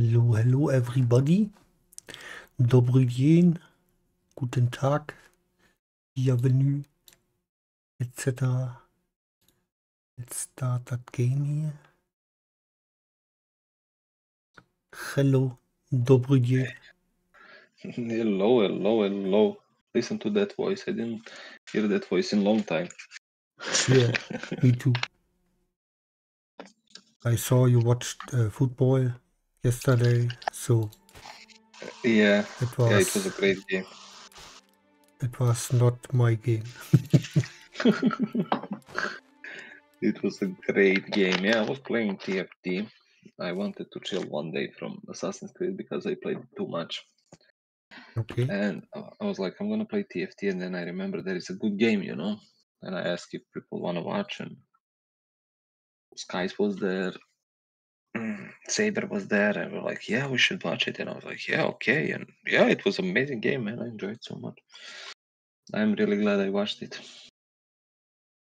Hello, hello everybody. Dobry dzień. Guten Tag. Bienvenue. Etc. Let's start that game here. Hello. Dobry dzień. Hello, hello, hello. Listen to that voice. I didn't hear that voice in a long time. Yeah, me too. I saw you watched uh, football yesterday, so Yeah, it was, yeah, it was a great game. it was not my game. it was a great game. Yeah, I was playing TFT. I wanted to chill one day from Assassin's Creed because I played too much. Okay. And I was like, I'm gonna play TFT, and then I remember there is a good game, you know. And I asked if people want to watch, and Skies was there, mm, Saber was there, and we're like, yeah, we should watch it. And I was like, yeah, okay. And yeah, it was amazing game, man. I enjoyed it so much. I'm really glad I watched it.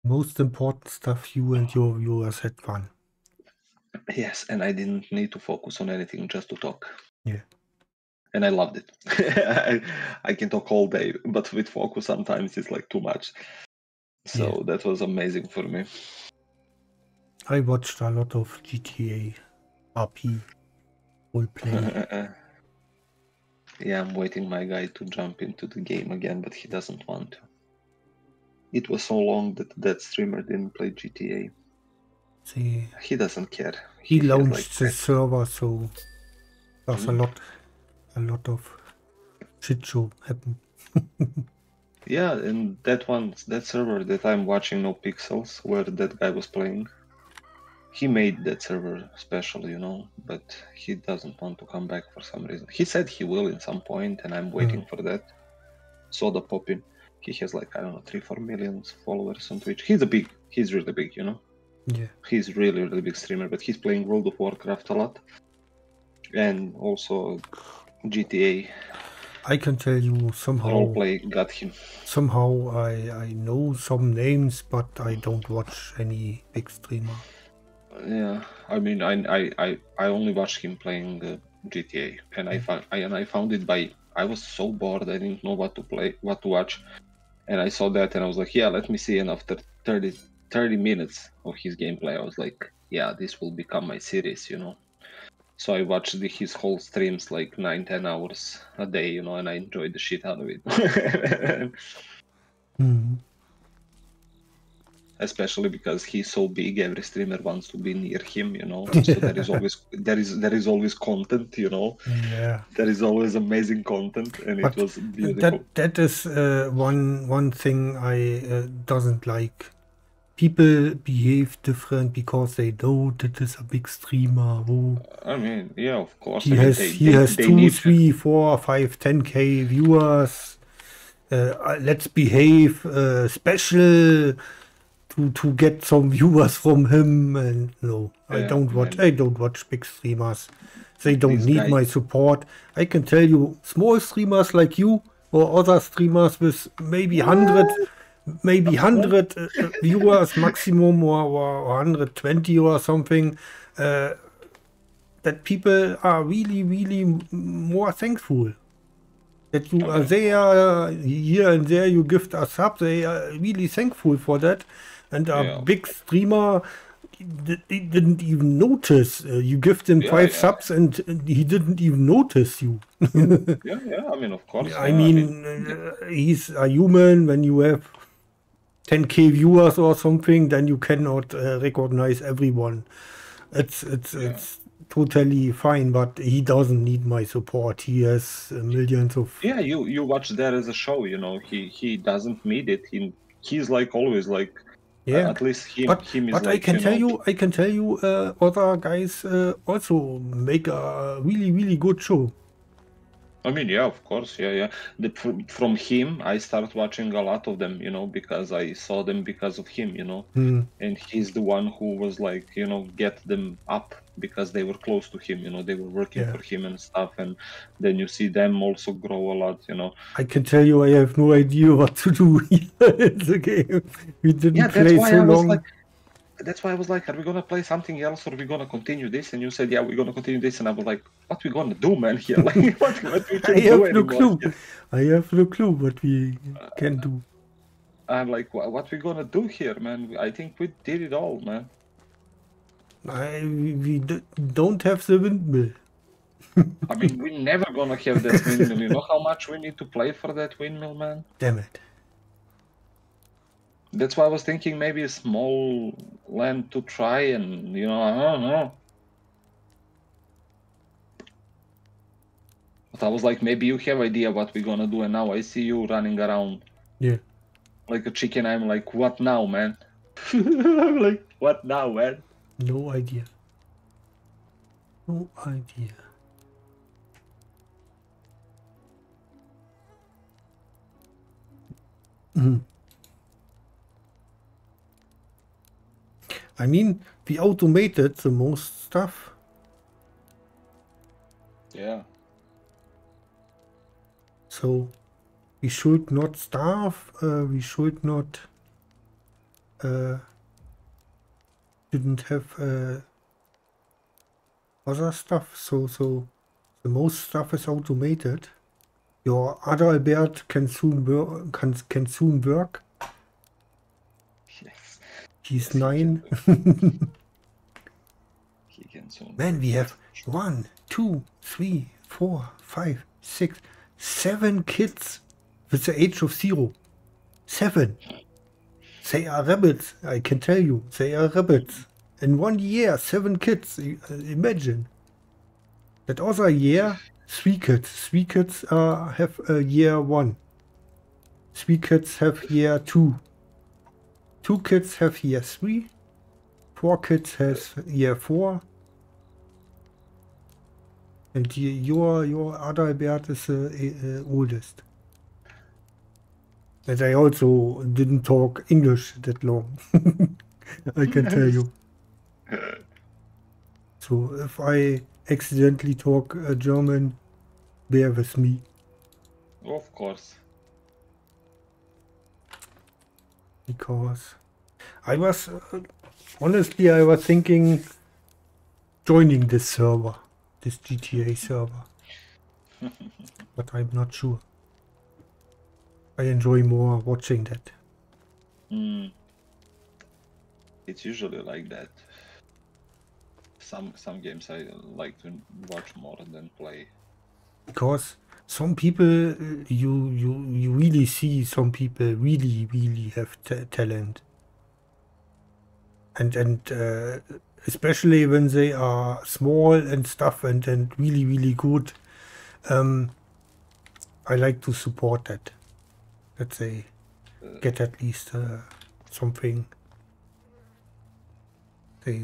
Most important stuff, you and your viewers had fun. Yes, and I didn't need to focus on anything, just to talk. Yeah. And I loved it. I, I can talk all day, but with focus sometimes it's like too much. So that was amazing for me. I watched a lot of GTA RP roleplay. yeah, I'm waiting my guy to jump into the game again, but he doesn't want to. It was so long that that streamer didn't play GTA. See, He doesn't care. he has, launched the like, server, so there's a Mhm. lot, a lot of shit show happen. Yeah, and that one, that server that I'm watching, No Pixels, where that guy was playing, he made that server special, you know, but he doesn't want to come back for some reason. He said he will in some point, and I'm waiting hmm. for that. Sodapoppin. He has like I don't know three, four million followers on Twitch. He's a big, he's really big, you know. Yeah, He's really, really big streamer, but he's playing World of Warcraft a lot, and also GTA I can tell you somehow. roleplay got him. Somehow I I know some names, but I don't watch any big streamer. Yeah, I mean, I I I, only watched him playing uh, GTA, and I found I, and I found it by I was so bored I didn't know what to play, what to watch, and I saw that and I was like, yeah, let me see. And after 30, 30 minutes of his gameplay, I was like, yeah, this will become my series, you know. So I watched the, his whole streams like nine, ten hours a day, you know, and I enjoyed the shit out of it. Hmm. Especially because he's so big every streamer wants to be near him you know so there is always there is there is always content you know Yeah. there is always amazing content and But it was beautiful That that is uh, one one thing I uh, doesn't like. People behave different because they know that is a big streamer who i mean yeah of course he I mean, has they- he they- has they two, need- three, four, five, ten k viewers. Uh, let's behave uh, special to to get some viewers from him. And no, I don't watch. man. I don't watch big streamers. They don't These need guys- my support. I can tell you, small streamers like you or other streamers with maybe hundred, maybe hundred uh, uh, viewers maximum, or, or hundred twenty or something. Uh, that people are really, really more thankful. That you are there here and there, you give us up. They are really thankful for that. And a Yeah. big streamer, he didn't even notice. Uh, you give him Yeah, five yeah. subs and he didn't even notice you. yeah yeah i mean of course I yeah, mean, uh, he's a human. When you have 10k viewers or something, then you cannot uh, recognize everyone. It's it's it's totally fine, but he doesn't need my support. He has uh, millions of yeah you you watch that as a show you know he he doesn't need it he he's like always like yeah. at least him But, him is but like I can tell know, you, I can tell you, uh, other guys uh, also make a really, really good show. I mean, yeah, of course, yeah, yeah. The, from, from him, I started watching a lot of them, you know, because I saw them because of him, you know, Hmm. and he's the one who was like, you know, get them up because they were close to him, you know, they were working Yeah. for him and stuff, and then you see them also grow a lot, you know. I can tell you, I have no idea what to do here in the game. We didn't Yeah, play so long. like, that's why I was like, are we gonna play something else or are we gonna continue this? And you said, yeah, we're gonna continue this. And I was like, what we gonna do, man? Here, like, what, what we can I do have no anymore clue. I have no clue what we can uh, do. I'm like, what, what we gonna do here, man? I think we did it all, man. I, we don't have the windmill. I mean, we're never gonna have that windmill. You know how much we need to play for that windmill, man? Damn it. That's why I was thinking maybe a small land to try and, you know, I don't know. But I was like, maybe you have idea what we're gonna do, and now I see you running around Yeah. like a chicken. I'm like, what now, man? I'm like, what now, man? No idea. No idea. Mhm. I mean, we automated the most stuff. Yeah. So we should not starve. Uh, we should not. Uh, didn't have uh, other stuff. So so the most stuff is automated. Your other Albert can soon work. Can can soon work. Yes. He's nine. He can soon. Man, we have one, two, three, four, five, six, seven kids with the age of zero. Seven. They are rabbits, I can tell you. They are rabbits. In one year, seven kids. Uh, Imagine. That other year, three kids. Three kids uh, have uh, year one. Three kids have year two. Two kids have year three. Four kids has year four. And your your Adalbert is the uh, uh, oldest. And I also didn't talk English that long. I can tell you. So if I accidentally talk uh, German, bear with me. Of course. because I was uh, honestly I was thinking joining this server, this GTA server, but I'm not sure. I enjoy more watching that. Mm. It's usually like that. Some some games I like to watch more than play. because some people uh, you you you really see some people really really have ta talent and and uh, especially when they are small and stuff and and really really good um i like to support that that they get at least uh, something. They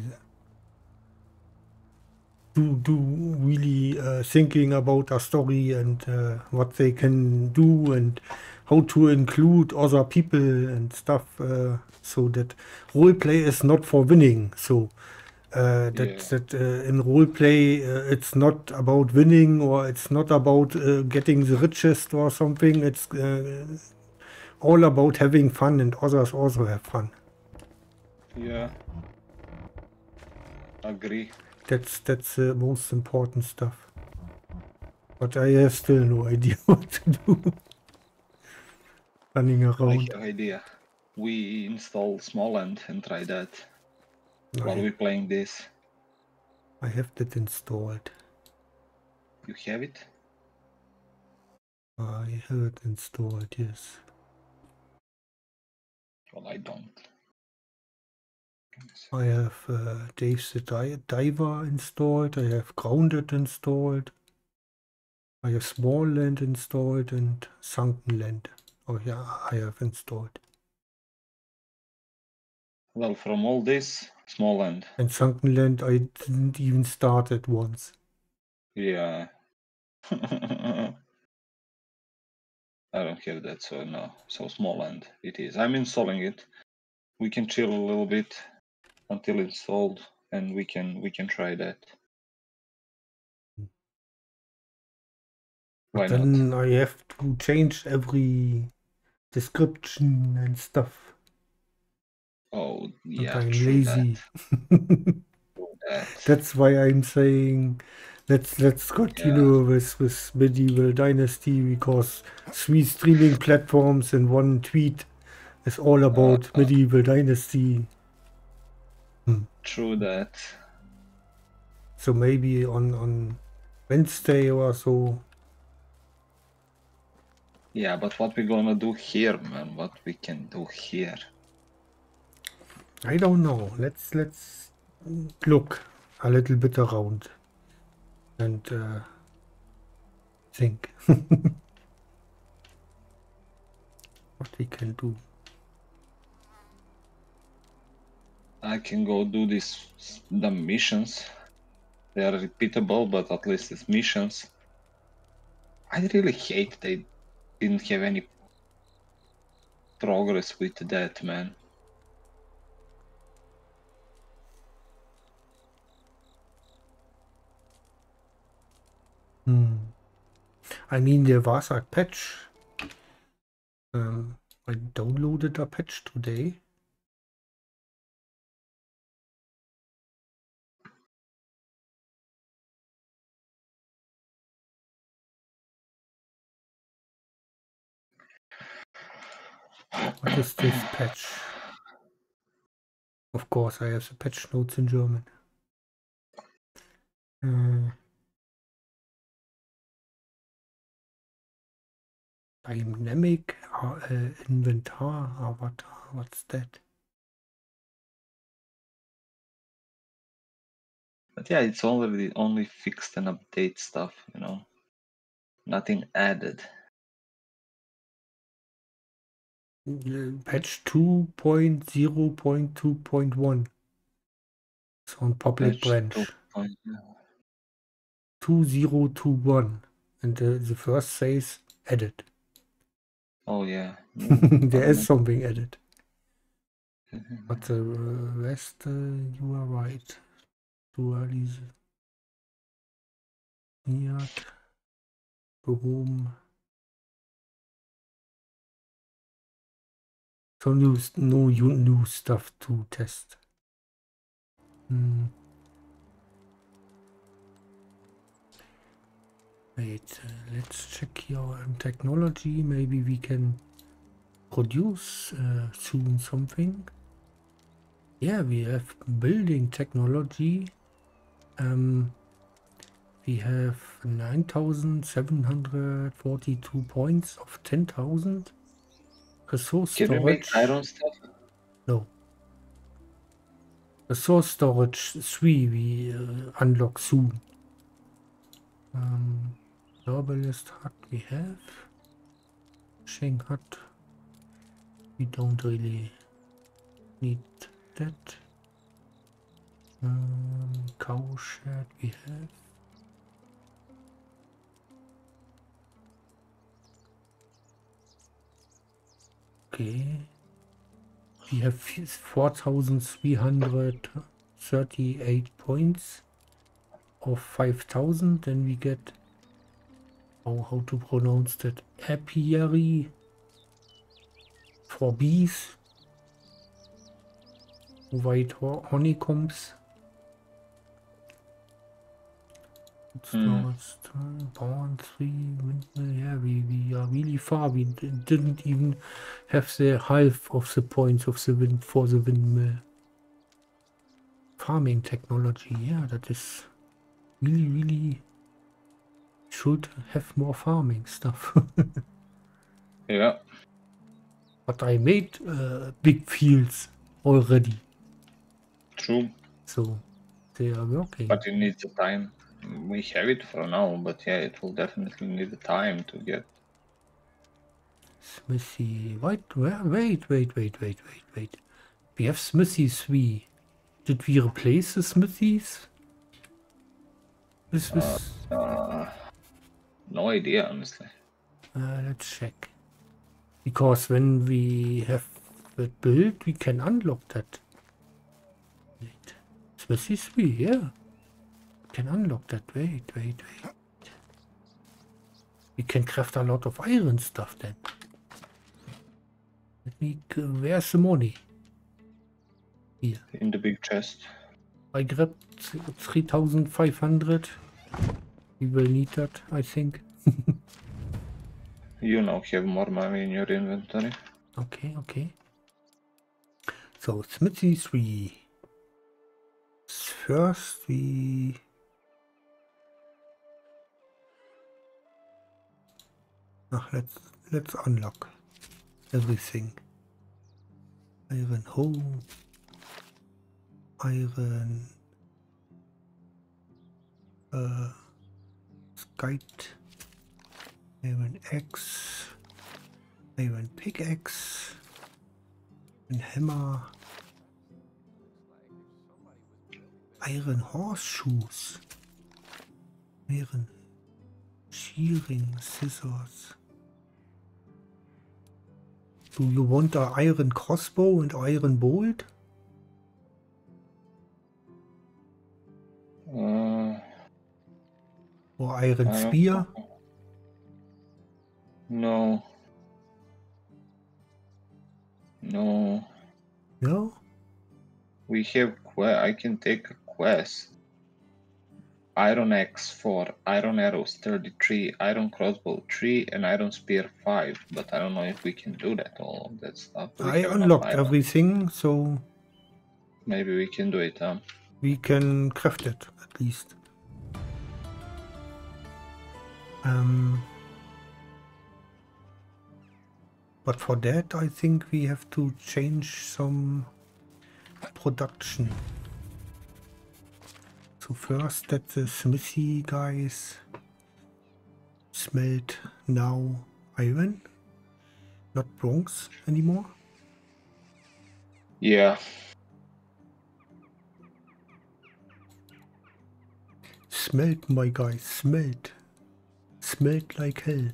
do do really uh, thinking about a story and uh, what they can do and how to include other people and stuff uh, so that role play is not for winning. So uh, that Yeah. that uh, in role play uh, it's not about winning or it's not about uh, getting the richest or something. It's uh, all about having fun and others also have fun Yeah. Agree. That's that's the most important stuff. But I have still no idea what to do. Running I around. have idea. We install Smalland and try that while I, we're playing this. I have that installed. You have it? I have it installed, yes. Well, I don't. I have uh, Dave the Di- Diver installed. I have Grounded installed. I have Smalland installed and Sunkenland. Oh yeah, I have installed. Well, from all this, Smalland. And Sunkenland I didn't even start it once. Yeah. I don't have that, so no. So Smalland it is. I'm installing it. We can chill a little bit until installed, and we can we can try that. Why But not? then I have to change every description and stuff. Oh, yeah. I'm lazy. That. That's why I'm saying let's let's continue with with medieval dynasty because three streaming platforms and one tweet is all about Uh, medieval dynasty. True that. So maybe on on Wednesday or so. Yeah, but what we gonna do here, man? What we can do here? I don't know. Let's let's look a little bit around and uh, think what we can do. I can go do these dumb missions. They are repeatable, but at least it's missions. I really hate they didn't have any progress with that, man. Hmm. I mean, there was a patch. Um, I downloaded a patch today. What is this patch? Of course, I have the patch notes in German. Uh, dynamic uh, uh, inventar avatar. What's that? But yeah, it's already only fixed and update stuff, you know. Nothing added. Uh, patch 2.0.2.1. It's on public Patch branch. 2.0. 2021. And the, the first says edit. Oh yeah. there is something added. Mhm. But the rest, uh, you are right. Du Alice. Niat. Behoben. So new, no new stuff to test. Hmm. Wait, uh, let's check your on technology. Maybe we can produce uh, soon something. Yeah, we have building technology. Um, we have 9,742 points of 10,000. Resource Can we make storage. iron stuff? No. Resource storage 3 we uh, unlock soon. Um, Herbalist hut we have. Fishing hut. We don't really need that. Um, cow shed we have. Okay. We have 4,338 points of 5,000. Then we get, oh, how to pronounce that? Apiary for bees. White ho- honeycombs. Uh, barn three, windmill. Yeah, we, we are really far. We didn't even have the half of the points of the wind for the windmill. Farming technology, yeah, that is really, really should have more farming stuff. yeah. But I made uh, big fields already. True. So they are working. But you need the time. We have it for now, but yeah, it will definitely need the time to get. Smithy. Wait, wait, wait, wait, wait, wait, wait. We have smithies. We did we replace the smithies? This uh, was. Uh, uh no idea, honestly. uh, let's check. Because when we have it built, we can unlock that. Wait. Smithy 3, yeah. We can unlock that. Wait, wait, wait. We can craft a lot of iron stuff then. Let me, g- where's the money? Here. in the big chest. I grabbed 3500. We will need that, I think. You now have more money in your inventory. Okay, okay. So, Smithy 3. First, we. Ah, let's let's unlock everything. Iron hoe, iron uh, skite, iron axe, iron pickaxe, and hammer, iron horseshoes, iron shearing scissors. Do you want a iron crossbow and iron bolt? Uh, Or iron spear? No. No. No? We have que- I can take a quest. Iron Axe 4, Iron Arrows 33, Iron Crossbow 3, and Iron Spear 5. But I don't know if we can do that, all of that stuff. We I unlocked everything, so Maybe we can do it, um. we can craft it at least. Um, but for that, I think we have to change some production. So first, that the smithy guys smelt now iron, not bronze anymore. Yeah. Smelt, my guys, smelt. Smelt like hell.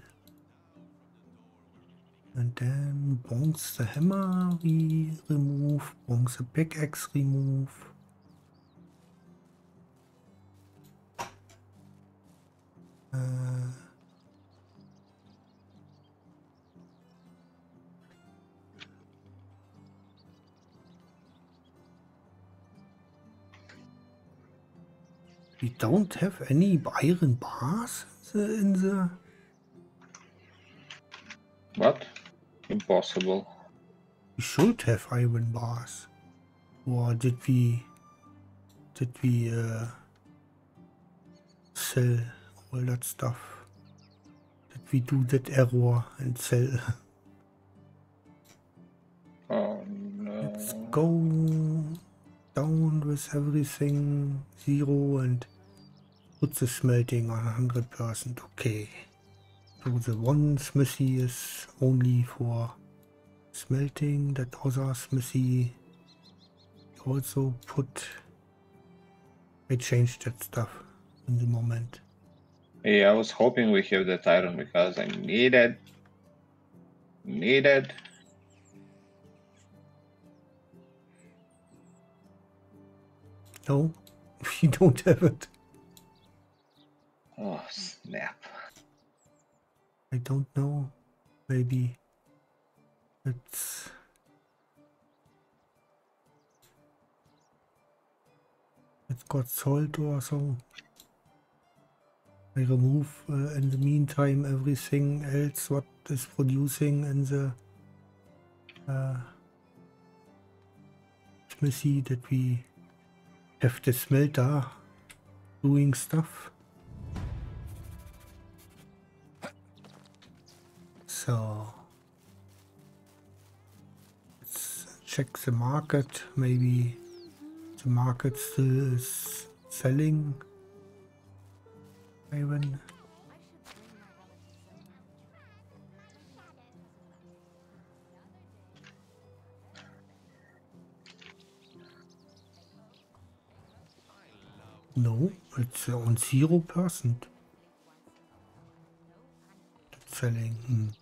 And then bronze the hammer we remove, bronze the pickaxe remove. Uh, we don't have any iron bars the, in the What? Impossible. We should have iron bars. Or did we did we uh, sell all that stuff? Did we do that error and sell? Oh no. Let's go down with everything zero and put the smelting on hundred percent. Okay. So the one smithy is only for smelting. That other smithy also put. I changed that stuff in the moment. Yeah, I was hoping we have that iron because I needed. Needed. No, we don't have it. Oh snap. I don't know. Maybe it's it got sold or so. I remove uh, in the meantime everything else what is producing in the uh, smithy that we have the smelter doing stuff. So let's check the market. Maybe the market still is selling iron. No, it's on zero percent. Selling. Hmm.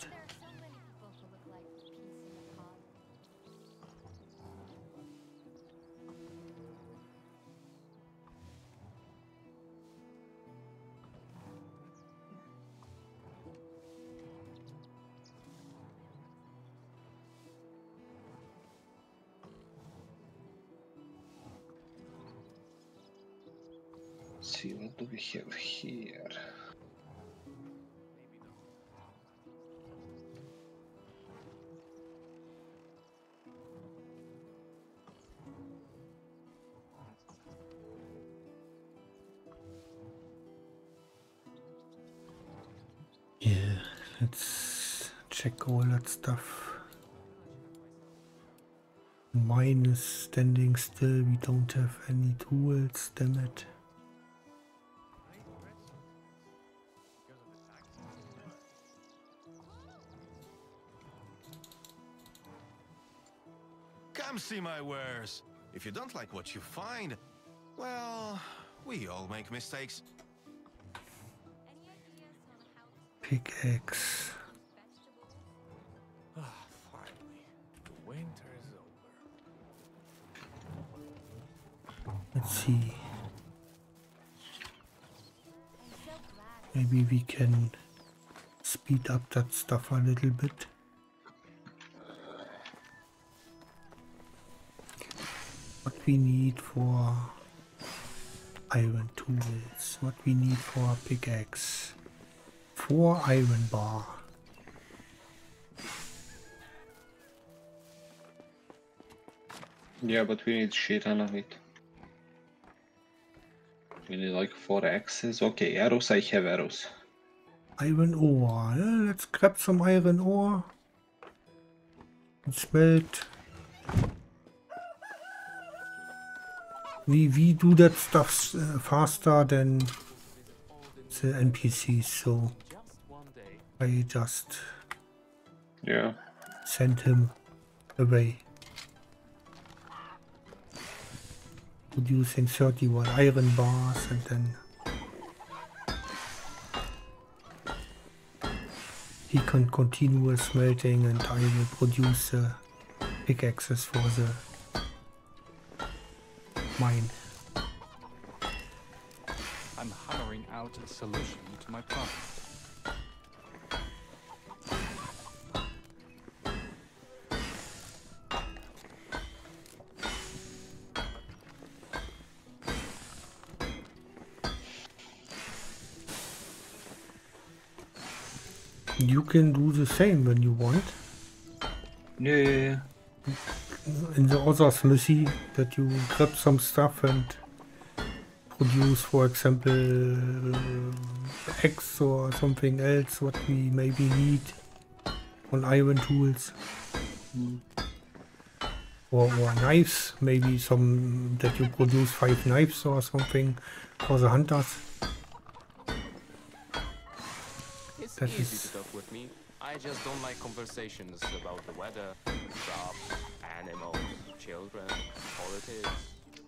let's check all that stuff. Mine is standing still. We don't have any tools. Damn it. Come see my wares. If you don't like what you find, well, we all make mistakes. Pickaxe. Ah, finally. The winter is over. Let's see. I'm so glad Maybe we can speed up that stuff a little bit. What we need for iron tools, what we need for a pickaxe, four iron bar. Yeah, but we need shit ton of it. We need like four axes. Okay, arrows. I have arrows. Iron ore. Let's grab some iron ore. And smelt. We, we do that stuff uh, faster than the NPCs, so. I just Yeah. send him away. Producing 31 iron bars and then he can continue smelting and I will produce uh, pickaxes for the mine. I'm hammering out a solution to my problem. Same when you want. Yeah, yeah, yeah. in the other smithy that you grab some stuff and produce, for example, uh, X or something else what we maybe need on iron tools. Or, or knives, maybe some that you produce five knives or something for the hunters. It's That easy is- to talk with me. I just don't like conversations about the weather, crops, animals, children, politics.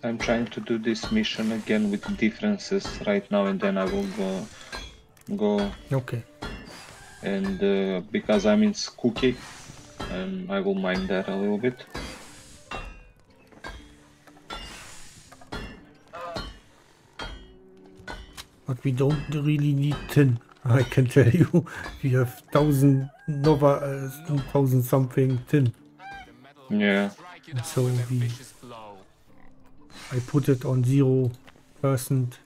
I'm trying to do this mission again with differences right now, and then I will go, go, Okay. and uh, because I'm in Skookie, and I will mine that a little bit. But we don't really need tin. I can tell you, we have thousand Nova, uh, thousand something tin. Yeah. you So we- I put it on zero percent.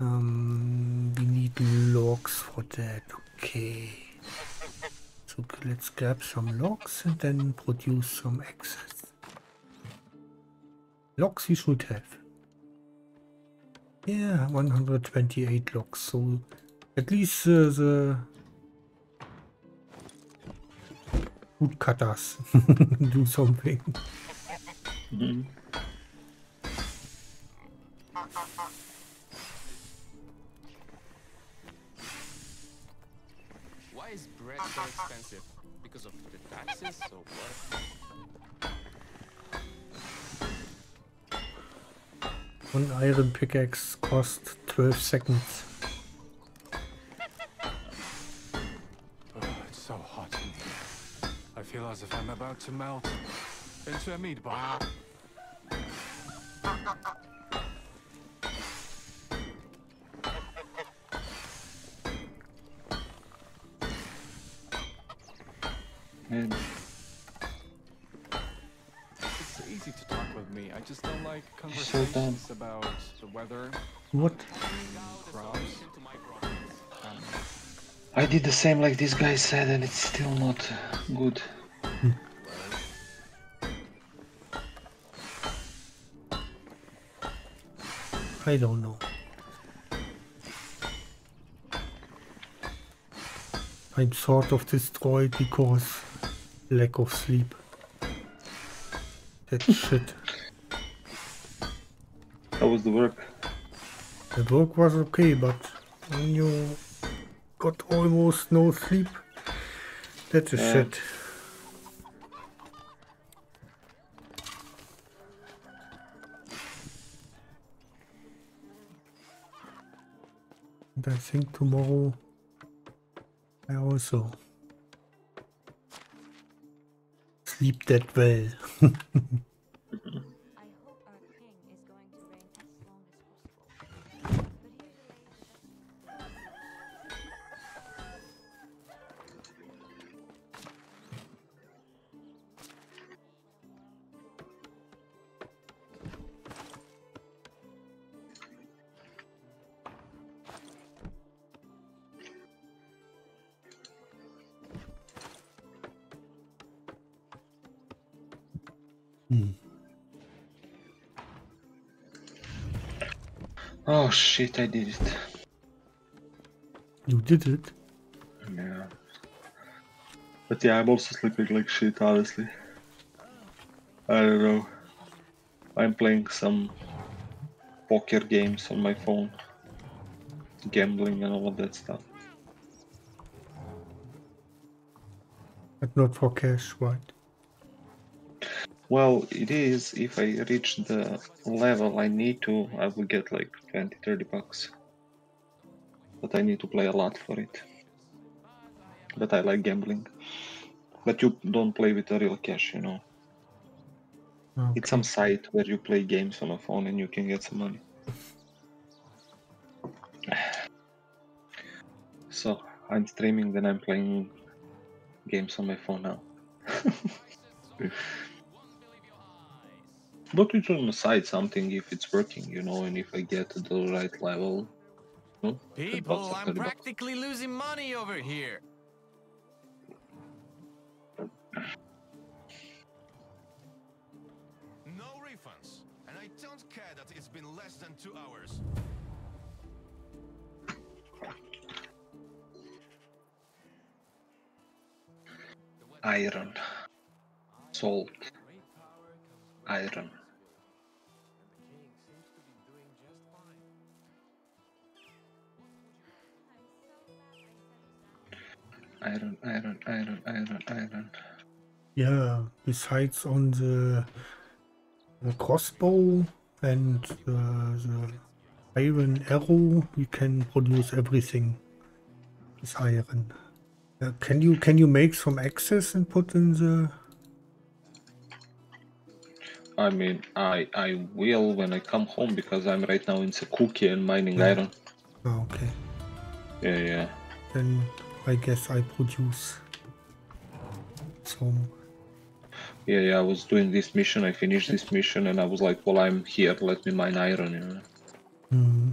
Um, we need logs for that. Okay. So let's grab some logs and then produce some excess. Logs we should have. Yeah, 128 logs. So at least uh, the woodcutters do something. Mhm. Why is bread so expensive? Because of the taxes or what? One iron pickaxe cost 12 seconds. To melt into a meatball. And It's easy to talk with me. I just don't like so dumb. about the weather, What? I did the same like this guy said, and it's still not good. I don't know. I'm sort of destroyed because lack of sleep. That shit. How was the work? The work was okay, but when you got almost no sleep, that's a Yeah. shit. And I think tomorrow I also sleep that well. shit, I did it. You did it. Yeah. But yeah, I'm also sleeping like shit, honestly. I don't know. I'm playing some poker games on my phone. Gambling and all of that stuff. But not for cash, right? Well, it is. If I reach the level I need to, I will get like 20 30 bucks. But I need to play a lot for it. But I like gambling. But you don't play with the real cash, you know. Okay. It's some site where you play games on a phone and you can get some money. So I'm streaming, then I'm playing games on my phone now. but it's on the side something if it's working, you know, and if I get to the right level. you know, People, I'm 30 bucks. practically losing money over here. No refunds. And I don't care that it's been less than two hours. Iron. Salt. Iron. Iron, iron, iron, iron, iron. Yeah, besides on the, the crossbow and the, the iron arrow, we can produce everything with iron. Uh, can you can you make some axes and put in the? I mean, I I will when I come home because I'm right now in the Sakuki and mining Yeah. iron. Oh, okay, Yeah, yeah. then I guess I produce some. Yeah, yeah, I was doing this mission, I finished this mission, and I was like, well, I'm here, let me mine iron, you know. Hmm.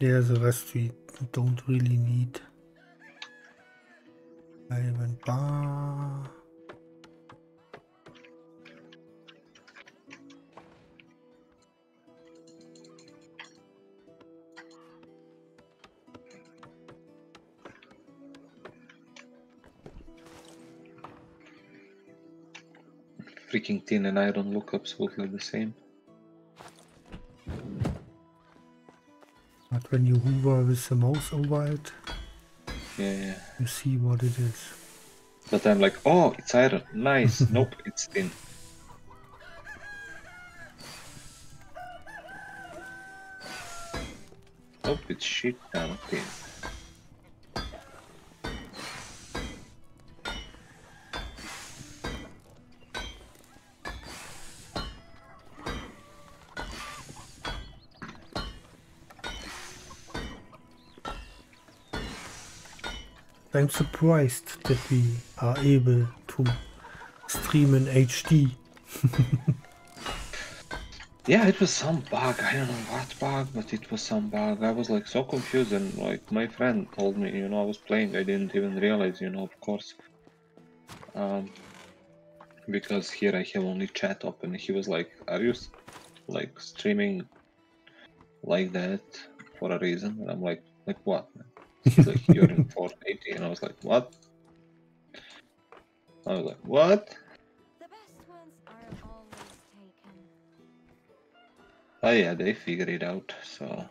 Yeah, the rest we don't really need. Iron bar. Freaking tin and iron look absolutely the same. But when you hover with the mouse over it, Yeah, yeah. you see what it is. But I'm like, oh, it's iron. Nice. nope, it's tin. Nope, it's shit. Tin. I'm surprised that we are able to stream in HD. Yeah, it was some bug. I don't know what bug, but it was some bug. I was like so confused, and like my friend told me, you know, I was playing. I didn't even realize, you know, of course. Um, because here I have only chat open. He was like, "Are you like streaming like that for a reason?" And I'm like, "Like what?" He's like, "You're in 480," and I was like, "What?" I was like, "What?" Oh yeah, they figured it out. So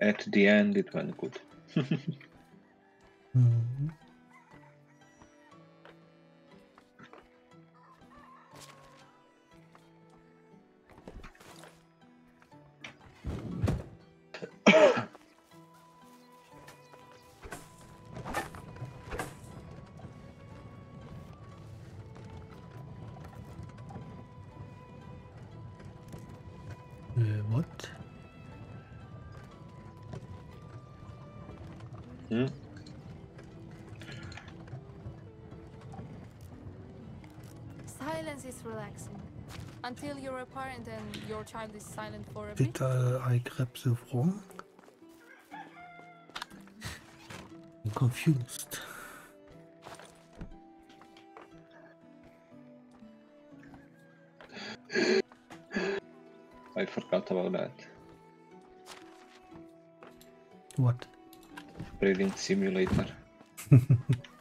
at the end, it went good. Mhm. Uh, Until you're a parent and your child is silent for a bit. Did uh, I grab the wrong? I'm confused. I forgot about that. What? Breeding simulator.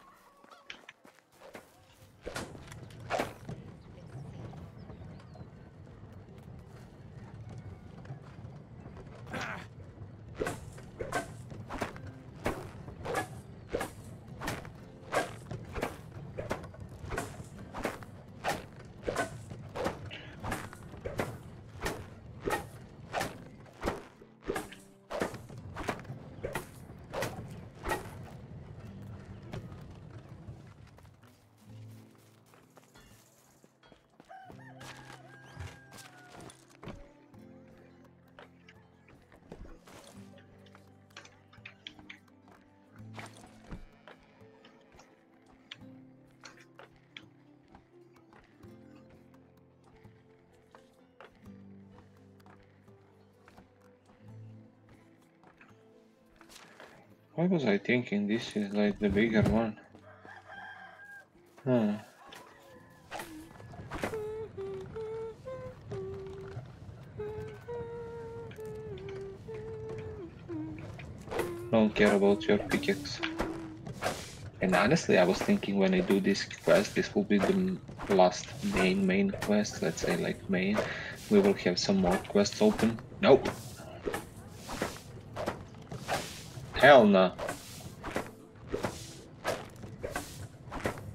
Why was I thinking this is like the bigger one? Huh. Don't care about your pickaxe. And honestly, I was thinking when I do this quest, this will be the last main main quest. Let's say like main. We will have some more quests open. Nope. Hell no.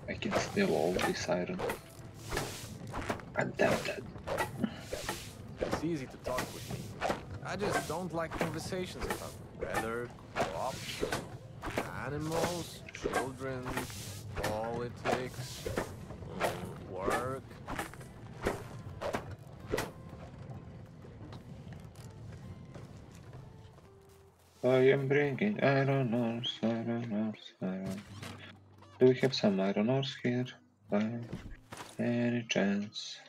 I can steal all this iron. God damn that. It's easy to talk with me. I just don't like conversations about weather, crops, animals, children, politics, I am bringing iron ores, iron ores, iron. Do we have some iron ores here? By any chance?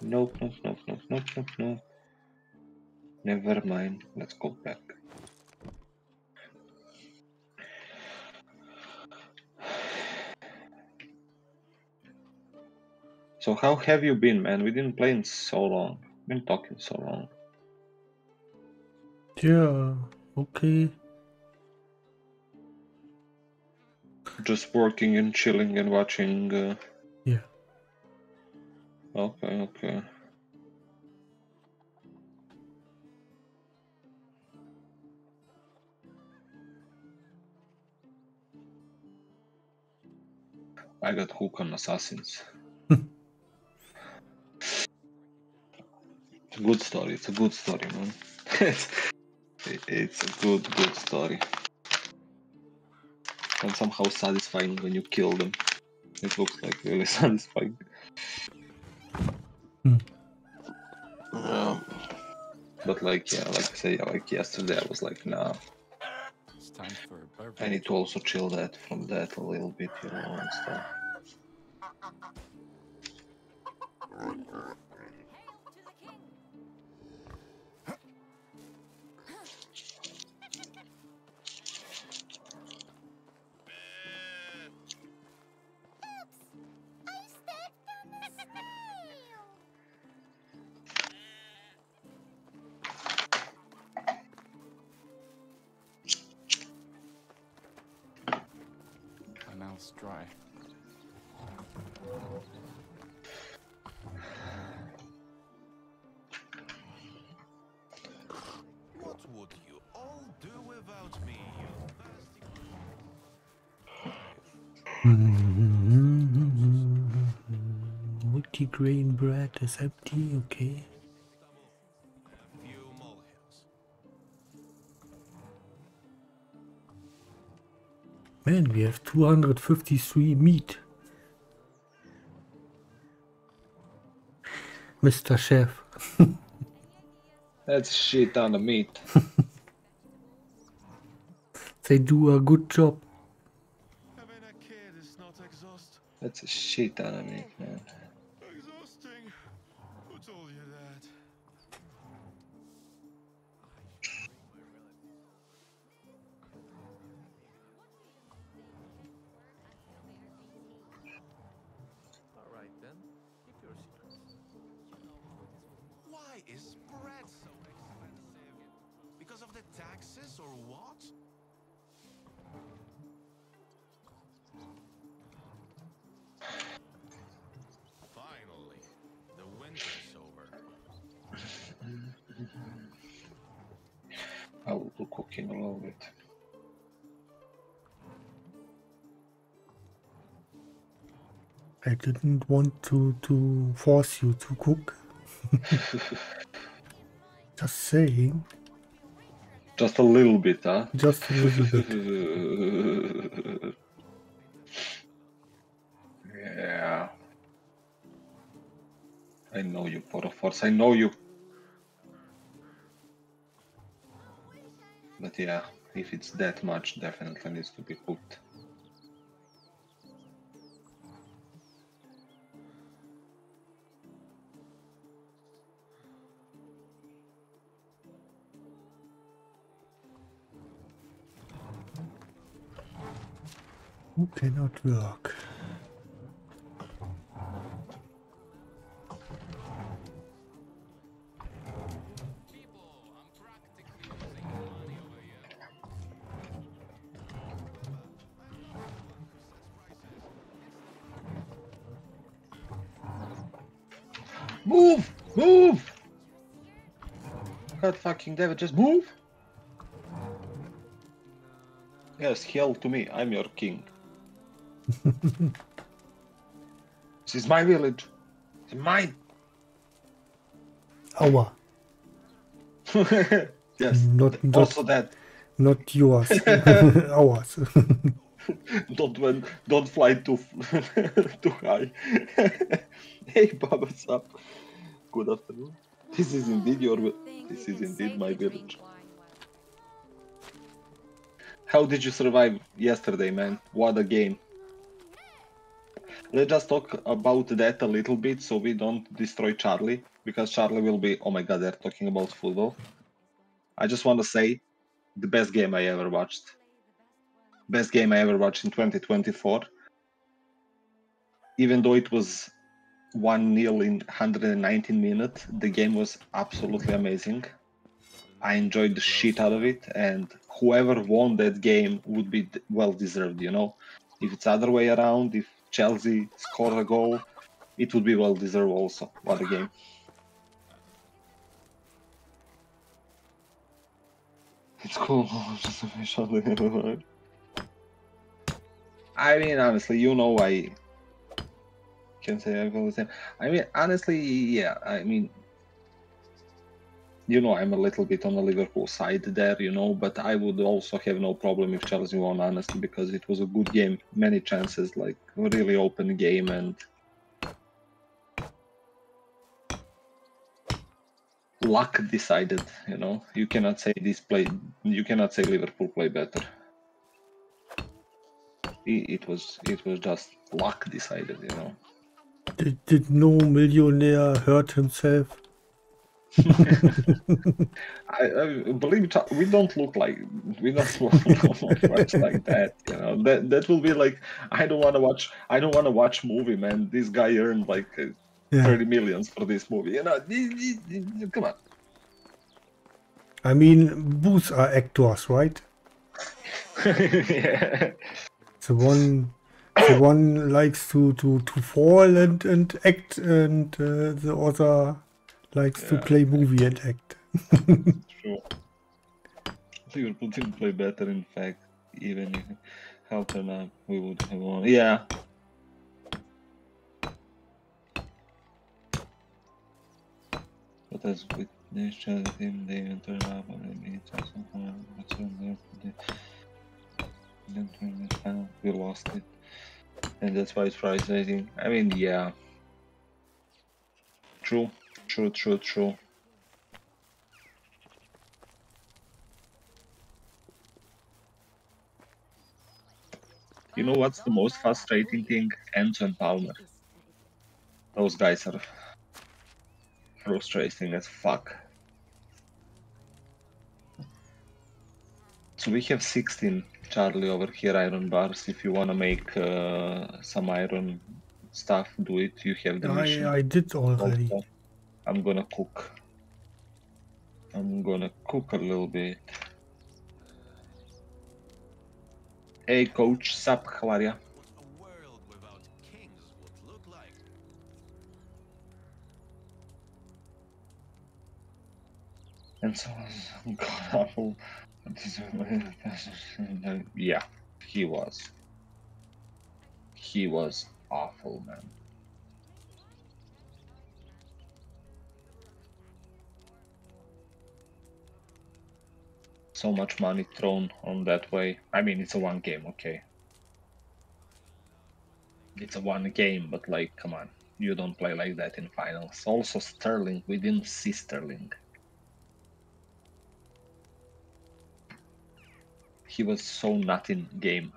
Nope, nope, nope, nope, nope, nope, nope. Never mind. Let's go back. So how have you been, man? We didn't play in so long. Been talking so long. Yeah, okay. Just working and chilling and watching. Uh... Yeah. Okay, okay. I got hooked on Assassins. it's a good story. It's a good story, man. it's, a good, good story. And somehow satisfying when you kill them. It looks like really satisfying. Hmm. Um, But like yeah, like I say, like yesterday, I was like, nah, It's time for a I bourbon. need to also chill that from that a little bit, you know, and stuff. Multigrain bread is empty, okay. Man, we have 253 meat. Mr. Chef. That's shit on the meat. They do a good job. A kid not That's a shit on the meat, man. Want to, to force you to cook. Just saying. Just a little bit, huh? Just a little bit. yeah. I know you, for a force. I know you. But yeah, if it's that much, definitely needs to be cooked. Who cannot work? Move! Move! God fucking David, just move! Yes, hell to me, I'm your king. this is my village. It's mine. Our, yes. Not- not- also that. not yours. Ours. Don't when, don't fly too too high. hey, Bob, what's up? Good afternoon. This is indeed your. This is indeed my village. How did you survive yesterday, man? What a game. Let's just talk about that a little bit so we don't destroy Charlie, because Charlie will be, oh my god, they're talking about football. I just want to say, the best game I ever watched. Best game I ever watched in 2024. Even though it was 1 0 in 119 minutes, the game was absolutely amazing. I enjoyed the shit out of it, and whoever won that game would be well deserved. You know, if it's other way around, if Chelsea scored a goal, it would be well deserved also. What a game! It's cool. I mean, honestly, you know, I Can't say I feel the same. I mean, honestly, yeah. I mean, you know, I'm a little bit on the Liverpool side there, you know, but I would also have no problem if Chelsea won, honestly, because it was a good game, many chances, like really open game, and luck decided. You know, you cannot say this play. You cannot say Liverpool play better. It, it was it was just luck decided. You know. Did, did no millionaire hurt himself? I, I believe it, we don't look like we don't look like that. You know that that will be like I don't want to watch. I don't want to watch movie, man. This guy earned like uh, Yeah. thirty millions for this movie. You know, come on. I mean, both are actors, right? yeah. The one, the one likes to to to fall and and act, and uh, the other likes to play movie and act. True. Liverpool didn't play better, in fact. Even if up, we would have won. Yeah. But as with this other team, they even turn up and they beat us somehow. But they didn't win the final. We lost it. And that's why it's frustrating. I mean, yeah. True, true, true, true. You know what's the most frustrating thing? Enzo and Palmer. Those guys are frustrating as fuck. So we have 16 Charlie over here iron bars. If you wanna make uh, some iron stuff, do it. You have the mission. I I did already. Also, I'm gonna cook. I'm gonna cook a little bit. Hey coach, sup, how are ya? And so God. Yeah, he was. He was awful, man. So much money thrown on that way. I mean, it's a one game, okay. It's a one game, but like, come on, you don't play like that in finals. Also, Sterling, we didn't see Sterling. he was so not in game.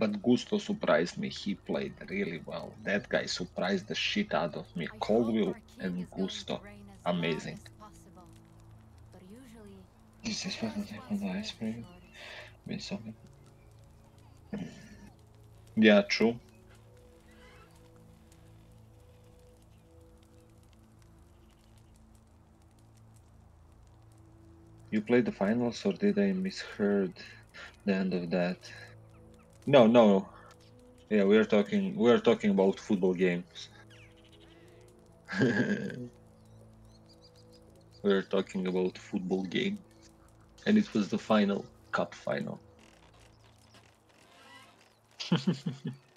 But Gusto surprised me. He played really well. That guy surprised the shit out of me. Colwill and Gusto. Amazing. This is what the on the ice cream. With Yeah, true. You played the finals, or did I misheard the end of that? No, no. Yeah, we are talking. We are talking about football games. we are talking about football game, and it was the final cup final.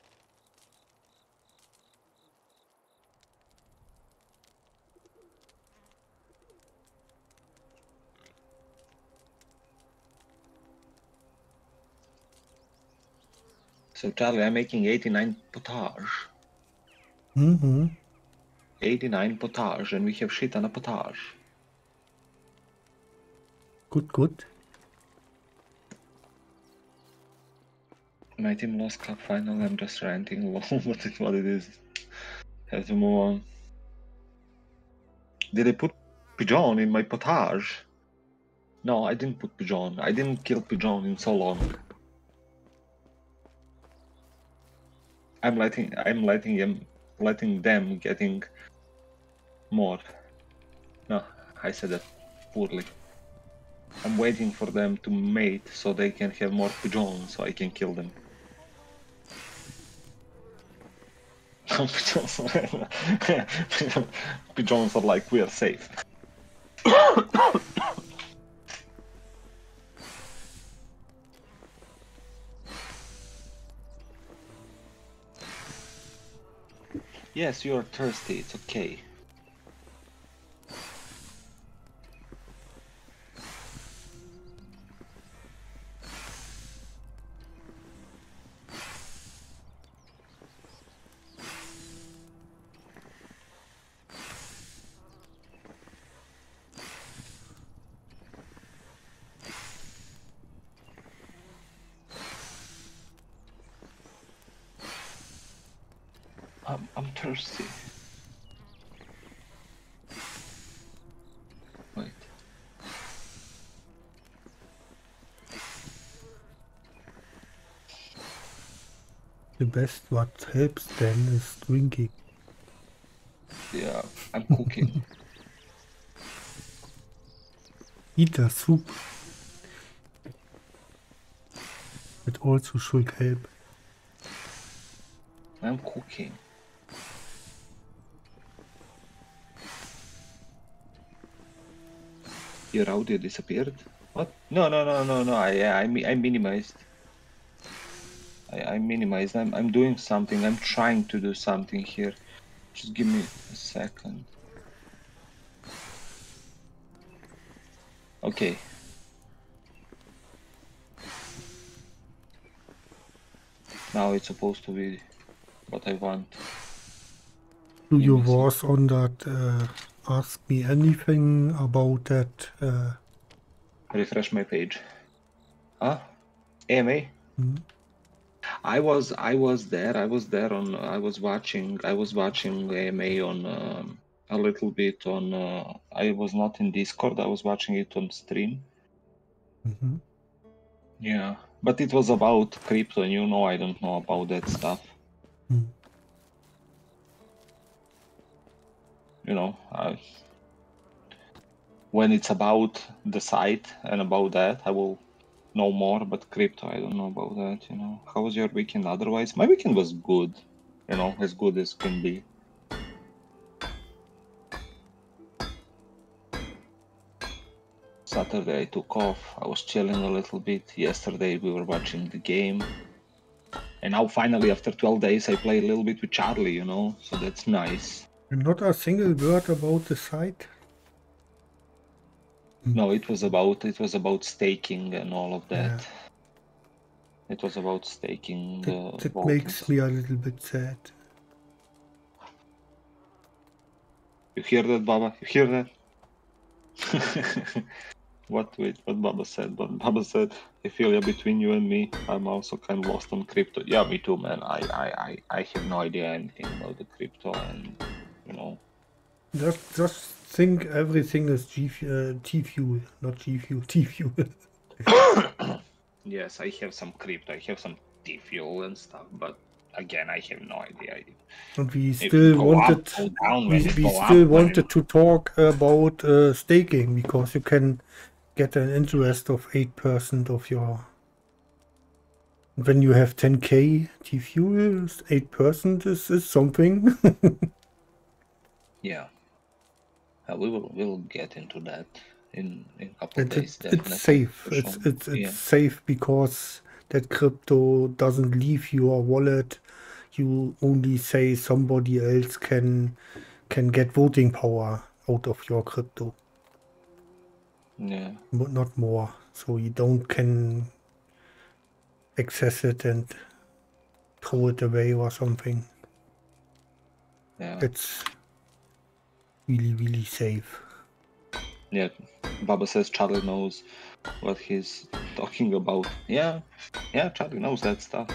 So Charlie, I'm making 89 potage. Mm-hmm. 89 potage, and we have shit on a potage. Good, good. My team lost cup final. I'm just ranting. Lol, but it's what it is. Have to move on. Did I put pigeon in my potage? No, I didn't put pigeon. I didn't kill pigeon in so long. I'm letting I'm letting them letting them getting more. No, I said that poorly. I'm waiting for them to mate so they can have more pigeons so I can kill them. pigeons, pigeons are like we are safe. Yes, you are thirsty. It's okay. Best what helps then is drinking. Yeah, I'm cooking. Eat a soup. It also should help. I'm cooking. Your audio disappeared? What? No, no, no, no, no. I, I, I minimized. I, I minimized. I'm, I'm doing something. I'm trying to do something here. Just give me a second. Okay. Now it's supposed to be what I want. Do you was on that uh, ask me anything about that uh, refresh my page. Huh? AMA? Mhm. I was I was there. I was there on. I was watching. I was watching AMA on um, a little bit on. Uh, I was not in Discord. I was watching it on stream. mhm. Yeah, but it was about crypto, and you know I don't know about that stuff. Mm. You know, I, when it's about the site and about that, I will know more. But crypto, I don't know about that. You know, how was your weekend? Otherwise, my weekend was good. You know, as good as can be. Saturday I took off. I was chilling a little bit. Yesterday we were watching the game. And now finally after 12 days I play a little bit with Charlie, you know, so that's nice. And not a single word about the site. No, it was about it was about staking and all of that. It was about staking That, uh, that makes me a little bit sad. You hear that, Baba? You hear that? what wait, what Baba said? But Baba said, I feel yeah, between you and me, I'm also kind of lost on crypto. Yeah, me too, man. I I, I, I have no idea anything about the crypto and you know Just, just think everything is G, uh, T fuel, not G fuel, T fuel. Yes, I have some crypto, I have some T fuel and stuff, but again I have no idea. and we still wanted, down, we, we still up, wanted to talk about uh, staking because you can get an interest of eight percent of your. When you have 10k T fuel, eight percent is, is something. Yeah. Uh, we will we'll get into that in in a couple of And days. it, definitely, it's safe. It's it's it's yeah. safe because that crypto doesn't leave your wallet. You only say somebody else can can get voting power out of your crypto, Yeah. but not more. So you don't can access it and throw it away or something. Yeah. It's really really safe. Yeah. Baba says Charlie knows what he's talking about. Yeah. Yeah, Charlie knows that stuff.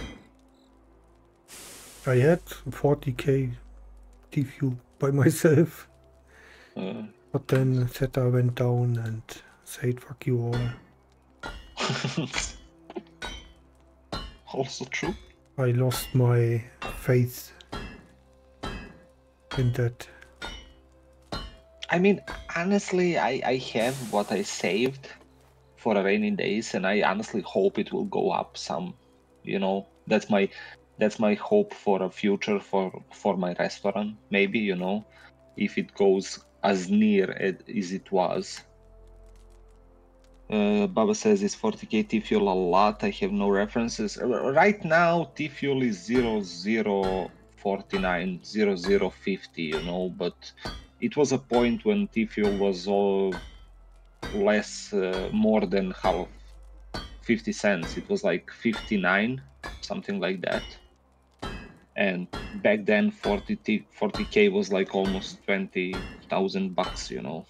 I had 40k TFU by myself. Uh, But then Theta went down and said fuck you all. also true. I lost my faith in that. I mean, honestly, I, I have what I saved for a rainy days, and I honestly hope it will go up some. You know, that's my that's my hope for a future for for my restaurant. Maybe you know, if it goes as near as it was. Uh, Baba says it's 40k T fuel a lot. I have no references Uh, right now. T fuel is zero zero 49.0050, you know, but it was a point when T Fuel was all less, uh, more than half 50 cents. It was like 59, something like that. And back then, 40 T, 40k was like almost 20,000 bucks, you know.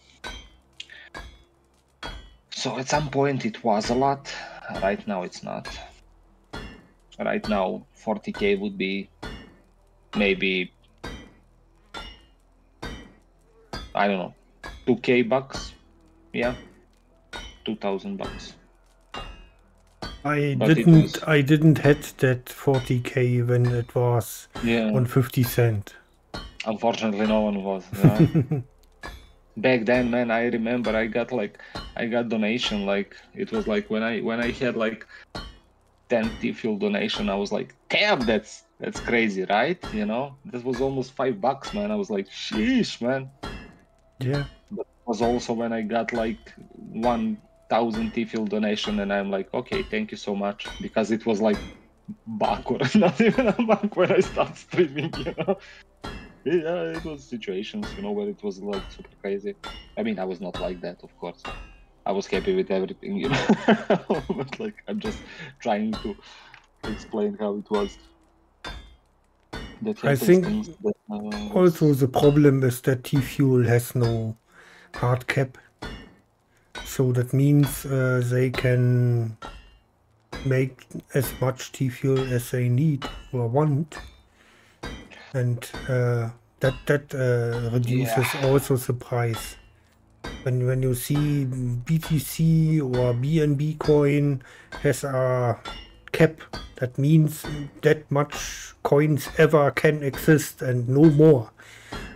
So at some point it was a lot. Right now it's not. Right now 40k would be maybe I don't know 2k bucks. Yeah. 2000 bucks. I But didn't I didn't had that 40k when it was Yeah. on 50 cent. Unfortunately no one was. Yeah. Back then man I remember I got like I got donation like it was like when I when I had like 10 T fuel donation I was like damn that's that's crazy right you know this was almost five bucks man I was like sheesh man Yeah. It was also when I got like 1000 T fuel donation and I'm like okay thank you so much because it was like buck or not even a when I start streaming you know? Yeah it was situations you know where it was like super crazy. I mean I was not like that of course. I was happy with everything you know? But like I'm just trying to explain how it was I think that, uh, Also, the problem is that T Fuel has no hard cap. So that means uh, they can make as much T Fuel as they need or want. And uh, that that uh, reduces also the price. When, when you see BTC or BNB coin has a cap, that means that much coins ever can exist and no more.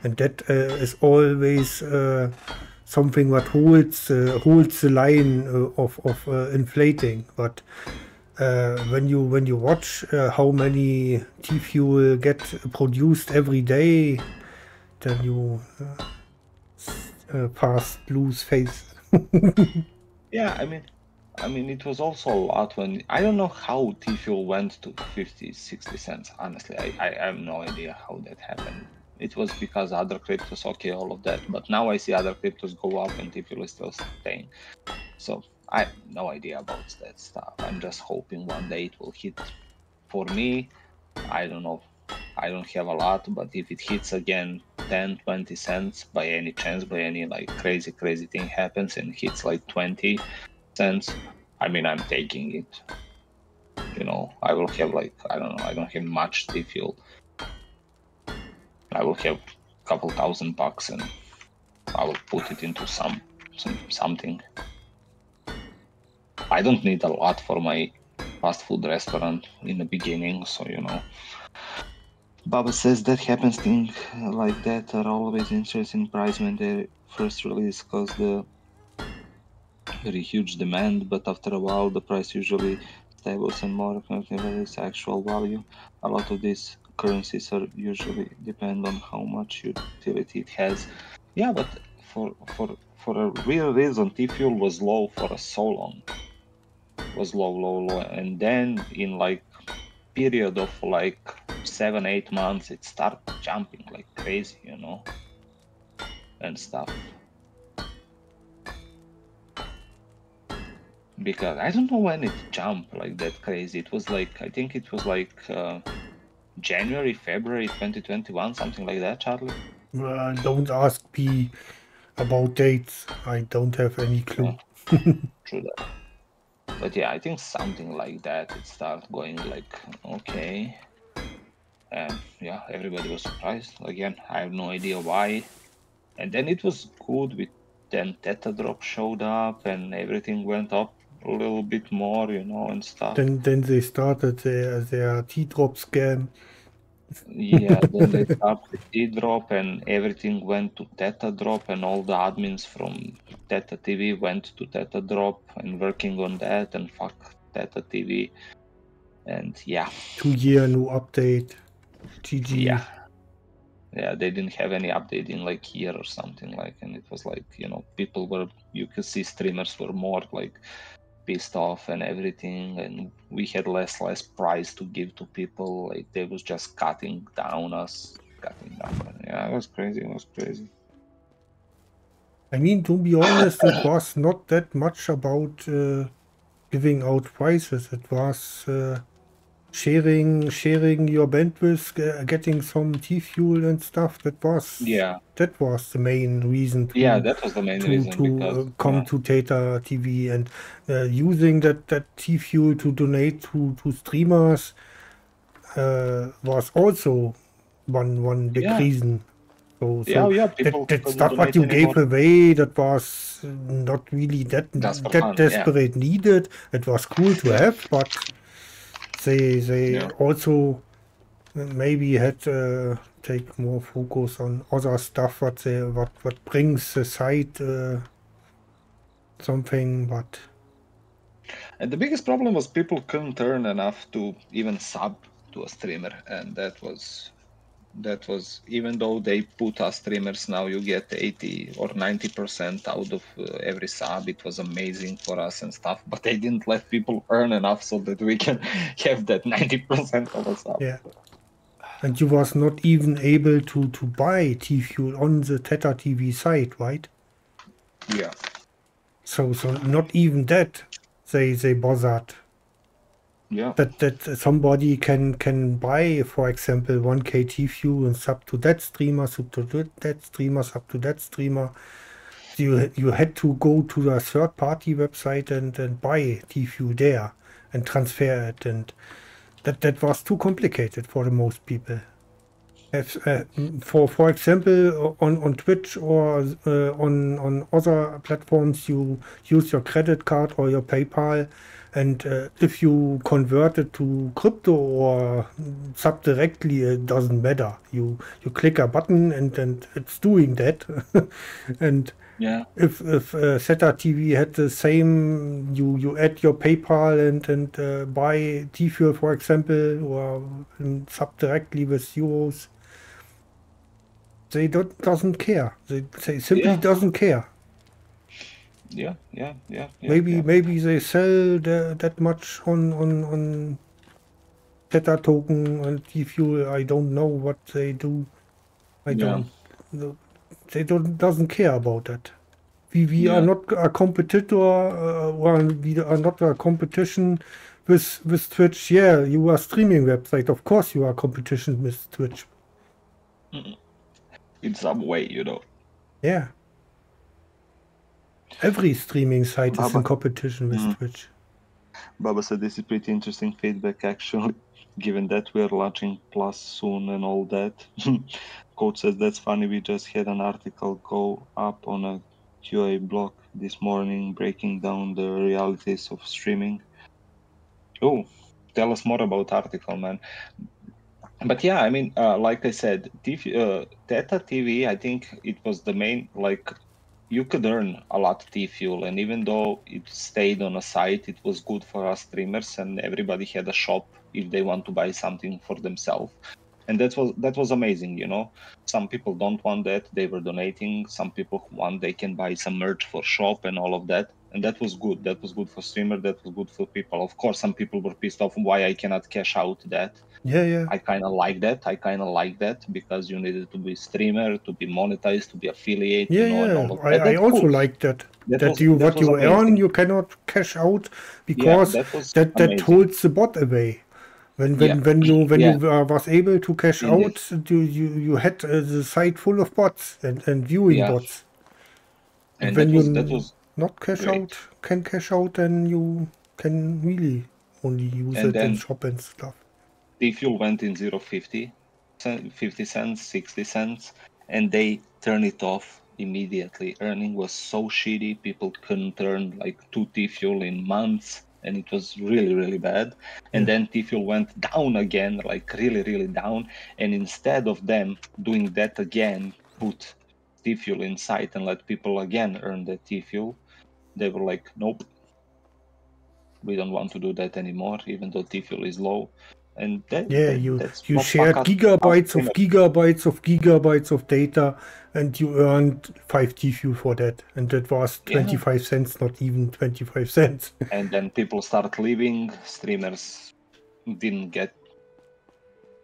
And that uh, is always uh, something that holds uh, holds the line uh, of of uh, inflating. But uh, when you when you watch how many T fuel get produced every day, then you uh, fast lose faith. Yeah, I mean, I mean, it was also a lot when I don't know how T Fuel went to 50, 60 cents. Honestly, I, I, have no idea how that happened. It was because other cryptos, okay, all of that. But now I see other cryptos go up and T Fuel is still staying. So I have no idea about that stuff. I'm just hoping one day it will hit. For me, I don't know. I don't have a lot, but if it hits again 10, 20 cents by any chance, by any like crazy, crazy thing happens and hits like 20 cents, I mean, I'm taking it. You know, I will have like, I don't know, I don't have much T fuel. I will have a couple thousand bucks and I will put it into some, some something. I don't need a lot for my fast food restaurant in the beginning, so you know. Baba says that happens things like that are always interesting price when they first release cause the very huge demand, but after a while the price usually stables and more confident its actual value. A lot of these currencies are usually depend on how much utility it has. Yeah, but for for for a real reason, T fuel was low for so long. Was low, low, low, and then in like period of like seven, eight months, it started jumping like crazy, you know, and stuff. Because I don't know when it jumped like that crazy. It was like I think it was like uh, January, February 2021, something like that, Charlie. Uh, don't ask me about dates. I don't have any clue. True that. But yeah, I think something like that. It started going like okay, and yeah, everybody was surprised. Again, I have no idea why. And then it was good with then Theta Drop showed up and everything went up a little bit more, you know, and stuff. Then then they started their their T drop scam. yeah, then they started T drop and everything went to Theta drop and all the admins from Theta TV went to Theta drop and working on that and fuck Theta TV. And yeah, Two year no update. GG. yeah. Yeah, they didn't have any update in like year or something like and it was like, you know, people were you could see streamers were more like pissed off and everything, and we had less less price to give to people. Like they was just cutting down us, cutting down. Yeah, it was crazy. It was crazy. I mean, to be honest, it was not that much about uh, giving out prices. It was uh, sharing sharing your bandwidth, uh, getting some T fuel and stuff. That was Yeah, that was the main reason. To, yeah, that was the main to, reason to because uh, come yeah. to Theta TV and uh, using that that T fuel to donate to to streamers uh, was also one one big Yeah. reason. So, so yeah, yeah, people that, that stuff what you gave away that was uh, not really that that fun, yeah. desperate needed. It was cool to have, but they they Yeah. also maybe had uh, take more focus on other stuff what they what what brings the site uh, something but And the biggest problem was people couldn't earn enough to even sub to a streamer, and that was that was even though they put us streamers now you get 80 or 90 percent out of uh, every sub. It was amazing for us and stuff but they didn't let people earn enough so that we can have that 90 percent of a sub. Yeah. And you was not even able to to buy T fuel on the Theta TV site right? Yeah. So so not even that they they bothered yeah. that that somebody can can buy for example 1k T fuel and sub to that streamer sub to that- streamer sub to that streamer. You you had to go to a third party website and and buy fuel there and transfer it. And that that was too complicated for the most people. If, uh, for for example on on Twitch or uh, on on other platforms you use your credit card or your PayPal and uh, if you convert it to crypto or sub directly it doesn't matter you you click a button and and it's doing that and yeah if if uh, Theta TV had the same, you you add your PayPal and and uh, buy T fuel for example, or sub directly with euros. They don't doesn't care. They they simply Yeah. doesn't care. Yeah yeah yeah, yeah maybe yeah. maybe they sell the, that much on on on Theta token and T fuel. I don't know what they do. I Yeah. don't. no, They don't doesn't care about that. We we are not a competitor. Uh, or we are not a competition with with Twitch. Yeah, you are streaming website. Of course, you are competition with Twitch. in some way you know Yeah. Every streaming site is in competition with Mm. Twitch. Baba said this is pretty interesting feedback actually, given that we are launching Plus soon and all that. Coach says that's funny. We just had an article go up on a QA blog this morning breaking down the realities of streaming. Oh, tell us more about article, man. But yeah, I mean, uh, like I said, TV, uh, Theta TV, I think it was the main like you could earn a lot of T fuel, and even though it stayed on a site, it was good for us streamers, and everybody had a shop if they want to buy something for themselves. And that was that was amazing, you know. Some people don't want that; they were donating. Some people want, they can buy some merch for shop and all of that, and that was good. That was good for streamer. That was good for people. Of course, some people were pissed off why I cannot cash out that. Yeah, yeah. I kind of like that. I kind of like that because you needed to be streamer, to be monetized, to be affiliate. Yeah, you know, and yeah. I, that. I also cool. like that. That That, was- you that what you earn, you cannot cash out because that that that holds the bot away. When when Yeah. when you when Yeah. you uh, was able to cash Indeed. out, you you you had uh, the site full of bots and and viewing Yeah. bots. and when that was you that was Not cash great. out, can cash out, then you can really only use And it in shop and stuff. the fuel went in 050 cent- 50 cents 60 cents and they turn it off immediately earning was so shitty people couldn't earn like 2 t fuel in months and it was really really bad and then t fuel went down again like really really down and instead of them doing that again put t fuel inside and let people again earn the t fuel they were like nope we don't want to do that anymore even though t fuel is low and that, Yeah, that- you you shared gigabytes of gigabytes of gigabytes of data, and you earned five T fuel for that, and that was Yeah. 25 cents, not even 25 cents. and then people start leaving. Streamers didn't get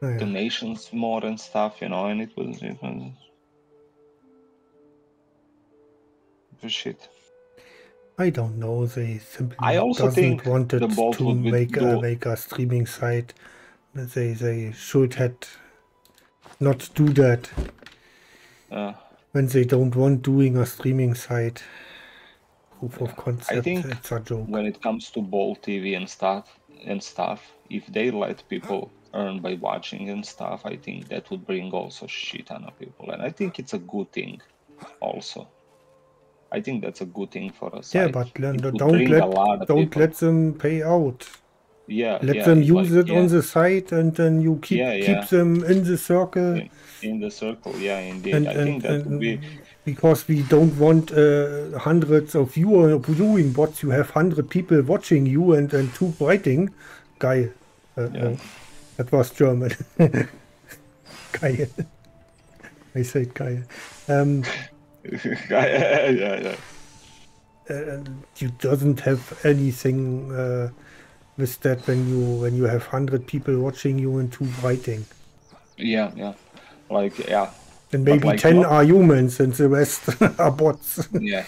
oh, Yeah. donations more and stuff, you know, and it was it was was shit. I don't know. They simply I also doesn't think wanted the to make a, do- make a streaming site. They they should had not do that Uh, when they don't want doing a streaming site. Proof of concept. think it's a joke. when it comes to Bolt TV and stuff and stuff, if they let people earn by watching and stuff, I think that would bring also shit ton of people, and I think it's a good thing, also. I think that's a good thing for us. Yeah, but don't let don't people. let them pay out. yeah, Let yeah, them use like, it on the site, and then you keep Yeah, keep them in the circle. in, in the circle. Yeah, indeed. and, I and, think that would be because we don't want uh, hundreds of viewer viewing bots. You have hundred people watching you and and two writing. Geil. Uh, Yeah. uh, that was German. geil. I said geil. Um, yeah, yeah. uh, you doesn't have anything uh, with that when you when you have hundred people watching you and two writing. Yeah, yeah. Like yeah, And maybe like 10 not- are humans and the rest are bots. yeah.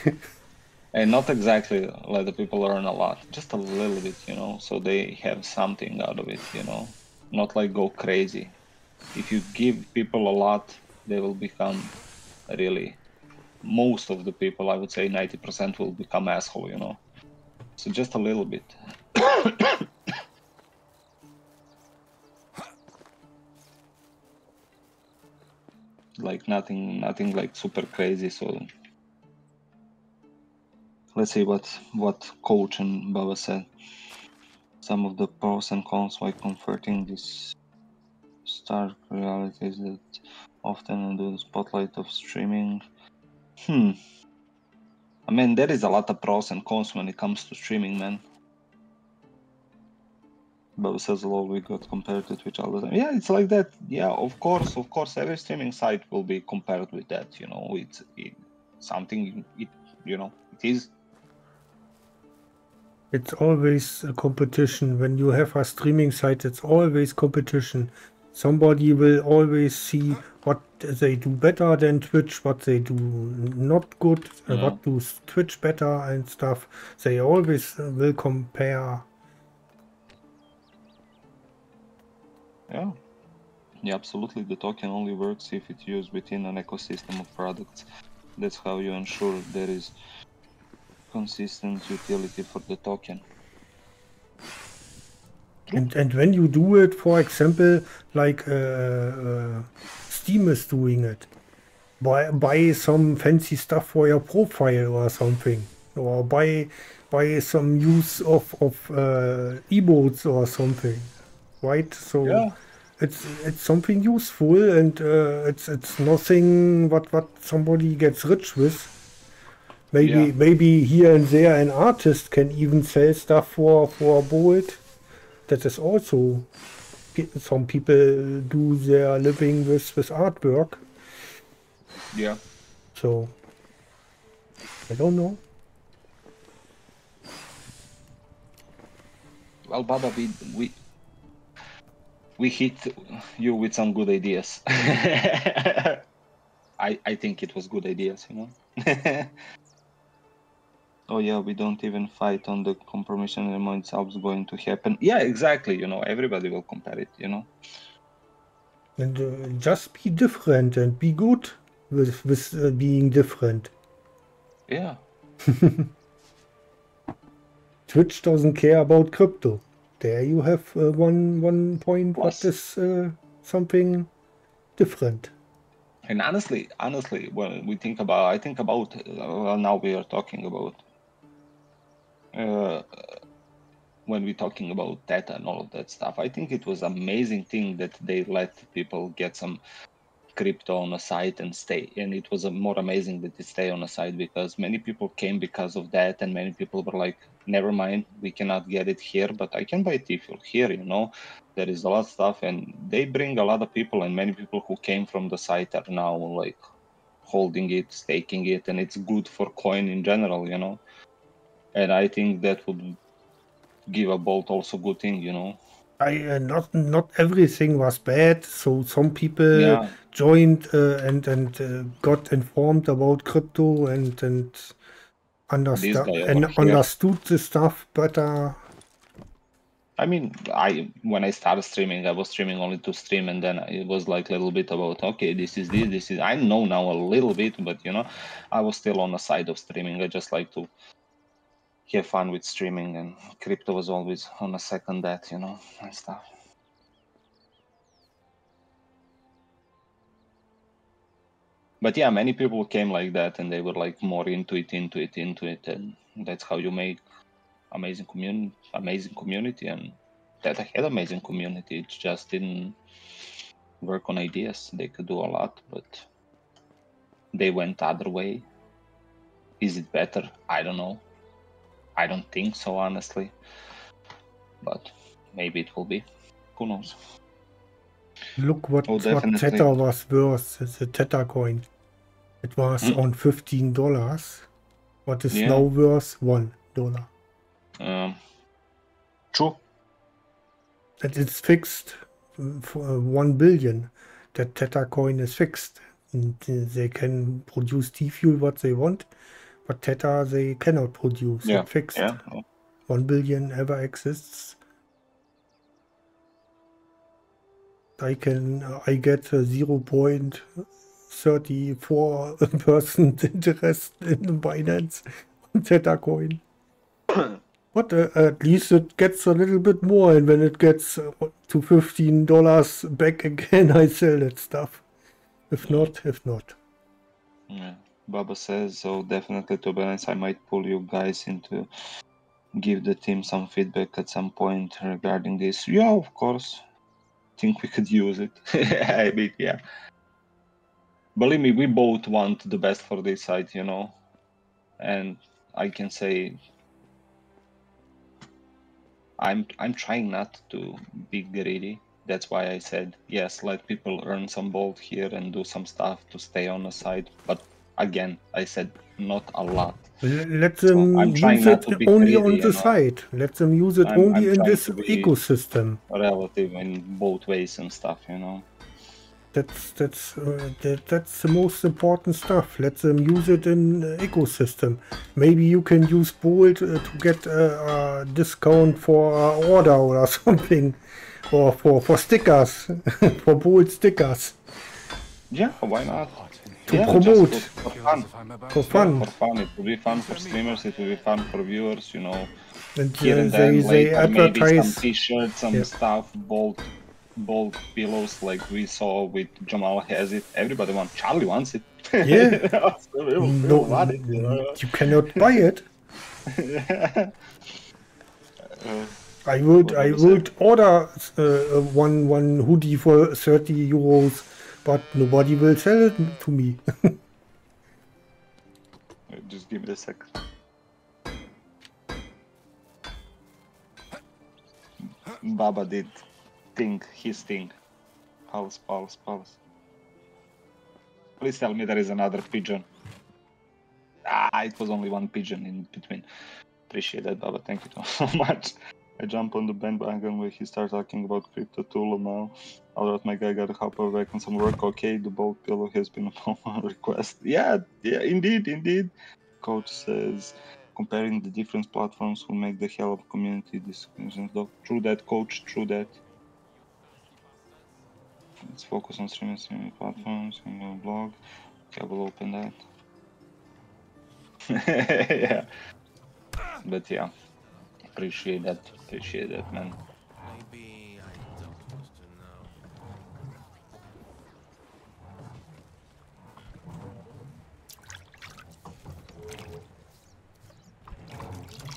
And not exactly let the people learn a lot, just a little bit, you know, so they have something out of it, you know. Not like go crazy. If you give people a lot, they will become really most of the people, I would say 90% will become asshole, you know. So just a little bit. like nothing nothing like super crazy so let's see what what coach and baba said some of the pros and cons why converting this stark realities that often under the spotlight of streaming hmm i mean there is a lot of pros and cons when it comes to streaming man Baba says a lot we got compared to Twitch all the time. Yeah, it's like that. Yeah, of course, of course, every streaming site will be compared with that. You know, it's it, something. It you know, it is. It's always a competition. When you have a streaming site, it's always competition. Somebody will always see what they do better than Twitch, what they do not good, uh, what do Twitch better and stuff. They always uh, will compare. Yeah. Yeah, absolutely. The token only works if it's used within an ecosystem of products. That's how you ensure there is consistent utility for the token. And, and when you do it, for example, like uh, uh, Steam is doing it, buy, buy some fancy stuff for your profile or something, or buy buy some use of of uh, emotes or something, right? So Yeah. it's it's something useful and uh, it's it's nothing what what somebody gets rich with. Maybe Yeah. maybe here and there an artist can even sell stuff for for Bolt. That is also some people do their living with with artwork. Yeah. So I don't know. Well, Baba, we we we hit you with some good ideas. I I think it was good ideas, you know. oh yeah, we don't even fight on the compromission anymore. It's always going to happen. Yeah, exactly. You know, everybody will compare it. You know. And uh, just be different and be good with with uh, being different. Yeah. Twitch doesn't care about crypto. There you have uh, one one point. Plus. What is uh, something different? And honestly, honestly, when we think about, I think about, uh, well, now we are talking about, uh, when we're talking about Theta and all of that stuff, I think it was amazing thing that they let people get some crypto on a site and stay. And it was a more amazing that it stay on a site because many people came because of that, and many people were like, "Never mind, we cannot get it here, but I can buy T-fuel here." You know, there is a lot of stuff, and they bring a lot of people, and many people who came from the site are now like holding it, staking it, and it's good for coin in general. You know, and I think that would give a bolt also good thing. You know. I uh, not not everything was bad. So some people Yeah. joined uh, and and uh, got informed about crypto and and understand guy and understood the stuff better. I mean, I when I started streaming, I was streaming only to stream, and then it was like a little bit about okay, this is this, this is. I know now a little bit, but you know, I was still on the side of streaming. I just like to have fun with streaming, and crypto was always on a second that, you know, and stuff. But yeah, many people came like that, and they were like more into it, into it, into it, and that's how you make amazing community amazing community and that I had amazing community. It just didn't work on ideas. They could do a lot but they went other way. Is it better? I don't know i don't think so honestly but maybe it will be who knows Look what Oh, what. Theta was worth. The Theta coin. It was Hmm. on fifteen dollars. What is Yeah. now worth one dollar. um true That it's fixed for uh, one billion. That Theta coin is fixed. And uh, they can produce T fuel what they want, but Theta they cannot produce. Yeah, It's fixed. yeah One billion ever exists. I can I get a zero point thirty four percent interest in Binance on Theta coin. But uh, at least it gets a little bit more, and when it gets uh, to fifteen dollars back again, I sell that stuff. If not, if not. Yeah, Baba says so. Definitely, to honest, I might pull you guys into give the team some feedback at some point regarding this. Yeah, of course. Think we could use it. I mean, yeah. Believe me, we both want the best for this site, you know. And I can say I'm I'm trying not to be greedy. That's why I said yes, let people earn some bolt here and do some stuff to stay on the side. But again, I said not a lot. Let them I'm use it only on the side. Let them use it I'm- only I'm in this ecosystem. Relative in both ways and stuff, you know. That's that's uh, that, that's the most important stuff. Let them use it in uh, ecosystem. Maybe you can use Bolt uh, to get a, a discount for order or something, or for for stickers, for Bolt stickers Yeah, why not? To yeah, promote for, for fun. as if I'm about for to fun. For fun, it will be fun for streamers. It will be fun for viewers. You know, And here uh, and they then they later maybe some advertise. T-shirts, some Yeah. stuff, bolt, bolt pillows like we saw with Jamal has it. Everybody wants. Charlie wants it. Yeah. So we will- we No, want it, you know. you cannot buy it. Uh, I would I was that? would order uh, one one hoodie for 30 euros, but nobody will sell it to me. Just give me a sec. Baba did think his thing. Pulse, pulse, pulse. Please tell me there is another pigeon. Ah, it was only one pigeon in between. Appreciate that, Baba. Thank you so much. I jump on the bandwagon when he starts talking about crypto tool now. Alright, my guy gotta hop back on some work. Okay, the bolt pillow has been a request. Yeah, yeah, indeed, indeed. Coach says comparing the different platforms will make the hell of community discussions. True that, coach. True that. Let's focus on streaming, streaming platforms and your blog. Okay, I will open that. yeah. But yeah, appreciate that. Appreciate that, man. Maybe I don't want to know.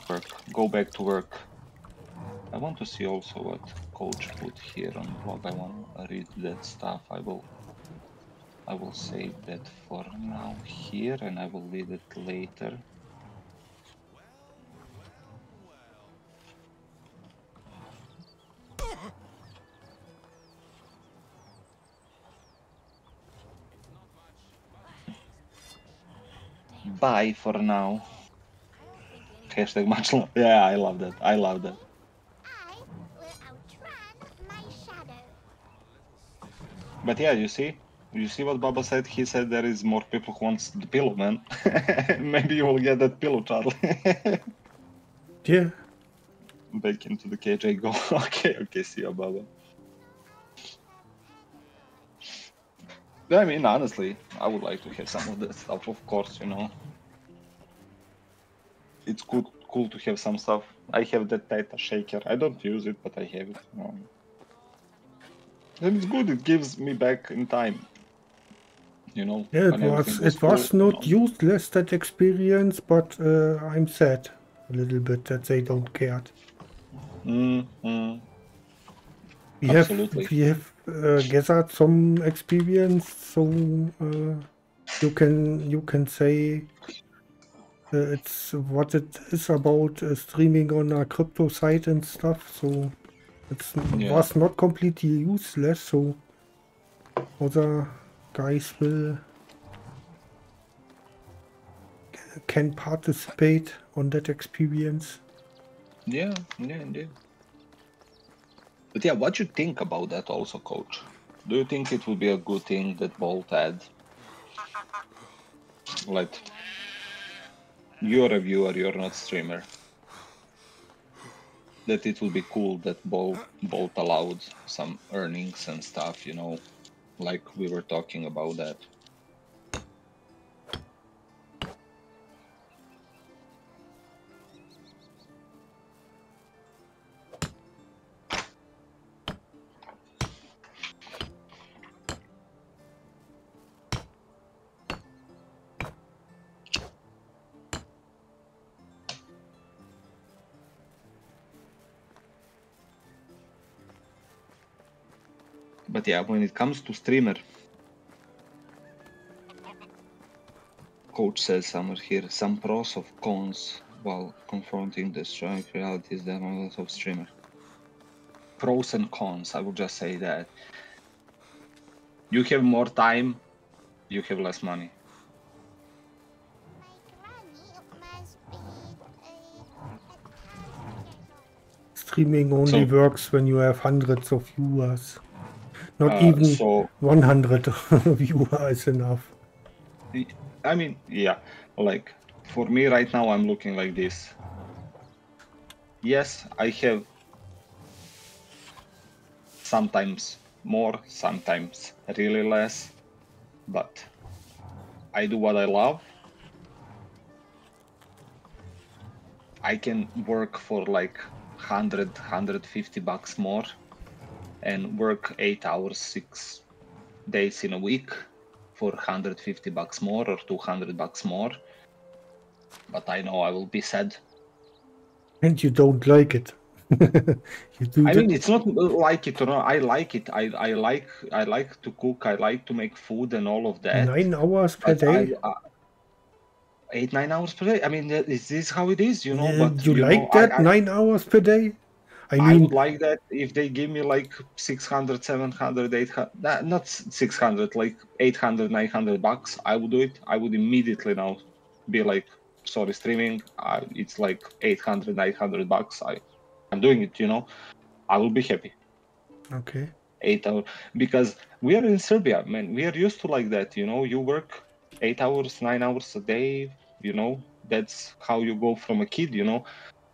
Work. Go back to work. I want to see also what coach put here on blog. I want to read that stuff. I will I will save that for now here and I will read it later. Bye for now. Hashtag much love. Yeah, I love that. I love that. I will outrun my shadow. But yeah, you see, you see what Baba said. He said there is more people who wants the pillow, man. Maybe you will get that pillow, Charlie. Yeah. Back into the cage I go. okay, okay, see you, Baba. I mean, honestly, I would like to have some of that stuff, of course. You know, it's good, cool to have some stuff. I have that Theta shaker. I don't use it, but I have it. Um, and it's good. It gives me back in time. You know. Yeah, it was it was you not know. useless that experience, but uh, I'm sad a little bit that they don't care. Mm, mm. We Absolutely. have we have uh, gathered some experience, so uh, you can you can say it's what it is about uh, streaming on a crypto site and stuff. So it Yeah. was not completely useless. So other guys will can participate on that experience. Yeah, yeah, indeed. But yeah, what you think about that also, coach? Do you think it would be a good thing that Bolt had? Like, you're a viewer, you're not streamer. That it would be cool that Bolt, Bolt allowed some earnings and stuff, you know, like we were talking about that. But yeah, when it comes to streamer, coach says somewhere here some pros of cons while confronting the strong realities that models of streamer. Pros and cons, I would just say that you have more time, you have less money. Money must be a Streaming only So- works when you have hundreds of viewers. Not Uh, even so 100 viewer is enough. I mean, yeah, like for me right now, I'm looking like this. Yes, I have sometimes more, sometimes really less, but I do what I love. I can work for like 100, 150 bucks more and work eight hours, six days in a week for 150 bucks more or 200 bucks more. But I know I will be sad. And you don't like it. you do I mean, it's not like it or not. I like it. I, I like I like to cook. I like to make food and all of that. nine hours per day. I, uh, eight nine hours per day. I mean, is this how it is? You know. Uh, but you, like know, that I, I, nine hours per day? I I would like that if they give me like 600, 700, 800, nah, not 600, like 800, 900 bucks, I would do it. I would immediately now be like, sorry, streaming, I, it's like 800, 900 bucks. I, I'm doing it, you know. I will be happy. okay. Eight hours. Because we are in Serbia, man. We are used to like that, you know. You work eight hours, nine hours a day, you know. That's how you go from a kid, you know.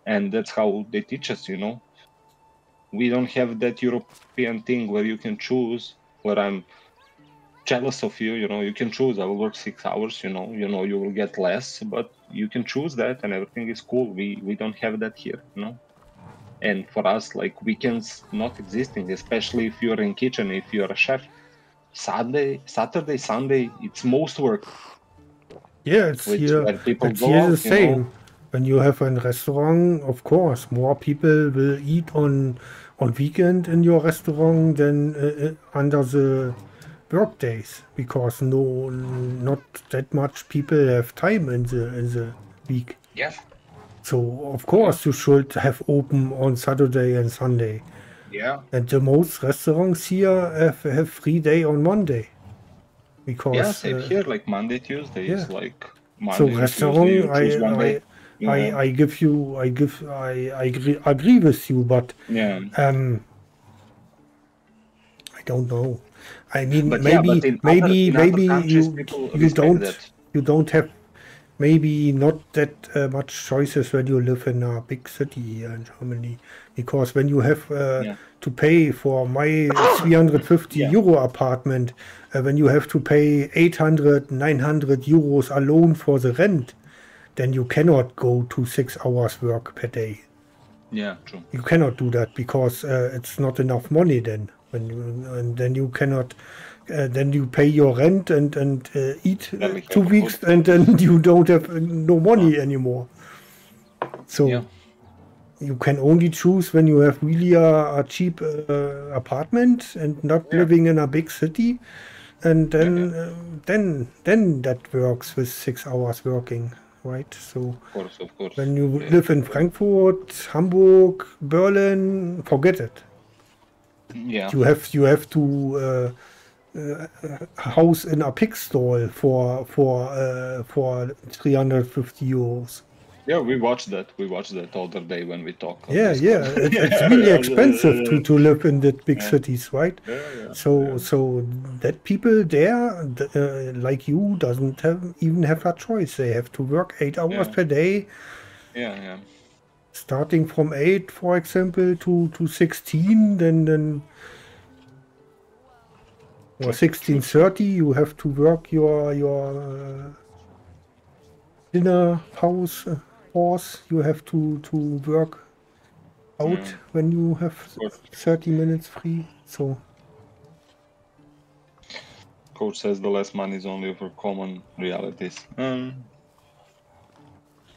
And that's how they teach us, you know we don't have that European thing where you can choose where I'm jealous of you, you know, you can choose I will work six hours, you know, you know you will get less, but you can choose that and everything is cool. We we don't have that here, you know. And for us, like weekends not existing, especially if you're in kitchen, if you're a chef. Saturday, Saturday, Sunday, it's most work. Yeah, it's Which here. It's go here out, the you know, same. When you have a restaurant, of course, more people will eat on on weekend in your restaurant than uh, uh, under the work days because no, not that much people have time in the in the week. Yeah. So of course you should have open on Saturday and Sunday. Yeah. And the most restaurants here have, have free day on Monday. Because Yeah, same uh, here. Like Monday, Tuesday is like Monday. so and Tuesday, restaurant I I, I, I give you I give I, I agree, agree with you but yeah. um I don't know. I mean But yeah, maybe but maybe other- maybe you you don't that. you don't have maybe not that uh, much choices when you live in a big city here in Germany because when you have uh, Yeah. to pay for my 350 Yeah. euro apartment uh, when you have to pay 800 900 euros alone for the rent then you cannot go to six hours work per day Yeah, true. you cannot do that because uh, it's not enough money then when you, and then you cannot uh, then you pay your rent and and uh, eat we two weeks food. and then you don't have uh, no money anymore so Yeah. you can only choose when you have really a, a cheap uh, apartment and not Yeah. living in a big city and then Yeah. uh, then then that works with six hours working right so Of course, of course. when you Yeah. live in Frankfurt, Hamburg, Berlin, forget it. Yeah. You have you have to uh, uh, house in a pig stall for for uh, for 350 euros. Yeah, we watched that. We watched that the other day when we talk. Yeah, yeah, it, it's really expensive to, to live in the big cities, right? Yeah, yeah. So so that people there, uh, like you, doesn't have even have a choice. They have to work eight hours Yeah. per day. Yeah, yeah. starting from 8 for example to to 16 then then or 1630 you have to work your your uh, dinner house horse you have to to work out Mm. when you have 30 minutes free so Coach says the less money is only for common realities. Um,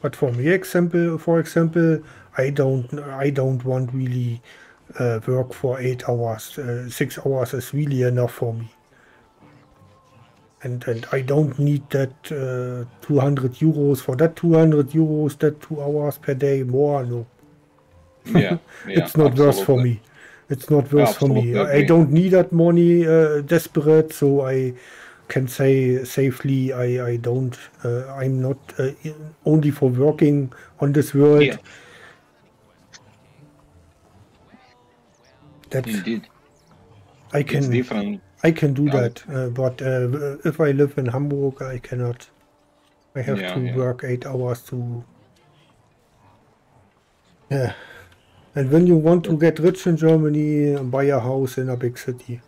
But for me, example, for example, I don't, I don't want really uh, work for eight hours. Uh, six hours is really enough for me. And and I don't need that uh, 200 euros for that 200 euros, that two hours per day more. No, yeah, yeah. it's not worth for me. It's not worth for me. Absolutely I don't need that money uh, desperate, so I can say safely I, I don't. Uh, I'm not uh, only for working on this world. Yeah, That indeed. I It's can different. I can do Yeah. that, uh, but uh, if I live in Hamburg, I cannot. I have Yeah, to yeah. work eight hours to. Yeah, and when you want to get rich in Germany, buy a house in a big city.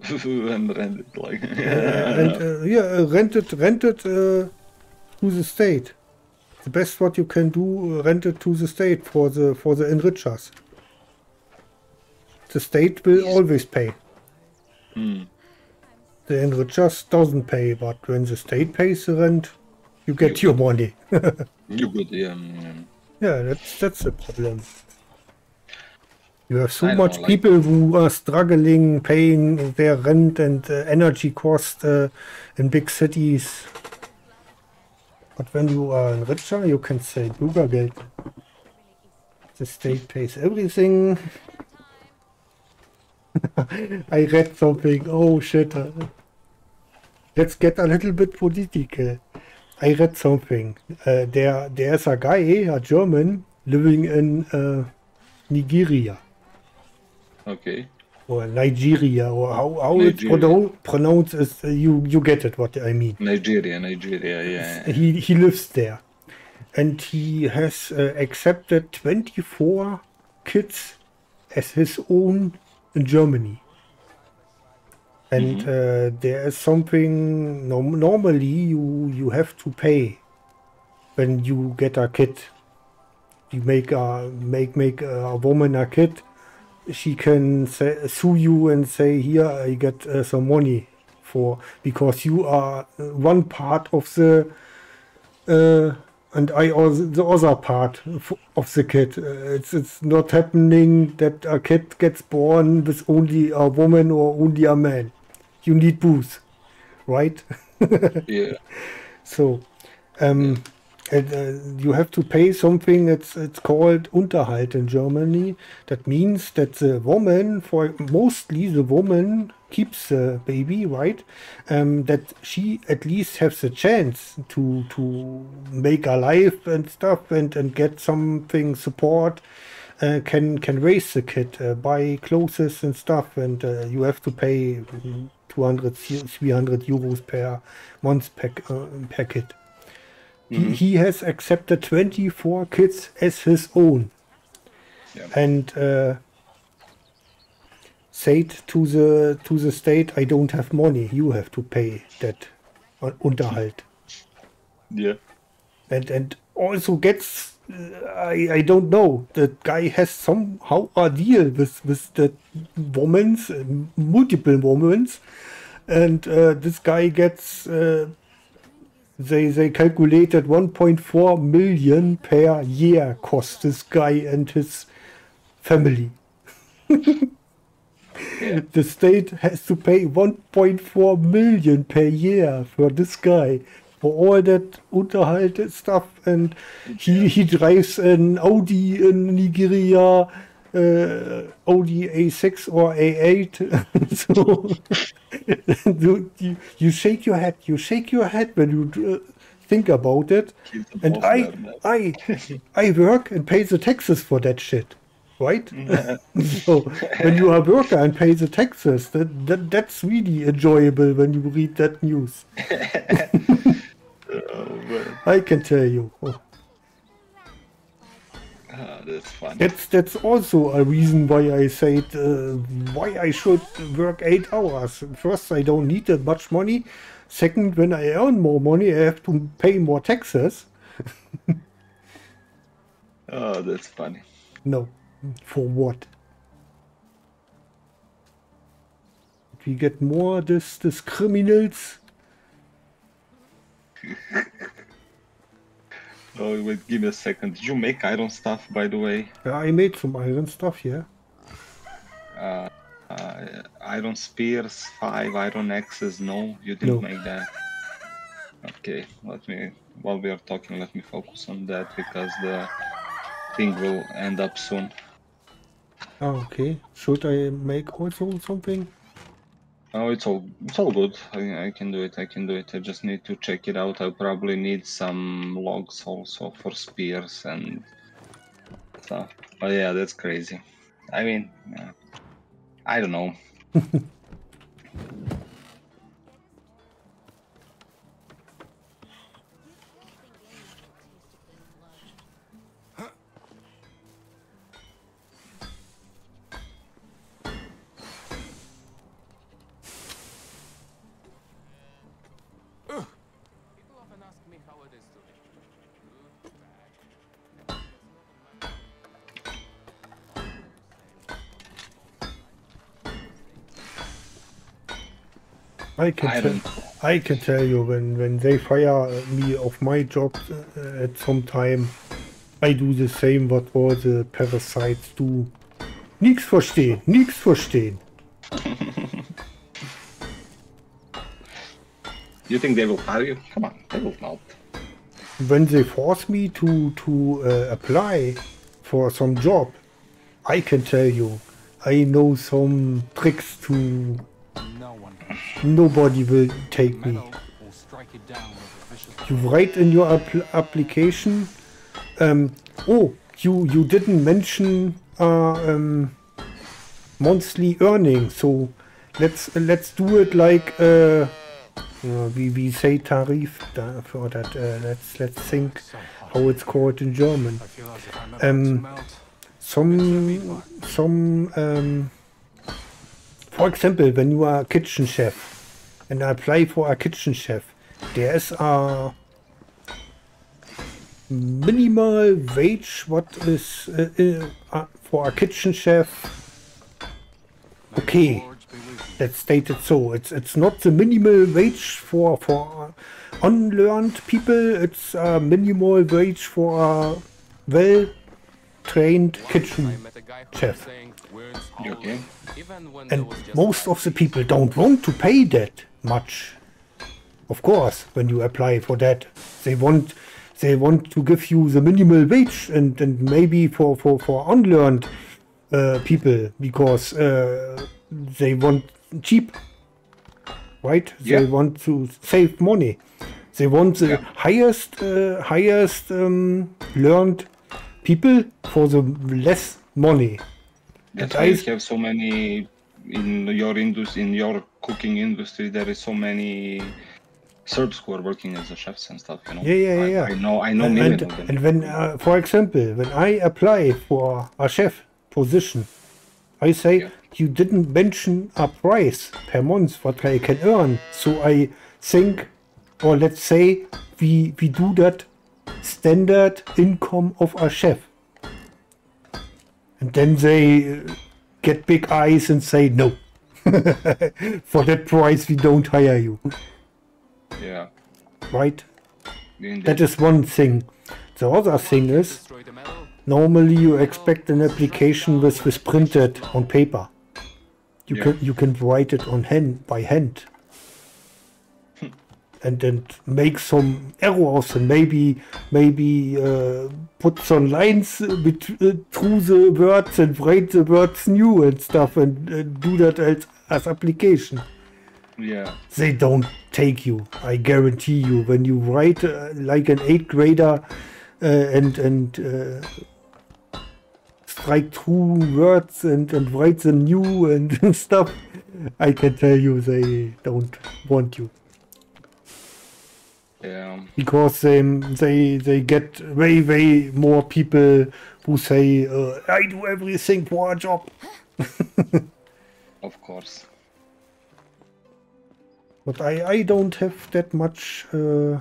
and rent it like. and uh, yeah, uh, rent it, rent it uh, to the state. The best what you can do, uh, rent it to the state for the for the enrichers. The state will always pay. Hmm. The enrichers doesn't pay, but when the state pays the rent, you get your money. You good, yeah. mm, yeah, that's that's the problem. You have so much know, like- people who are struggling paying their rent and uh, energy cost uh, in big cities. But when you are richer, you can say Bürgergeld. The state pays everything. I read something. Oh shit. Let's get a little bit political. I read something. Uh, there, there's a guy, a German, living in uh, Nigeria Okay. or Nigeria or how, how it's Nigeria. pronou- pronounced. Is, uh, you you get it what I mean. Nigeria, Nigeria, yeah. He he lives there, and he has uh, accepted 24 kids as his own in Germany. And uh, there is something norm- normally you you have to pay when you get a kid. You make a make make a woman a kid. She can say, sue you and say, "Here, I get uh, some money for because you are one part of the uh, and I also the other part of, the kid. Uh, it's it's not happening that a kid gets born with only a woman or only a man. you need both, right? Yeah. So, um, and, uh, you have to pay something. It's it's called Unterhalt in Germany. That means that the woman, for mostly the woman, keeps the baby, right? Um, that she at least has a chance to to make a life and stuff, and and get something support. Uh, can can raise the kid, uh, buy clothes and stuff, and uh, you have to pay 200, 300 euros per month per, uh, per kid. He, he has accepted 24 kids as his own Yeah. and uh, said to the to the state, "I don't have money. You have to pay that Unterhalt." Yeah. and and also gets I I don't know the guy has somehow a deal with with the women's multiple women's and uh, this guy gets uh, they they calculated 1.4 million per year cost this guy and his family. The state has to pay 1.4 million per year for this guy for all that Unterhalt stuff and he he drives an Audi in Nigeria uh, Audi A6 or A8 so you, you, you shake your head you shake your head when you uh, think about it. And I. I I work and pay the taxes for that shit right? So when you are a worker and pay the taxes that, that that's really enjoyable when you read that news. Oh. I can tell you. Oh, That's funny. that's that's also a reason why I said uh, why I should work eight hours first I don't need that much money second when I earn more money I have to pay more taxes Oh, that's funny. No. For what? We get more this this criminals. Oh, wait, give me a second. Did you make iron stuff, by the way? I made some iron stuff, yeah. Uh, uh, iron spears, five iron axes. No, you didn't No. make that. Okay, let me. While we are talking, let me focus on that because the thing will end up soon. Oh, okay. Should I make also something? Oh, it's all it's all good. I, I can do it. I can do it. I just need to check it out. I'll probably need some logs also for spears and stuff. But yeah, that's crazy. I mean, yeah, I don't know. I can I tell. I can tell you when when they fire me off my job uh, at some time, I do the same what all the parasites do. Nix verstehen, nix verstehen. You think they will fire you? Come on, they will not. when they force me to to uh, apply for some job, I can tell you, I know some tricks to. Nobody will take me. metal or strike it down with a vicious You write in your app- application. Um, oh, you you didn't mention uh, um, monthly earning, so let's let's do it like uh, uh, we we say tarif for that. Uh, let's let's think how it's called in German. I feel as if I'm about to Um, some some um, for example when you are a kitchen chef and apply for a kitchen chef there is a minimal wage what is uh, uh, uh, for a kitchen chef. Okay that's stated so. It's it's not the minimal wage for for unlearned people. It's a minimal wage for a well trained kitchen chef. Was saying, "We're in You okay? Scotland," Even when there and most of the people don't want to pay that much. Of course, when you apply for that, they want they want to give you the minimal wage and, and maybe for for for unlearned uh, people because uh, they want cheap, right? They want to save money. They want the Yeah. highest uh, highest um, learned people for the less money. That's why I- you have so many in your industry, in your cooking industry. There is so many Serbs who are working as a chefs and stuff. You know. Yeah, yeah, yeah, I, yeah. I know. I know and, and, of them. and when, uh, for example, when I apply for a chef position, I say Yeah. you didn't mention a price per month what I can earn. So I think, or let's say we we do that standard income of a chef, and then they uh, get big eyes and say no. for that price, we don't hire you, yeah. right? Indeed. That is one thing. The other thing is, destroy the metal. normally you expect an application with, with printed on paper. You Yeah. can you can write it on hand by hand. And then make some errors and maybe maybe uh, put some lines bet- uh, through the words and write the words new and stuff and uh, do that as, as application yeah. they don't take you. I guarantee you. When you write uh, like an eighth grader uh, and and uh, strike through words and and write them new and stuff, I can tell you they don't want you Yeah. because they they they get way way more people who say uh, I do everything for a job. Of course. But I, I don't have that much. Uh,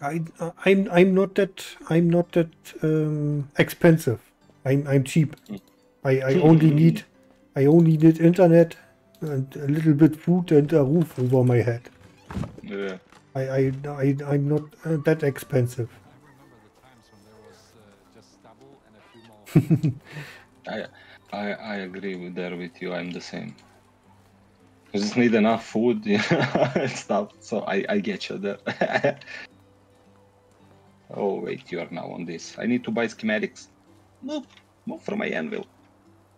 I I'm I'm not that I'm not that um, expensive. I'm I'm cheap. I, I only need I only need internet and a little bit food and a roof over my head. Yeah. I I, I I'm not uh, that expensive. I, I I agree with there with you. I'm the same. I just need enough food, you know, and stuff. So I I get you there. oh wait, you are now on this. I need to buy schematics. Move, move from my anvil.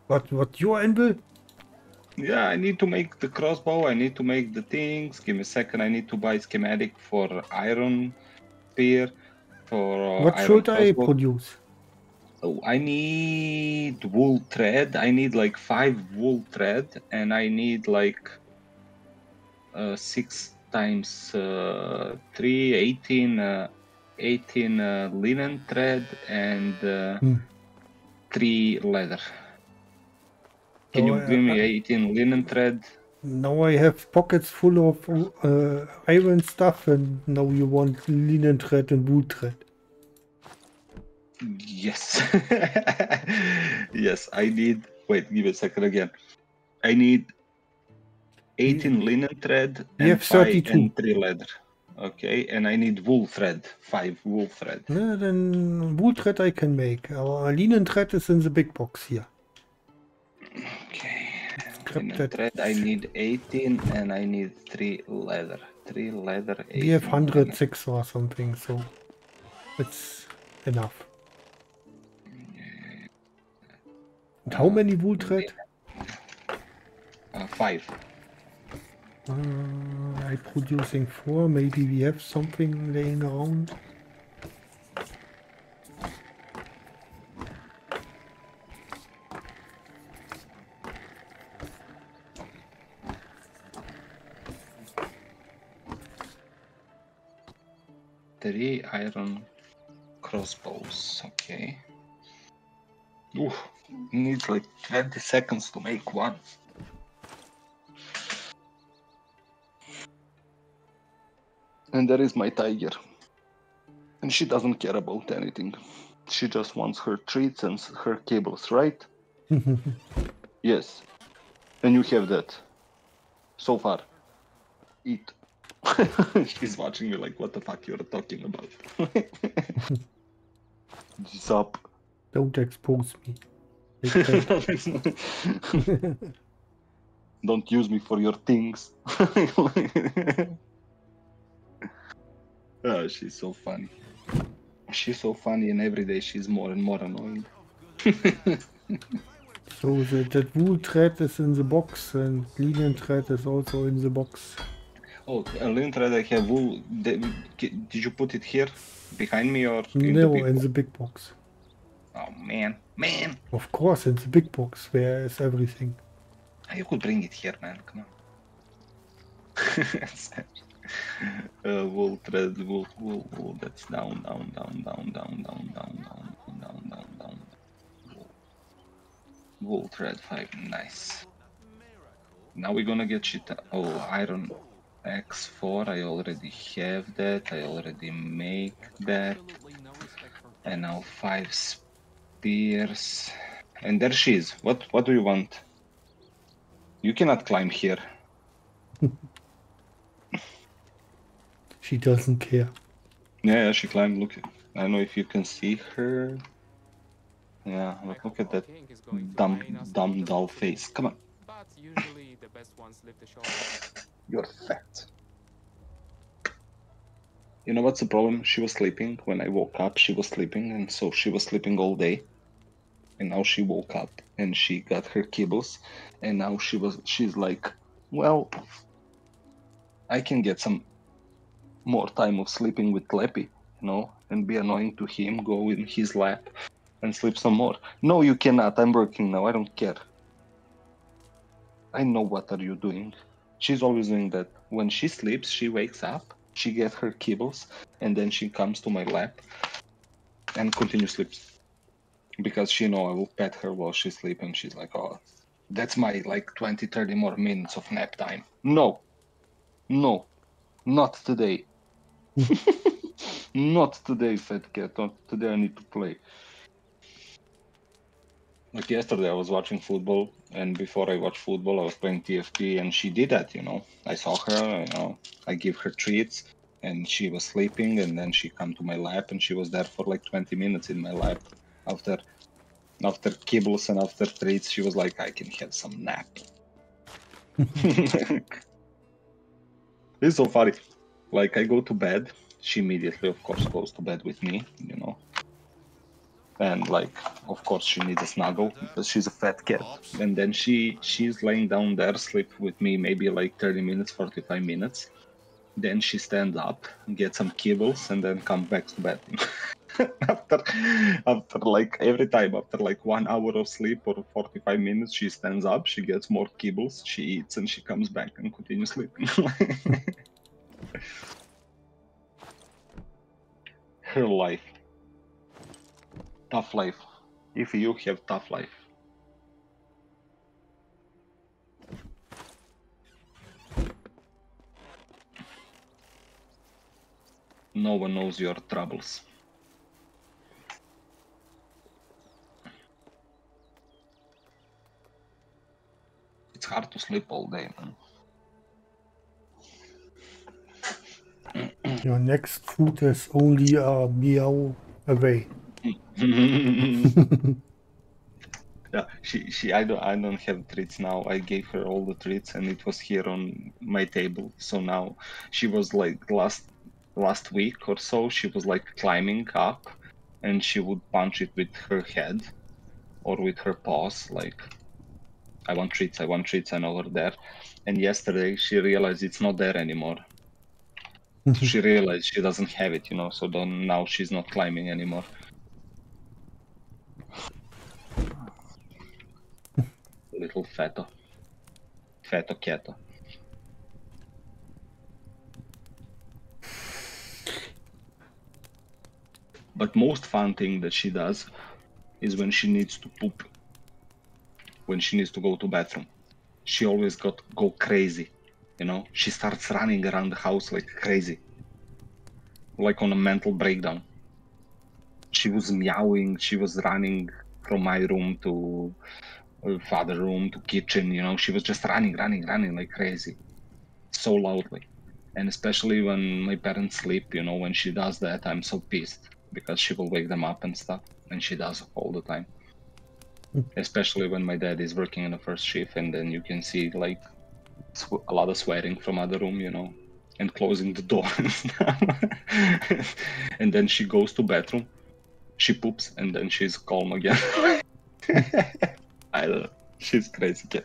What what your anvil? Yeah, I need to make the crossbow. I need to make the things. Give me a second. I need to buy schematic for iron spear. For uh, What should I produce? Oh, I need wool thread. I need like five wool thread, and I need like uh, six times uh, three, 18, uh, 18 uh, linen thread, and uh, Hmm. three leather. Can you uh, give me uh, 18 linen thread? Now I have pockets full of uh, iron stuff, and now you want linen thread and wool thread. Yes. yes, I need. Wait, give me a second again. I need 18 linen thread You and, have five 32. and 3 leather. Okay, and I need wool thread. 5 wool thread. No, then wool thread I can make. Our linen thread is in the big box here. Okay. Thread, I need 18 and I need 3 leather. 3 leather. We have 106 or something, so it's enough. And how many wool thread? Uh, 5. Uh, I'm producing four. Maybe we have something laying around. Three iron crossbows. Okay. Ooh, needs like 20 seconds to make one. And there is my tiger. And she doesn't care about anything. She just wants her treats and her cables, right? yes. And you have that. So far. Eat. She's watching you like, what the fuck you're talking about? She's up. Don't expose me. Don't use me for your things. oh, she's so funny. She's so funny, and every day she's more and more annoying. so the, that wool thread is in the box and linen thread is also in the box. Oh, a linen thread I have wool. Did you put it here, behind me, or in No, the big in box? the big box. Oh man, man! Of course, in the big box where is everything. You could bring it here, man. Come on. uh, wool thread, wool, wool, wool. That's down, down, down, down, down, down, down, down, down, down, down. Wool. Wool thread five, nice. Now we're gonna get shit. Oh, iron X4. I already have that. I already make that. And now five spears. And there she is. What? What do you want? You cannot climb here. She doesn't care. Yeah, yeah, she climbed. Look, I don't know if you can see her. Yeah, but look at that King is going to dumb, mine us dumb, little dull bit, face. Come on, You're fat. You know what's the problem? She was sleeping when I woke up. She was sleeping, and so she was sleeping all day. And now she woke up and she got her kibbles, and now she was she's like, well, I can get some more time of sleeping with Leppy, you know, and be annoying to him, go in his lap and sleep some more. No, you cannot. I'm working now. I don't care. I know what are you doing. She's always doing that. When she sleeps, she wakes up, she gets her kibbles, and then she comes to my lap and continues sleeps. Because she know I will pet her while she's sleeping. She's like, oh, that's my like 20, 30 more minutes of nap time. No. No. Not today. Not today, fat cat. Not today I need to play. Like yesterday, I was watching football, and before I watched football, I was playing TFT, and she did that. You know, I saw her. You know, I give her treats, and she was sleeping, and then she come to my lap, and she was there for like 20 minutes in my lap. After, after kibbles and after treats, she was like, "I can have some nap." it's so funny. Like I go to bed, she immediately, of course, goes to bed with me. You know, and like of course she needs a snuggle because she's a fat cat. And then she she's laying down there sleep with me maybe like 30 minutes 45 minutes. Then she stands up get some kibbles and then come back to bed. After after like every time after like one hour of sleep or 45 minutes she stands up she gets more kibbles she eats and she comes back and continues sleeping. Her life tough life. If you have tough life. No one knows your troubles. It's hard to sleep all day, man. Your next food is only a meow away. yeah, she she I don't I don't have treats now. I gave her all the treats and it was here on my table. So now she was like last last week or so she was like climbing up and she would punch it with her head or with her paws like I want treats, I want treats and over there. And yesterday she realized it's not there anymore. she realized she doesn't have it, you know, so then now she's not climbing anymore. Little feto. Feto quieto. But most fun thing that she does is when she needs to poop. When she needs to go to bathroom. She always got go crazy. You know, she starts running around the house like crazy. Like on a mental breakdown. She was meowing, she was running from my room to father room to kitchen, you know, she was just running, running, running like crazy. So loudly. And especially when my parents sleep, you know, when she does that, I'm so pissed. because she will wake them up and stuff, and she does all the time. Hmm. Especially when my dad is working in the first shift, and then you can see like sw- a lot of swearing from other room, you know, and closing the door and stuff. and then she goes to bathroom, she poops, and then she's calm again. I don't know. She's crazy kid.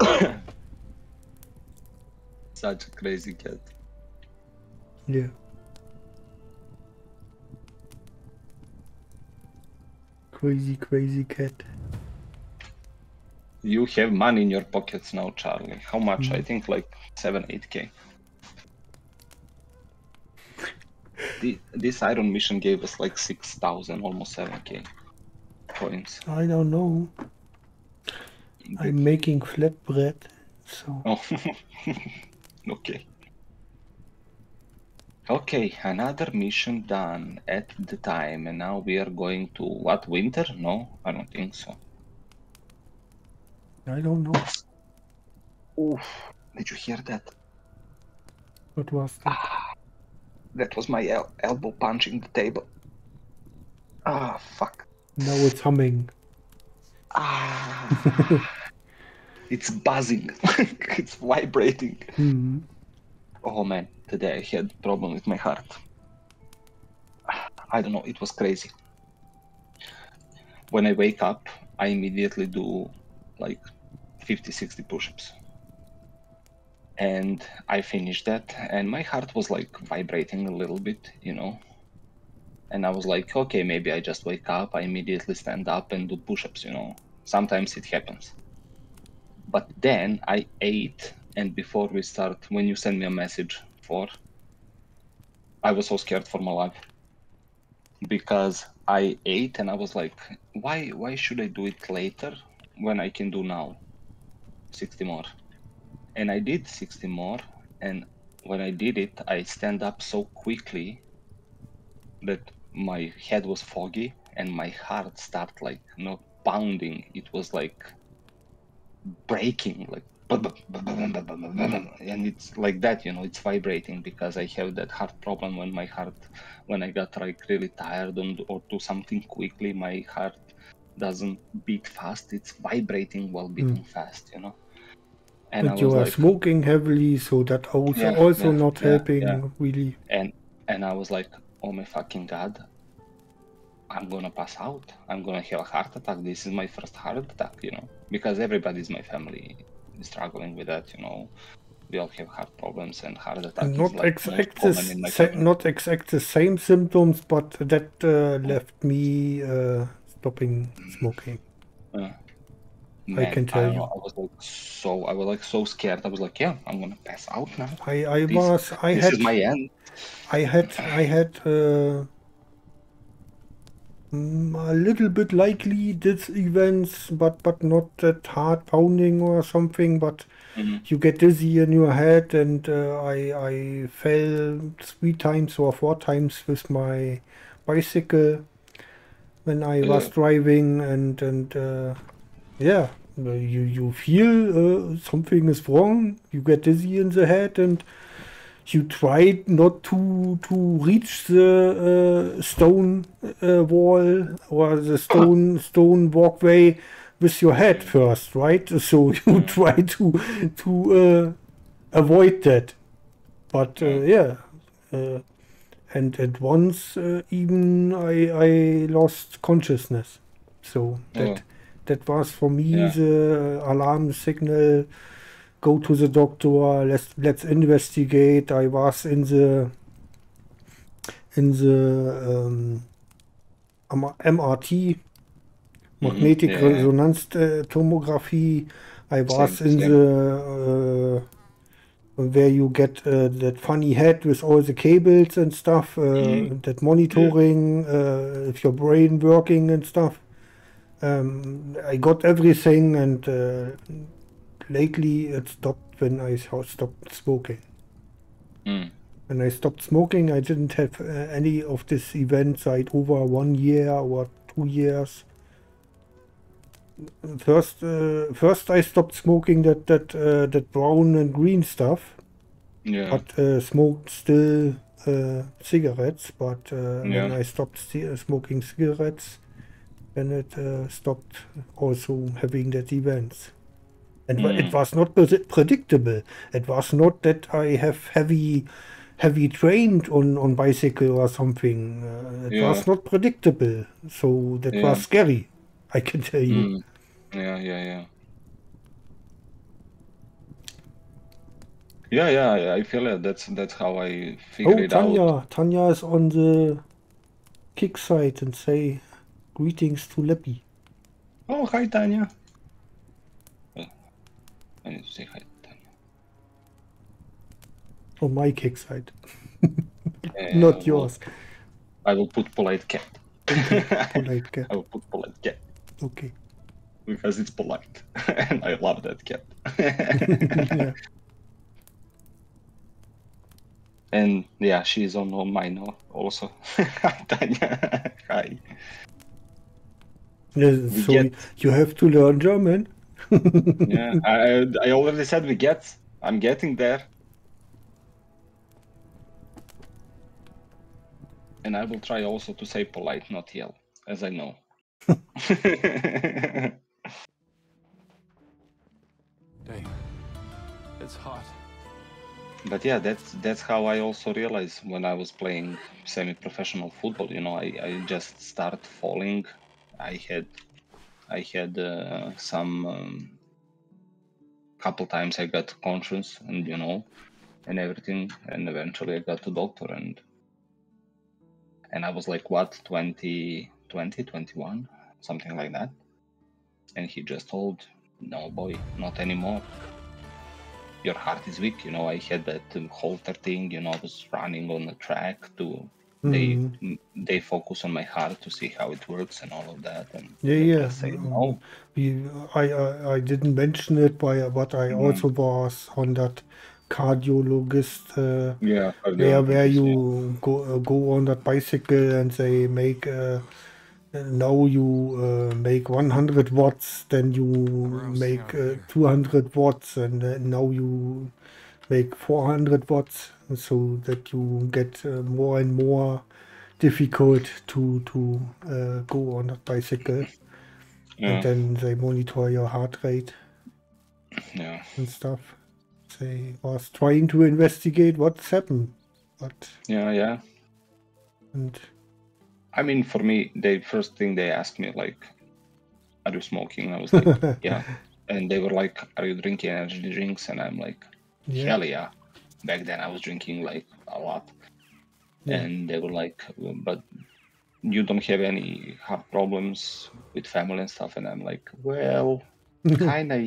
Such a crazy cat. Yeah. Crazy, crazy cat. You have money in your pockets now, Charlie. How much? Mm. I think like 7, 8k. The, this Iron Mission gave us like six thousand, almost seven k points. I don't know. I'm making flatbread, so Oh, okay. Okay, another mission done at the time, and now we are going to what winter? No, I don't think so. I don't know. Oof! Did you hear that? What was that? Ah. That was my el- elbow punching the table. Ah, fuck. Now it's humming. Ah. it's buzzing. it's vibrating. Hmm. Oh man, today I had problem with my heart. I don't know, it was crazy. When I wake up, I immediately do like 50, 60 push-ups. And I finished that and my heart was like vibrating a little bit, you know. And I was like, okay, maybe I just wake up, I immediately stand up and do push-ups, you know. Sometimes it happens. But then I ate and before we start when you send me a message for i was so scared for my life because i ate and i was like why why should i do it later when i can do now 60 more and i did 60 more and when i did it i stand up so quickly that my head was foggy and my heart started like you know pounding. It was like breaking like and it's like that you know it's vibrating because i have that heart problem when my heart when i got like really tired and or do something quickly my heart doesn't beat fast. It's vibrating while beating mm. fast you know and but you are smoking heavily, so that also Yeah, also yeah, not yeah, helping really. and and i was like oh my fucking god i'm gonna pass out i'm gonna have a heart attack this is my first heart attack you know because everybody in my family is struggling with that you know we all have heart problems and heart attacks. Not like exact the common in my sa- not exact the same symptoms, but that uh, left me uh, stopping smoking. Yeah. I can tell don't you. I was like so I was like so scared. I was like, yeah, I'm gonna pass out now. I I This- was I this had is my end. I had I had uh, mm, a little bit likely these events, but but not that heart pounding or something. But Mhm. you get dizzy in your head, and uh, I I fell three times or four times with my bicycle when I was Yeah. driving, and and uh, yeah, you you feel uh, something is wrong. You get dizzy in the head, and you try not to to reach the uh, stone uh, wall or the stone stone walkway with your head first, right? So you try to to uh, avoid that, but uh, yeah, uh, and at once uh, even I I lost consciousness, so that Oh. That was for me Yeah. the alarm signal go to the doctor let's let's investigate i was in the in the um, mrt magnetic yeah, yeah. resonance uh, tomography i was Same, in same. the uh, where you get uh, that funny head with all the cables and stuff uh, Mhm. that monitoring uh, if your brain working and stuff um, I got everything, and uh, lately it stopped when I stopped smoking. Mm. When I stopped smoking, I didn't have uh, any of these events like over one year or two years. First, uh, first I stopped smoking that that uh, that brown and green stuff, Yeah. but uh, smoked still uh, cigarettes. But uh, when I stopped smoking cigarettes, then it uh, stopped also having that events. And Mm. it was not pre- predictable. It was not that I have heavy, heavy trained on on bicycle or something. Uh, it Yeah. was not predictable. So that Yeah. was scary. I can tell you. Mm. Yeah, yeah, yeah. Yeah, yeah, I- feel it. That's that's how I figure Oh, it out. Tanya. Tanya is on the kick side and say greetings to Leppy. Oh, hi, Tanya. I need to say hi, Tanya. On my kick side. Yeah, uh, Not I will- yours. I will put polite cat. Polite cat. I will put polite cat Okay. because it's polite, and I love that cat. yeah. And yeah, she's on, on mine al- also. Hi, Tanya. Hi. Yeah, So get- you have to learn German. Yeah, I, uh, I already said we get. I'm getting there. And I will try also to say polite, not yell, as I know. Dane, it's hot. but yeah, that's that's how I also realized when I was playing semi-professional football. You know, I, I just start falling. I had I had uh, some um, couple times I got conscious and you know and everything, and eventually I got to doctor and and I was like what 20, 20 21 something like that, and he just told no boy not anymore your heart is weak. You know, I had that Holter thing. You know, I was running on the track to they Mhm. m- they focus on my heart to see how it works and all of that. And Yeah, yeah. just say um, no. We, I, I, I didn't mention it, by, but I Mhm. also was on that cardiologist uh, Yeah, where where cardiologist, you go uh, go on that bicycle and they make uh, now you uh, make 100 watts, then you Gross, make yeah, uh, 200 watts, and uh, now you make 400 watts, so that you get uh, more and more difficult to to uh, go on that bicycle, Yeah, and then they monitor your heart rate yeah, and stuff. They was trying to investigate what's happened, but yeah, yeah. and I mean, for me, the first thing they asked me like, "Are you smoking?" I was like, "Yeah," and they were like, "Are you drinking energy drinks?" And I'm like, yeah, "Hell yeah!" Back then, I was drinking like a lot, Yeah. and they were like, "But you don't have any heart problems with family and stuff?" And I'm like, "Well, kind of."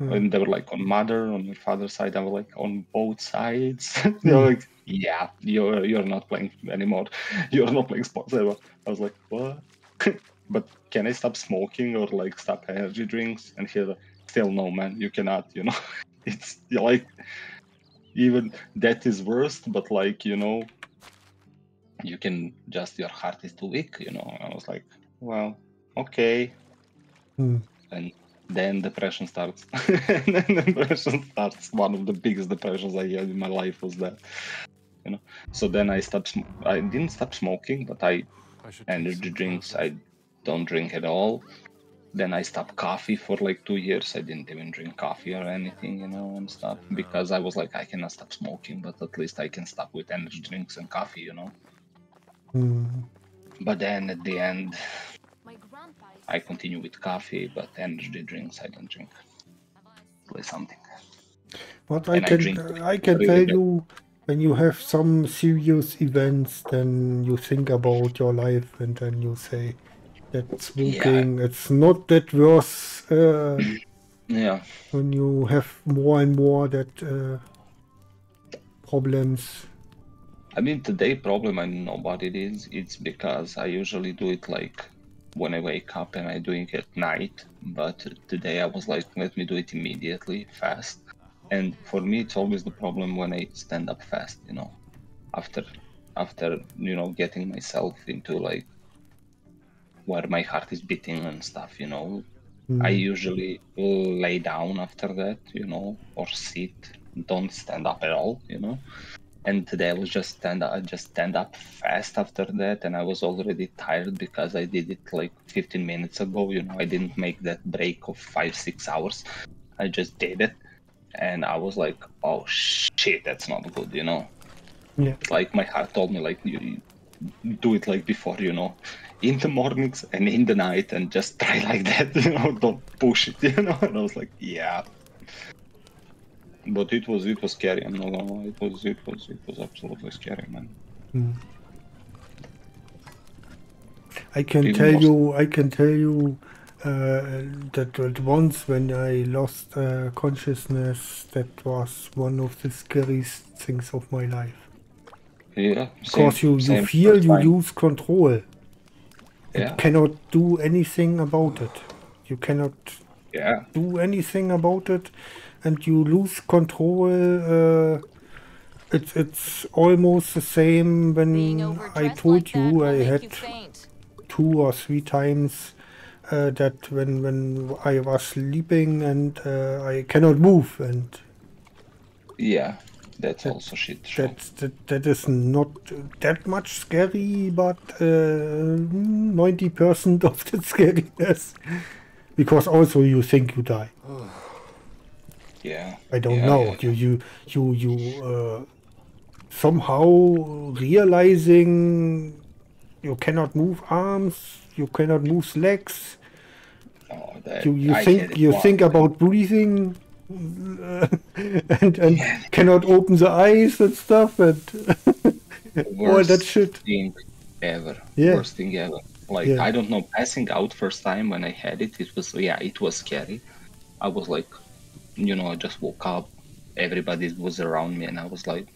Mm. And they were like on mother, on your father's side. I was like on both sides. They're like, yeah, you're you're not playing anymore. You're not playing sports ever. I was like, what? but can I stop smoking or like stop energy drinks? And he's like, still no, man, you cannot. You know, it's like even that is worst. But like you know, you can just your heart is too weak. You know, I was like, well, okay. Mm. And then depression starts. and then depression starts. One of the biggest depressions I had in my life was that. You know. So then I stopped. Sm- I didn't stop smoking, but I I should take energy drinks. I don't drink at all. Then I stopped coffee for like two years. I didn't even drink coffee or anything, you know, and stuff because I was like, I cannot stop smoking, but at least I can stop with energy drinks and coffee, you know. Mm. But then at the end, My grandpa is I continue with coffee, but energy drinks I don't drink. Play something. But I And I can drink I can really tell bad. you when you have some serious events, then you think about your life and then you say that smoking it's not that worse uh, Yeah. when you have more and more that uh, problems. I mean, today problem I know what it is. It's because I usually do it like when I wake up and I doing it at night. But today I was like, let me do it immediately, fast. And for me, it's always the problem when I stand up fast. You know, after after you know getting myself into like where my heart is beating and stuff. You know, Mm. I usually lay down after that. You know, or sit don't stand up at all, you know. And today I was just stand up, just stand up fast after that, and I was already tired because I did it like 15 minutes ago. You know, I didn't make that break of five six hours. I just did it, and I was like, oh shit, that's not good, you know. Yeah. Like my heart told me like you, you do it like before, you know, in the mornings and in the night, and just try like that, you know, don't push it, you know. And I was like, yeah. But it was it was scary. I'm not gonna lie. It was it was it was absolutely scary, man. I can Even tell more- you, I can tell you uh, that, once when I lost uh, consciousness, that was one of the scariest things of my life. Yeah. same, Because you, you same feel you time. lose control. Yeah. You cannot do anything about it. You cannot Yeah. do anything about it, and you lose control. Uh, it's it's almost the same when I told like you I had you two or three times uh, that when when I was sleeping and uh, I cannot move, and Yeah. That's also shit. True. that that, that is not that much scary, but uh, ninety percent of the scariness, because also you think you die. Yeah. I don't Yeah, know. yeah, You you you you uh, somehow realizing you cannot move arms, you cannot move legs. Oh, that, You you I think you think about breathing, and and cannot open the eyes and stuff and all that Worst shit. thing ever. Yeah. Worst thing ever. Like Yeah. I don't know, passing out first time when I had it, it was yeah, it was scary. I was like, you know, I just woke up, everybody was around me, and I was like,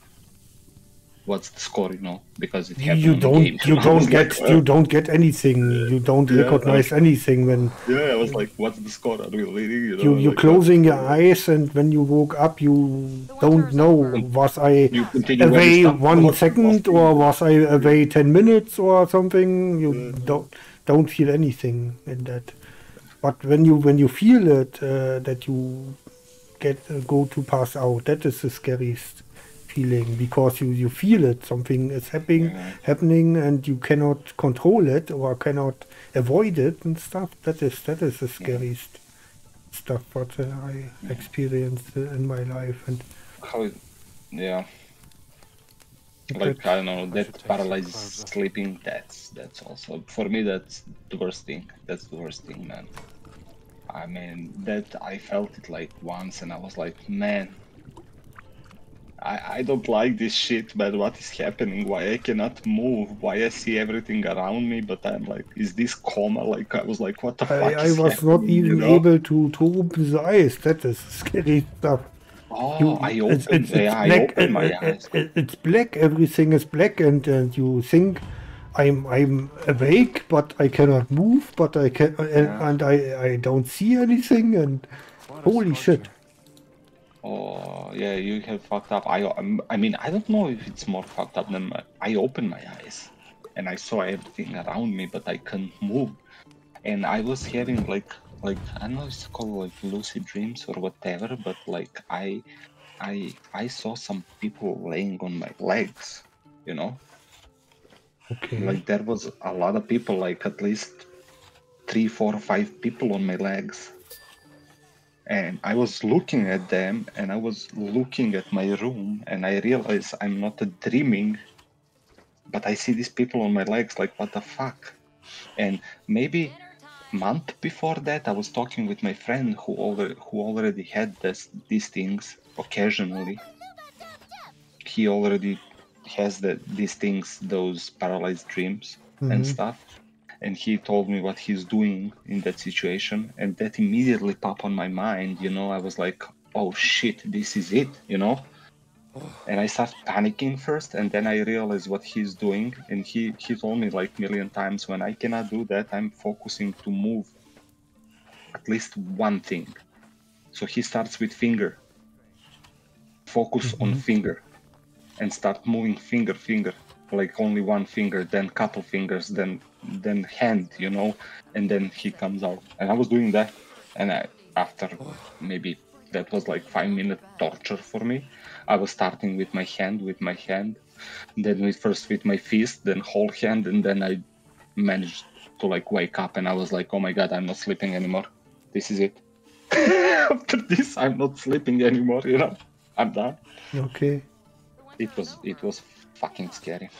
"What's the score?" You know, because it happened. You don't game. you don't get like, you "Uh." don't get anything. You don't Yeah, recognize anything when Yeah, I was like, "What's the score? Are we leading?" You know, you you like, closing your eyes and when you woke up you don't know was I You continue when away you stop one watching second Lost or was I away ten minutes or something you don't don't feel anything in that but when you when you feel it uh, that you get uh, go to pass out that is the scariest feeling because you you feel it. Something is happening happening and you cannot control it or cannot avoid it and stuff. That is that is the scariest stuff what uh, I experienced uh, in my life. And how it, yeah. Like i don't know that paralyzes sleeping that's that's also for me that's the worst thing that's the worst thing man. I mean that i felt it like once and i was like man I, I don't like this shit, but What is happening? Why I cannot move? Why I see everything around me, but I'm like, is this coma? Like I was like, what the fuck? I, I was not happening, you even know? able to, to open the eyes. That is scary stuff. Oh, You- I it's- opened, it's- it's yeah, I black, opened my uh, uh, eyes. uh, It's black. Everything is black, and, and you think I'm I'm awake, but I cannot move, but I can, and, Yeah. and I I don't see anything, and holy shit. Oh yeah, you have fucked up. I um, I mean I don't know if it's more fucked up than my, I opened my eyes and I saw everything around me, but I couldn't move, and I was having like like I don't know if it's called like lucid dreams or whatever, but like I I I saw some people laying on my legs, you know, Okay. like there was a lot of people, like at least three, four, five people on my legs. And I was looking at them and I was looking at my room and I realized I'm not dreaming, but I see these people on my legs, like what the fuck? And maybe month before that I was talking with my friend who already who already had this these things occasionally. He already has the these things, those paralyzed dreams and Mhm. stuff. And he told me what he's doing in that situation, and that immediately popped on my mind. You know, I was like, "Oh shit, this is it," you know. Oh. And I started panicking first, and then I realized what he's doing. And he he told me like million times, when I cannot do that, I'm focusing to move at least one thing. So he starts with finger. Focus on mm-hmm. finger and start moving finger finger like only one finger then couple fingers then then hand you know and then he comes out and i was doing that and I, after maybe that was like five minute torture for me. I was starting with my hand, with my hand, then with first with my fist, then whole hand, and then I managed to like wake up and I was like, oh my god, I'm not sleeping anymore. This is it. After this, I'm not sleeping anymore. You know, I'm done. Okay. It was it was fucking scary,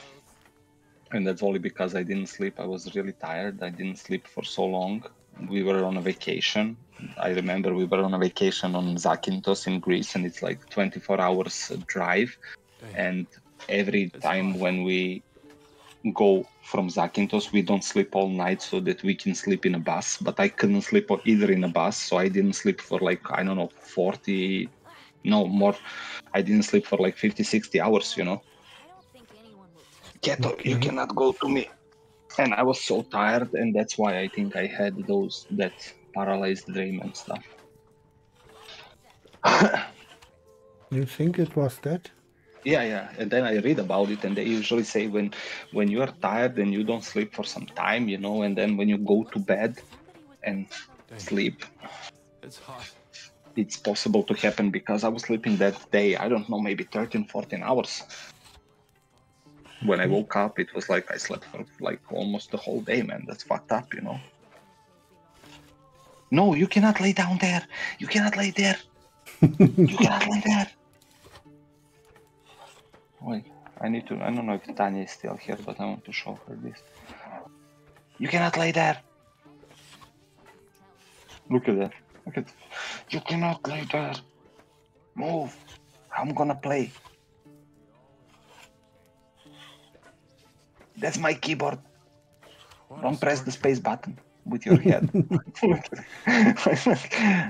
and that's only because I didn't sleep. I was really tired. I didn't sleep for so long. We were on a vacation. I remember we were on a vacation on Zakynthos in Greece, and it's like 24 hours drive. And every time when we go from Zakynthos, we don't sleep all night so that we can sleep in a bus. But I couldn't sleep either in a bus, so I didn't sleep for like I don't know 40, no more. I didn't sleep for like 50, 60 hours. You know. Keto, you cannot go to me. And I was so tired, and that's why I think I had those that paralyzed dream and stuff. You think it was that? Yeah, yeah. And then I read about it, and they usually say when when you are tired and you don't sleep for some time, you know, and then when you go to bed and sleep, It's hot. it's possible to happen because I was sleeping that day, I don't know, maybe 13, 14 hours. When I woke up, it was like I slept for like almost the whole day, man. That's fucked up, you know. No, you cannot lay down there. You cannot lay there. you cannot lay there. Wait, I need to. I don't know if Tanya is still here, but I want to show her this. You cannot lay there. Look at that. Look at. You cannot lay there. Move. I'm gonna play. That's my keyboard. What Don't press the space button with your head.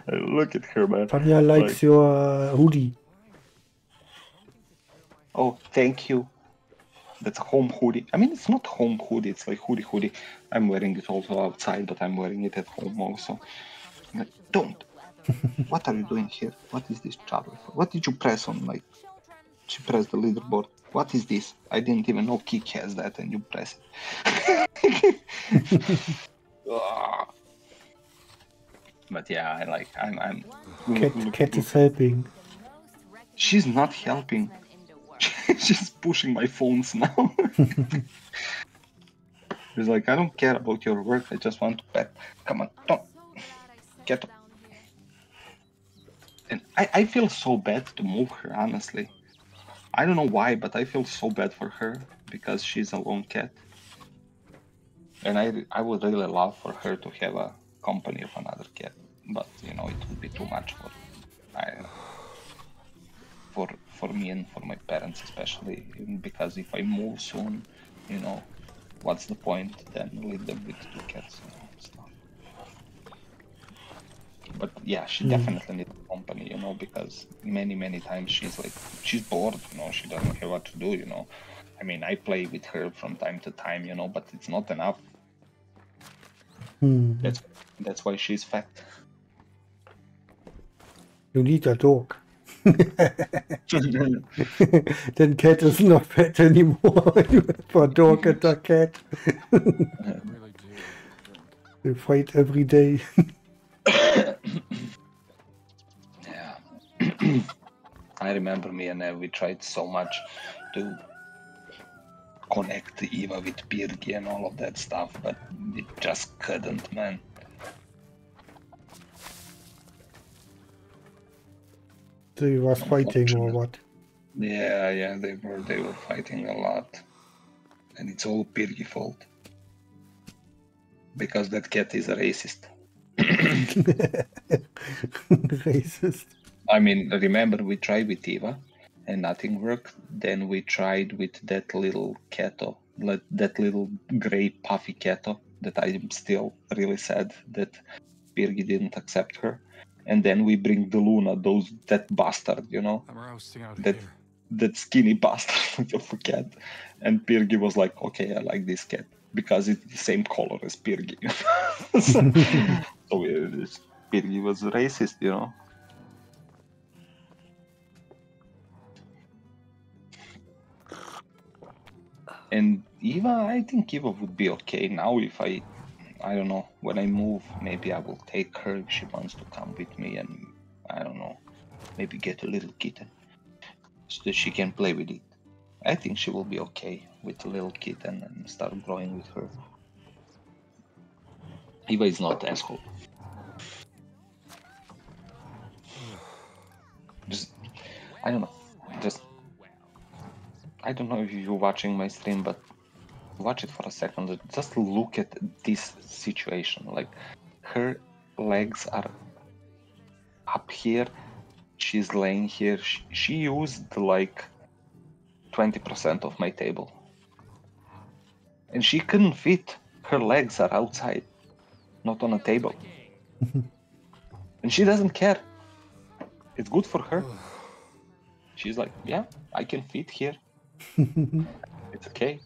Look at her, man. Tanya likes Like- your uh, hoodie. Oh, thank you. That's a home hoodie. I mean, it's not home hoodie. It's like hoodie hoodie. I'm wearing it also outside, but I'm wearing it at home also. Like, don't. what are you doing here? What is this trouble for? What did you press on? Like, she pressed the leaderboard. What is this? I didn't even know Kick has that, and you press it. But yeah, I like. I'm. I'm. Cat, cat is helping. She's not helping. She's pushing my phones now. He's like, I don't care about your work. I just want to pet. Come on, don't. Get up. And I, I feel so bad to move her, honestly. I don't know why, but I feel so bad for her because she's a lone cat. And I, I would really love for her to have a company of another cat, but you know it would be too much for I, for for me and for my parents especially because if I move soon, you know, what's the point then leave them with two cats you know. But yeah, she definitely needs company, you know, because many many times she's like she's bored, you know, she doesn't have what to do, you know. I mean, I play with her from time to time, you know, but it's not enough. Hmm. That's that's why she's fat. You need a dog. then cat is not fat anymore. you have a dog and a cat. I really do. They fight every day. I remember me and uh, we tried so much to connect Eva with Birgi and all of that stuff, but it just couldn't, man. They were fighting or what? Yeah, yeah, they were they were fighting a lot, and it's all Birgi fault because that cat is a racist. Racist. I mean, remember we tried with Eva and nothing worked. Then we tried with that little Keto, that little gray puffy Keto that I'm still really sad that Birgi didn't accept her. And then we bring the Luna, those that bastard, you know, I'm roasting out That- here. that skinny bastard of a cat. And Birgi was like, okay, I like this cat because it's the same color as Birgi. so uh, Birgi was racist, you know. And Eva, I think Eva would be okay now if I, I don't know, when I move, maybe I will take her if she wants to come with me, and I don't know, maybe get a little kitten so that she can play with it. I think she will be okay with a little kitten and start growing with her. Eva is not asshole. Just, I don't know. I don't know if you're watching my stream, but watch it for a second. Just look at this situation. Like, her legs are up here. She's laying here. She, she used like 20% of my table. And she couldn't fit. Her legs are outside, not on a table. and she doesn't care. It's good for her. She's like, yeah, I can fit here. it's okay.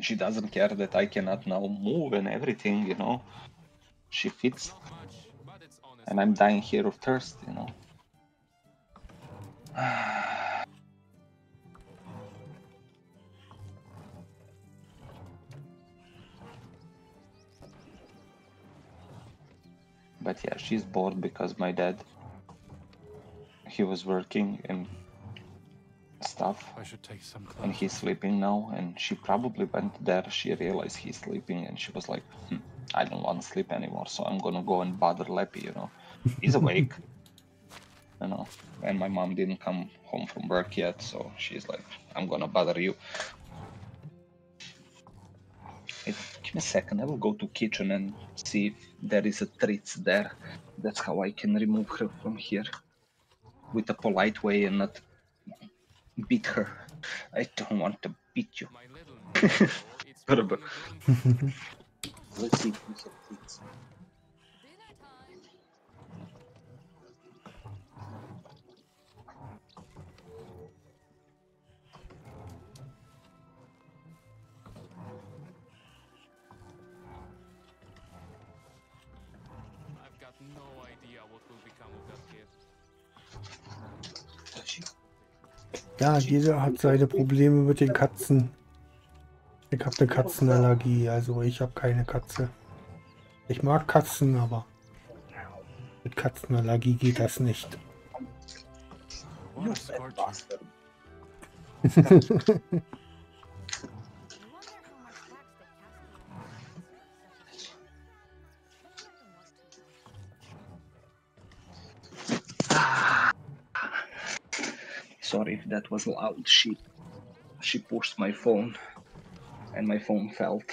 She doesn't care that I cannot now move and everything, you know. She fits. And I'm dying here of thirst, you know. But yeah, she's bored because my dad he was working and stuff. I should take some and he's sleeping now and she probably went there. She realized he's sleeping and she was like hmm, i don't want to sleep anymore so i'm gonna go and bother leppy you know. He's awake. You know and my mom didn't come home from work yet so she's like i'm gonna bother you. Hey, give me a second i will go to kitchen and see if there is a treats there. That's how i can remove her from here. With a polite way and not beat her. I don't want to beat you. My little it's Whatever. probably going let's see if we have Ja, jeder hat seine Probleme mit den Katzen. Ich habe eine Katzenallergie, also ich habe keine Katze. Ich mag Katzen, aber mit Katzenallergie geht das nicht. sorry if that was loud. She she pushed my phone and my phone felt.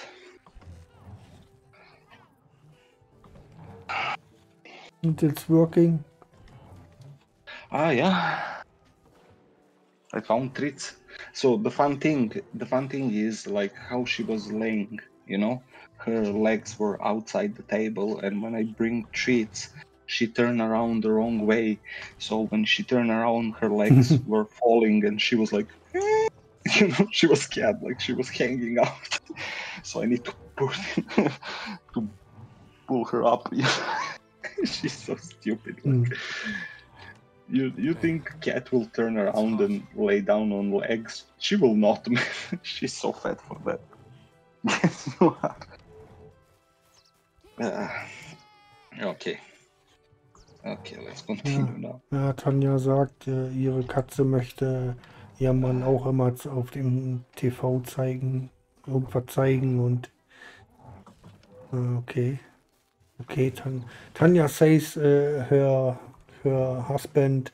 And it's working. ah yeah. I found treats. So the fun thing the fun thing is like how she was laying you know? Her legs were outside the table and when i bring treats she turned around the wrong way. So when she turned around her legs were falling and she was like you know she was scared like she was hanging out. So i need to pull to pull her up. She's so stupid. Like, Mm. you you think cat will turn around and lay down on legs? She will not she's so fat for that. Yes you are. Ah, okay okay let's continue now Ja, Tanja sagt, äh, ihre Katze möchte ihrem Mann auch immer auf dem TV zeigen, irgendwas zeigen und äh, okay. Okay, Tan Tanja says uh, her her husband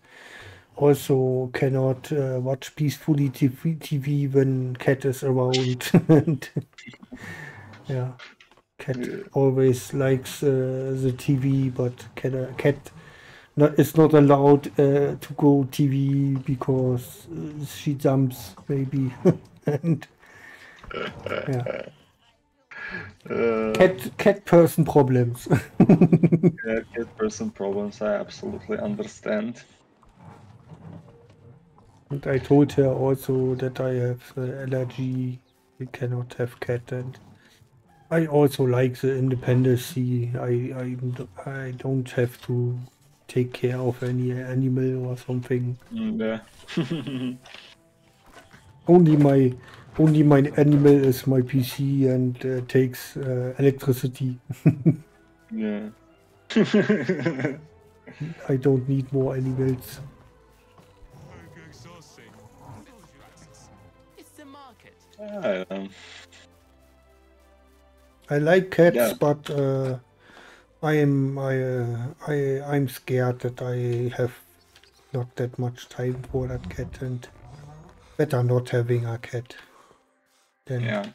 also cannot uh, watch peacefully TV, TV when cat is around. and yeah, cat always likes uh, the TV, but cat cat not, is not allowed uh, to go TV because uh, she jumps maybe and yeah. uh, cat cat person problems. yeah, cat person problems i absolutely understand and I told her also that I have uh, allergy. We cannot have cat and I also like the independency. I I I don't have to take care of any animal or something. Mm, yeah Only my only my animal is my PC and uh, takes uh, electricity. yeah I don't need more animals. It's the market. Yeah, um, I like cats, Yeah. but uh, I am I uh, I I'm scared that I have not that much time for that cat and better not having a cat than yeah.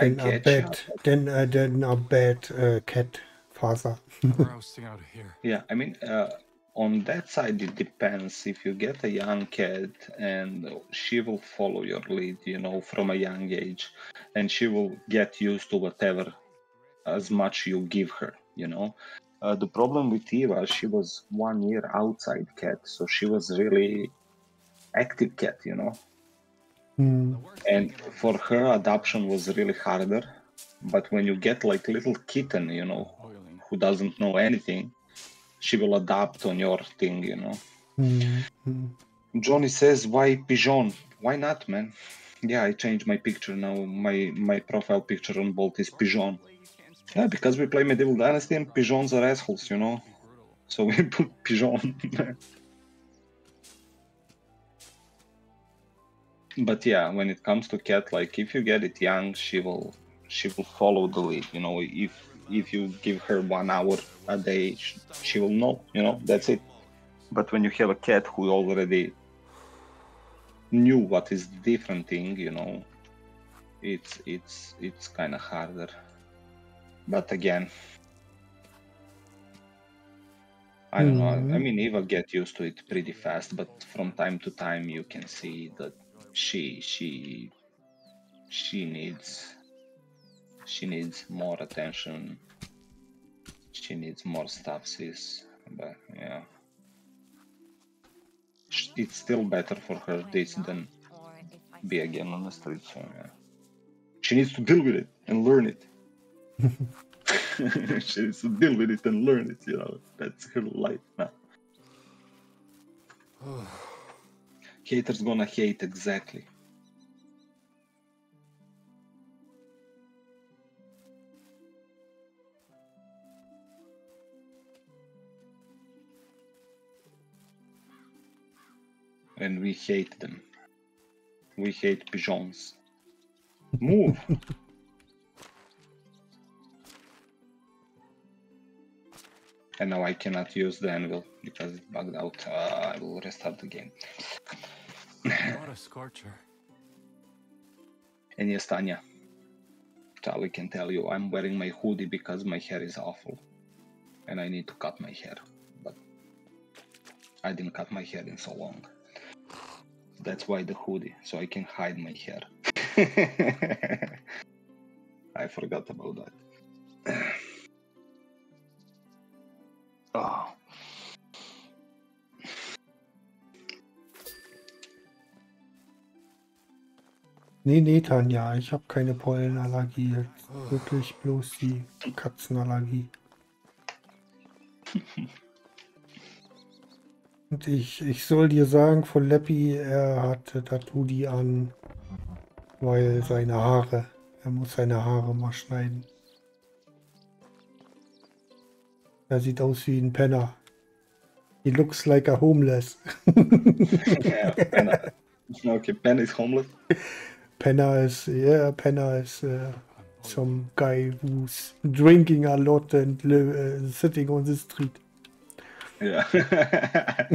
Than a bad than uh, than a bad uh, cat father. We're out here. Yeah, I mean, uh, on that side, it depends. If you get a young cat and she will follow your lead, you know, from a young age, and she will get used to whatever as much you give her, you know. Uh, the problem with Eva, she was one year outside cat, so she was really active cat, you know. Hmm. And for her, adoption was really harder. But when you get like little kitten, you know, who doesn't know anything, she will adapt on your thing, you know. Hmm. Johnny says, "Why pigeon? Why not, man?" Yeah, I changed my picture now. My my profile picture on Bolt is pigeon. Yeah, because we play Medieval Dynasty and pigeons are assholes, you know. So we put pigeon. but yeah, when it comes to cat, like if you get it young, she will she will follow the lead. You know, if if you give her one hour a day, she will know. You know, that's it. But when you have a cat who already knew what is different thing, you know, it's it's it's kind of harder. But again, I don't know. I Mhm. mean, Eva get used to it pretty fast, but from time to time you can see that she she she needs she needs more attention. She needs more stuff, sis. But yeah, it's still better for her this than Or if I be again on the street. So yeah, she needs to deal with it and learn it. She needs to deal with it and learn it. You know, that's her life now. Haters gonna hate exactly. And we hate them. We hate pigeons. Move! and now I cannot use the anvil because it bugged out. Uh, I will restart the game. What a scorcher. And yes, Tanya, Charlie can tell you I'm wearing my hoodie because my hair is awful and I need to cut my hair. But I didn't cut my hair in so long. That's why the hoodie, so I can hide my hair. I forgot about that. Oh. Nee, nee, Tanja, ich habe keine Pollenallergie. Wirklich bloß die Katzenallergie. Und ich, ich soll dir sagen, von Leppi, er hatte Tattoo an, weil seine Haare, er muss seine Haare mal schneiden. Er sieht aus wie ein Penner. He looks like a homeless. yeah, Penna. Okay, Penna is homeless. Penner is, yeah, Penner is uh, some guy who's drinking a lot and uh, sitting on the street. Yeah.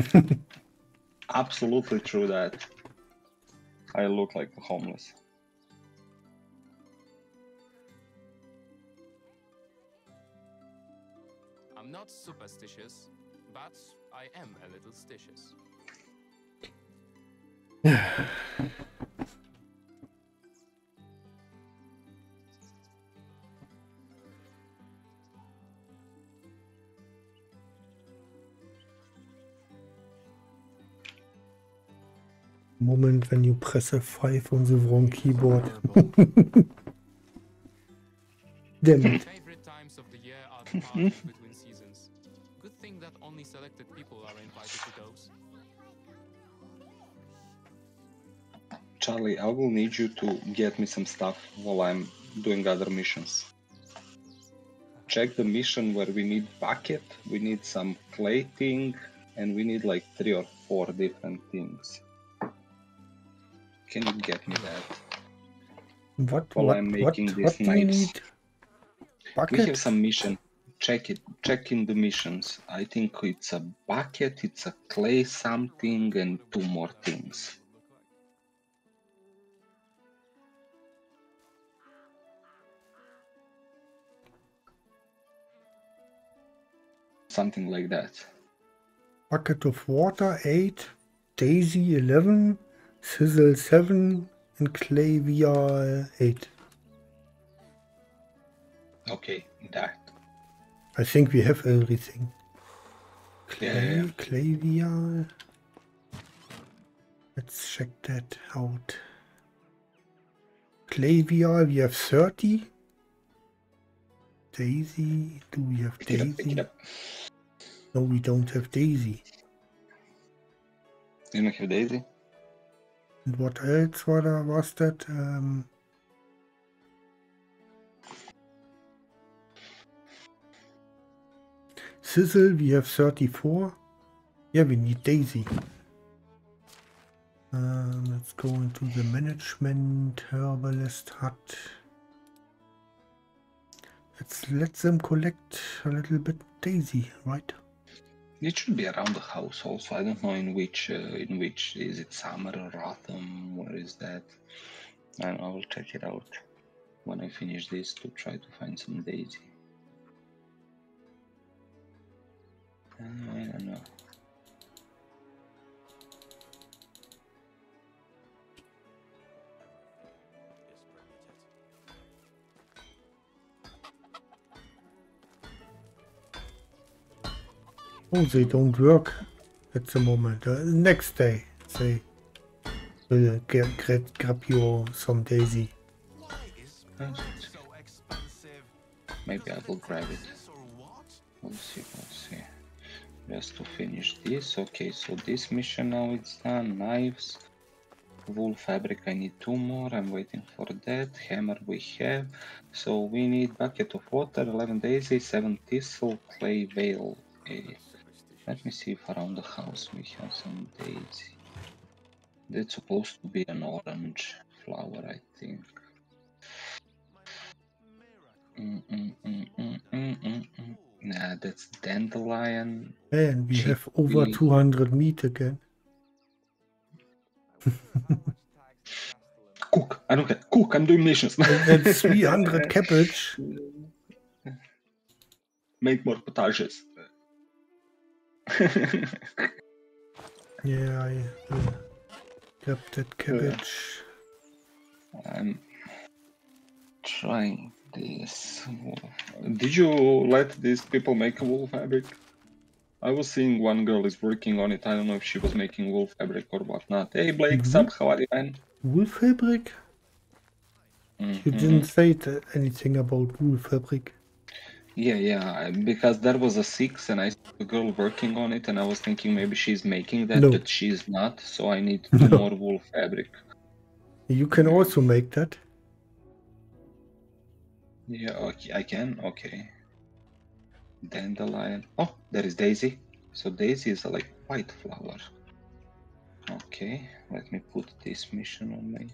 Absolutely true that. I look like a homeless. Not superstitious, but I am a little stitious. Moment, when you press F5 on the wrong keyboard. Damn it. Charlie, I will need you to get me some stuff while I'm doing other missions. check the mission where we need bucket, we need some clay thing, and we need like three or four different things. Can you get me that? What, While what, I'm what, making what these do you knives. need? We have some mission. Check it. Check in the missions. I think it's a bucket, it's a clay something, and two more things. Something like that. Bucket of water, 8. Daisy, 11. Sizzle, 7. And Clavia, 8. Okay, that. I think we have everything. Yeah, Clay, yeah. Clavia. Let's check that out. Clavia, we have 30. Daisy, do we have Pick it up, Daisy? it up. No, we don't have Daisy. You don't have Daisy? And what else what, uh, was that? Um, Sizzle, we have 34. Yeah, we need Daisy. Um, let's go into the management herbalist hut. Let's let them collect a little bit Daisy, right? It should be around the house also. I don't know in which uh, in which is it summer or autumn. Where is that? And I will check it out when I finish this to try to find some daisy. Uh, I don't know. Oh, they don't work at the moment. Uh, next day, they will get, grab, grab you some Daisy. Huh? So expensive. Maybe I will grab it. This or what? We'll see. We'll see. Just to finish this. Okay, so this mission now it's done. Knives, wool fabric. I need two more. I'm waiting for that. Hammer we have. So we need bucket of water, 11 daisy, 7 thistle, clay veil. Okay. Let me see if around the house we have some daisy. That's supposed to be an orange flower, I think. Mm, mm, mm, mm, mm, mm. Nah, that's dandelion. And we Cheap have over 200 meat again. Cook. I don't care. Cook. I'm doing missions. And 300 cabbage. Make more potages. Yeah, I will grab that cabbage. I'm trying this. Did you let these people make wool fabric? I was seeing one girl is working on it. I don't know if she was making wool fabric or whatnot. Hey Blake, Mhm. sup? How are you, man? Wool fabric? You Mhm. didn't say anything about wool fabric. Yeah, yeah. Because there was a six, and I saw a girl working on it, and I was thinking maybe she's making that, No. but she's not. So I need No. more wool fabric. You can also make that. Yeah, okay, I can. Okay. Dandelion. Oh, there is Daisy. So Daisy is a like white flower. Okay, let me put this mission on me,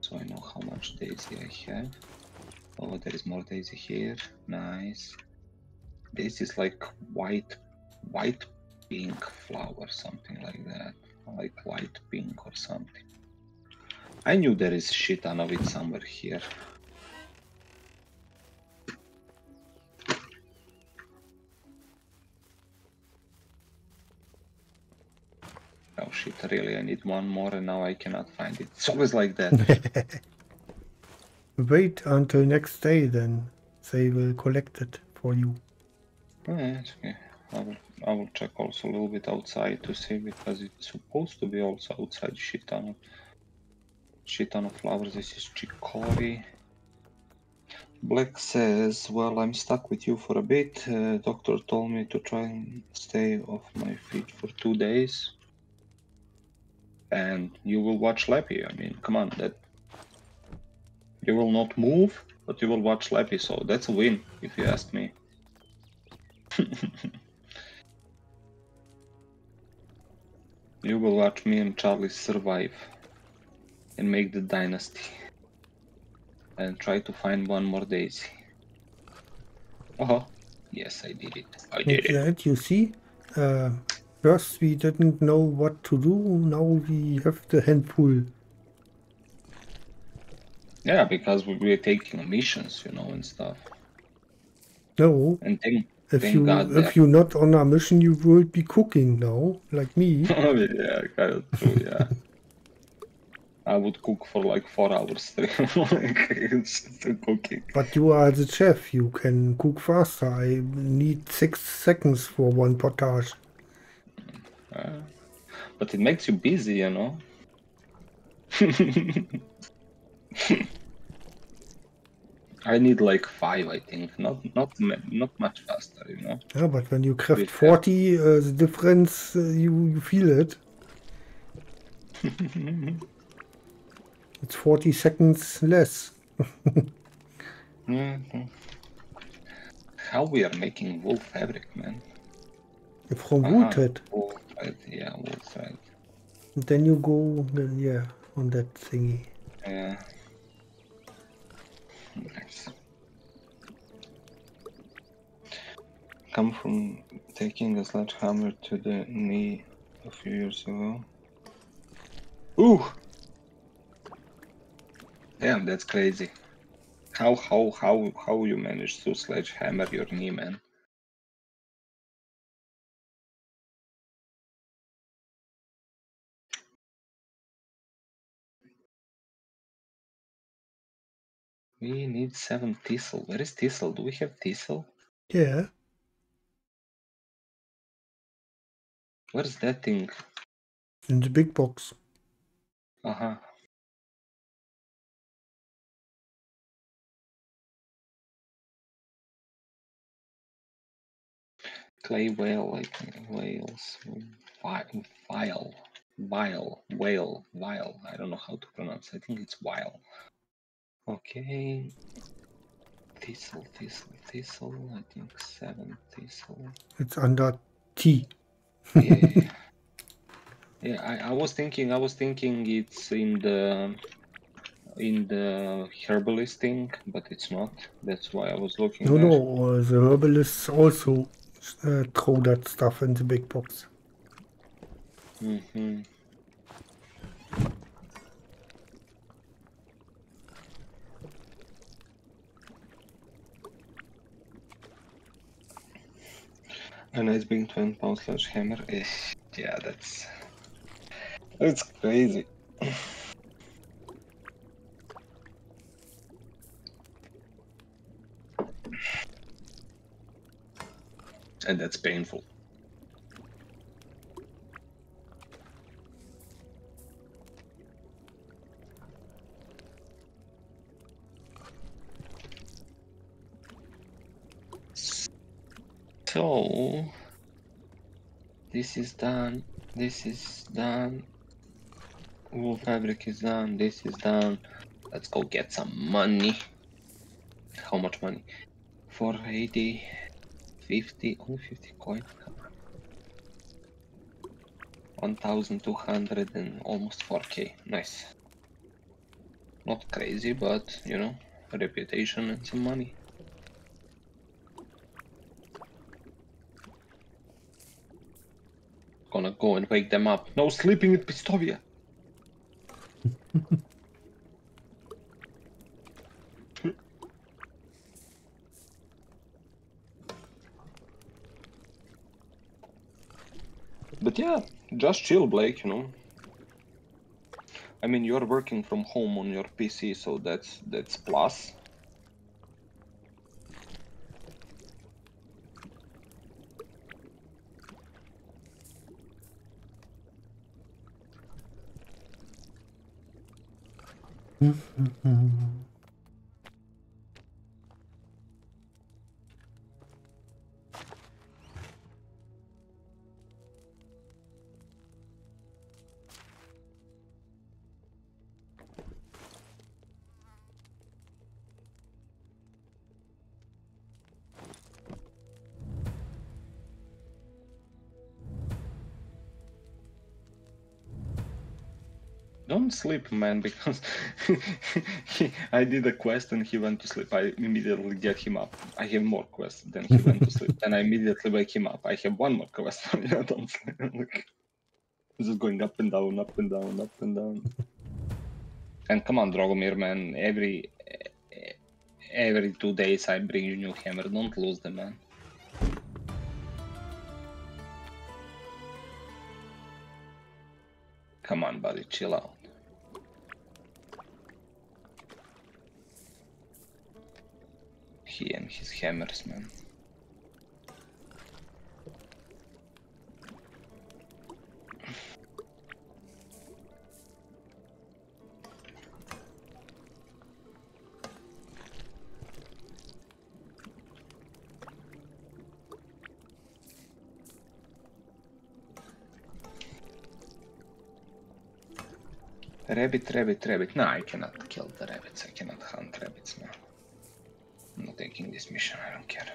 so I know how much Daisy I have. Oh, there is more Daisy here. Nice. This is like white, white pink flower, something like that. Like white pink or something. I knew there is shit of it somewhere here. Oh shit, really, I need one more and now I cannot find it. It's always like that. Wait until next day, then they will collect it for you. Oh, okay. I will, I will check also a little bit outside to see because it's supposed to be also outside shit ton of shit ton of flowers. This is chicory. Black says, "Well, I'm stuck with you for a bit. Uh, doctor told me to try and stay off my feet for two days, and you will watch Lappy. I mean, come on, that you will not move. But you will watch Lappy, so that's a win, if you ask me. you will watch me and Charlie survive and make the dynasty. And try to find one more Daisy. Oh, yes, I did it. I did it. that, you see? Uh, first we didn't know what to do, now we have the handful. Yeah, because we were taking missions, you know, and stuff. No, And then, if Thank you God if that- you're not on a mission, you will be cooking now, like me. oh yeah, kind of true, yeah. I would cook for like four hours straight, like cooking. But you are the chef, you can cook faster. I need six seconds for one potage. Uh, but it makes you busy, you know. I need like five, I think. Not not not much faster, you know. Yeah, but when you craft With 40, uh, the difference, uh, you, you feel it. it's 40 seconds less. Mhm. How we are making wool fabric, man? From Aha, wool thread. Wool thread, yeah, wool thread. Then you go, uh, yeah, on that thingy. Yeah. Nice. Come from taking a sledgehammer to the knee a few years ago. Ooh! Damn, that's crazy. How how how how you managed to sledgehammer your knee, man? We need seven thistle. Where is thistle? Do we have thistle? Yeah, Where's that thing? in the big box. Uh huh. Clay whale, like whales, vi- vile, vile, whale, vile. I don't know how to pronounce. I think it's vile. Okay. Thistle, thistle, thistle. I think seven thistle. It's under T. yeah, yeah I, I was thinking i was thinking it's in the in the herbalist thing but it's not that's why i was looking No, there. no, uh, the herbalists also uh, throw that stuff in the big box. Mhm. A nice big 20 pound sledgehammer. Eh, yeah, that's. That's crazy. and that's painful. So this is done. This is done. Wool fabric is done. This is done. Let's go get some money. How much money? 480, 50, only 50 coin. 1200 and almost 4k. Nice. Not crazy, but you know, reputation and some money. Gonna go and wake them up. No sleeping at Pistovia. but yeah, just chill, Blake, you know. I mean, you're working from home on your PC, so that's that's plus. 嗯嗯嗯 sleep, man, because he, I did a quest and he went to sleep. I immediately get him up. I have more quests, then he went to sleep. And I immediately wake him up. I have one more quest. I don't sleep. Like, just going up and down, up and down, up and down. And come on, Dragomir, man. Every every two days I bring you new hammer. Don't lose them, man. Come on, buddy, chill out. He and his hammers, man. Rabbit, rabbit, rabbit. No, I cannot kill the rabbits. I cannot hunt rabbits now. Taking this mission. I don't care.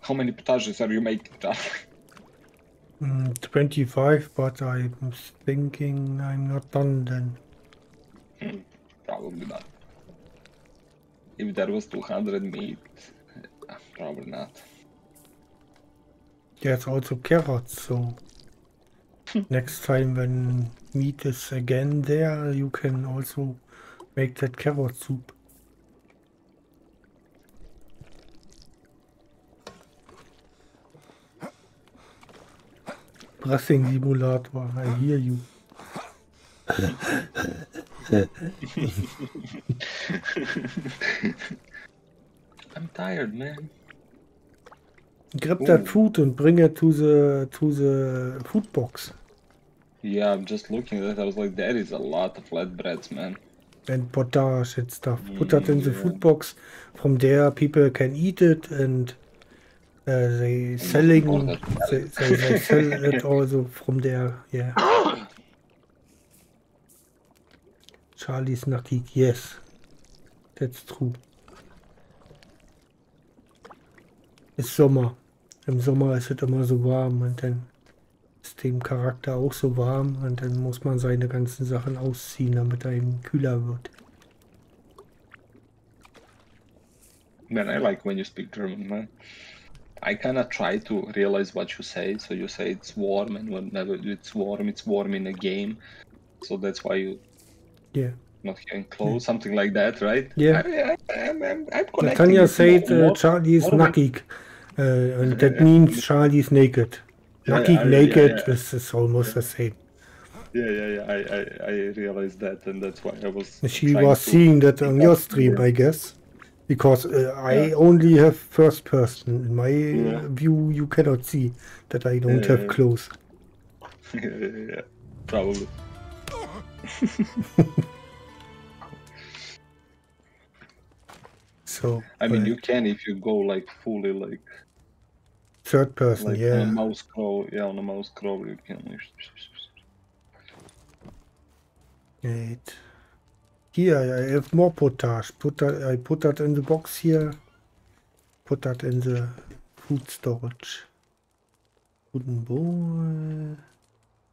How many potages are you making, Charlie? Mm, 25, but I'm thinking I'm not done then. Probably not. If there was 200 meat, uh, probably not. There's also carrots, so next time when meat is again there, you can also make that carrot soup. Pressing simulator, I hear you. I'm tired, man. Grab Ooh. that food and bring it to the to the food box. Yeah, I'm just looking at it. I was like, that is a lot of flatbreads, man. And potage and stuff. Put that in the food box. From there, people can eat it, and uh, they selling. They, they, they sell it also from there. Yeah. Charlie's Nackig. Yes, that's true. Ist Sommer. Im Sommer ist es immer so warm und dann dem Charakter auch so warm und dann muss man seine ganzen Sachen ausziehen, damit er eben kühler wird. Man, I like when you speak German, man. I kind of try to realize what you say. So you say it's warm, and whenever it's warm, it's warm in a game. So that's why you Yeah. not hearing close, something like that, right? Yeah. I, I, I'm, I'm, I'm connecting Tanya said uh, Charlie is nackig, uh, and that means Charlie is naked. Yeah, Nackig, yeah, yeah, naked yeah. Is, is almost the same. Yeah, yeah, yeah. I, I, I realized that, and that's why I was. She was seeing that on your Yeah. stream, I guess, because uh, I Yeah. only have first person. In my Yeah. view, you cannot see that I don't Yeah, have yeah. clothes. yeah, yeah, yeah, probably. So I mean, you can if you go like fully like third person, like on yeah. a mouse scroll. Yeah, on a mouse scroll you can. Right. Here, I have more potage. Put that, I put that in the box here. Put that in the food storage. Wooden bowl,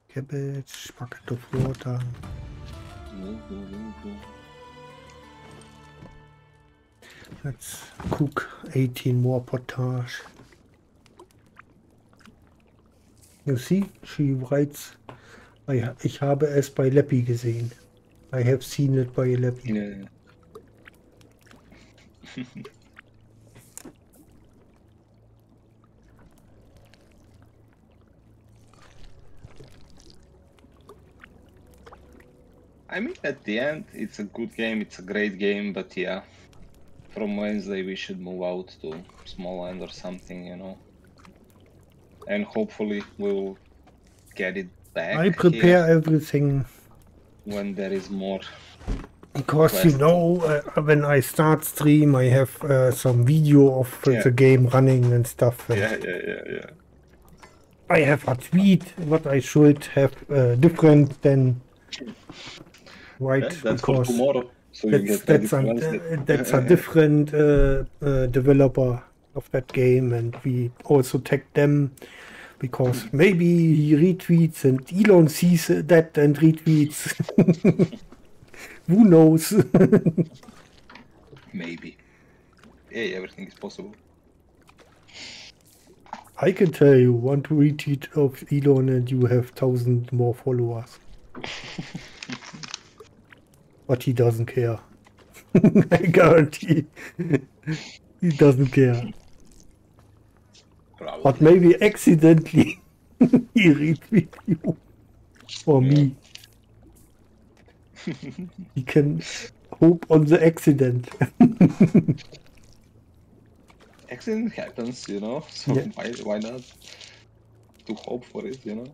cabbage, bucket of water. Let's cook 18 more potage. You see, she writes, I, ich habe es bei Leppi gesehen. I have seen it by Leppi. Yeah. I mean, at the end, it's a good game. It's a great game, but yeah, from Wednesday we should move out to Smalland or something, you know, and hopefully we'll get it back. I prepare everything when there is more. because you know uh, when I start stream I have uh, some video of Yeah. the game running and stuff. and Yeah, yeah, yeah, yeah. I have a tweet what I should have uh, different than right Yeah, that's because tomorrow. So that's that's that's a different uh, uh, developer of that game and we also tag them because maybe he retweets and Elon sees that and retweets. Who knows? Maybe. Hey, everything is possible. I can tell you one retweet of Elon and you have thousand more followers. but he doesn't care. I guarantee. he doesn't care. Probably. But maybe accidentally he retweet you or me. he can hope on the accident. Accident happens, you know. So Yeah. why why not to hope for it, you know?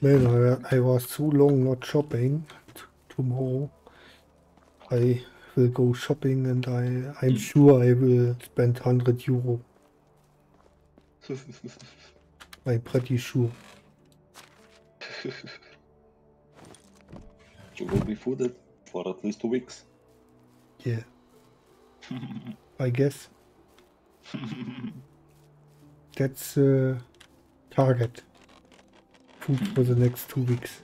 Man, I, I was too long not shopping. T- tomorrow I will go shopping and I, I'm sure I will spend 100 euro. I'm pretty sure. you will be fooded for at least two weeks. Yeah. I guess. That's uh, target. Food for the next two weeks.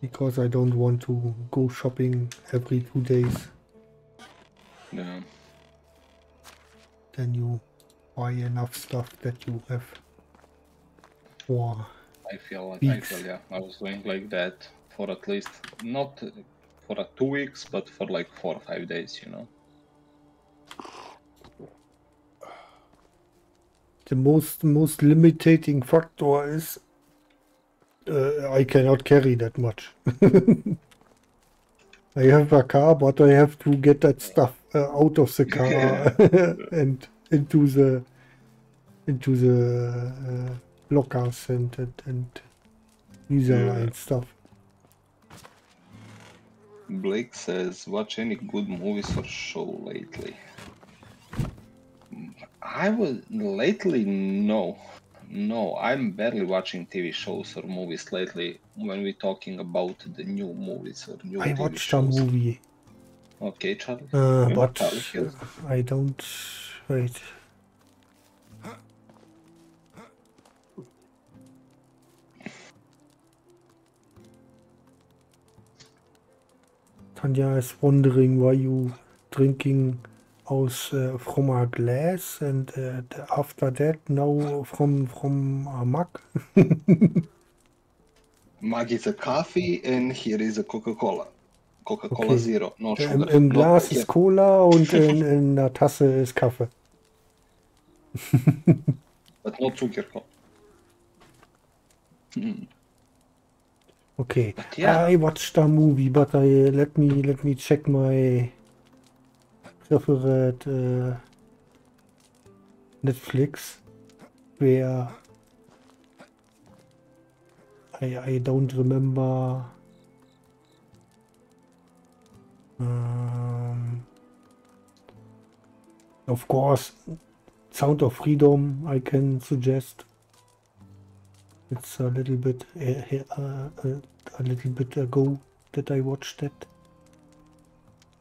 Because I don't want to go shopping every two days. Yeah. Then you buy enough stuff that you have for I feel like Weeks. I feel yeah. I was doing like that for at least not for a two weeks, but for like four or five days, you know. the most most limiting factor is uh, I cannot carry that much. I have a car, but I have to get that stuff uh, out of the car and into the into the uh, lockers and and, and visa Yeah. stuff. Blake says, watch any good movies or show lately. I was lately no. No, I'm barely watching TV shows or movies lately when we're talking about the new movies or new I TV watched a movie, Okay, Charlie. uh, but. I don't wait. Tanya is wondering why you drinking aus uh, from a glass and the- after that now from from a mug. Mug is a coffee and here is a Coca-Cola. Coca-Cola Okay. Zero, no Im, sugar. im no Glas sugar. ist Cola und in, in der Tasse ist Kaffee. But no sugar. Hmm. Okay. But yeah. I watched a movie, but I let me let me check my favorite uh, Netflix where I I don't remember. Um, of course, Sound of Freedom I can suggest. It's a little bit uh, uh, a little bit ago that I watched that.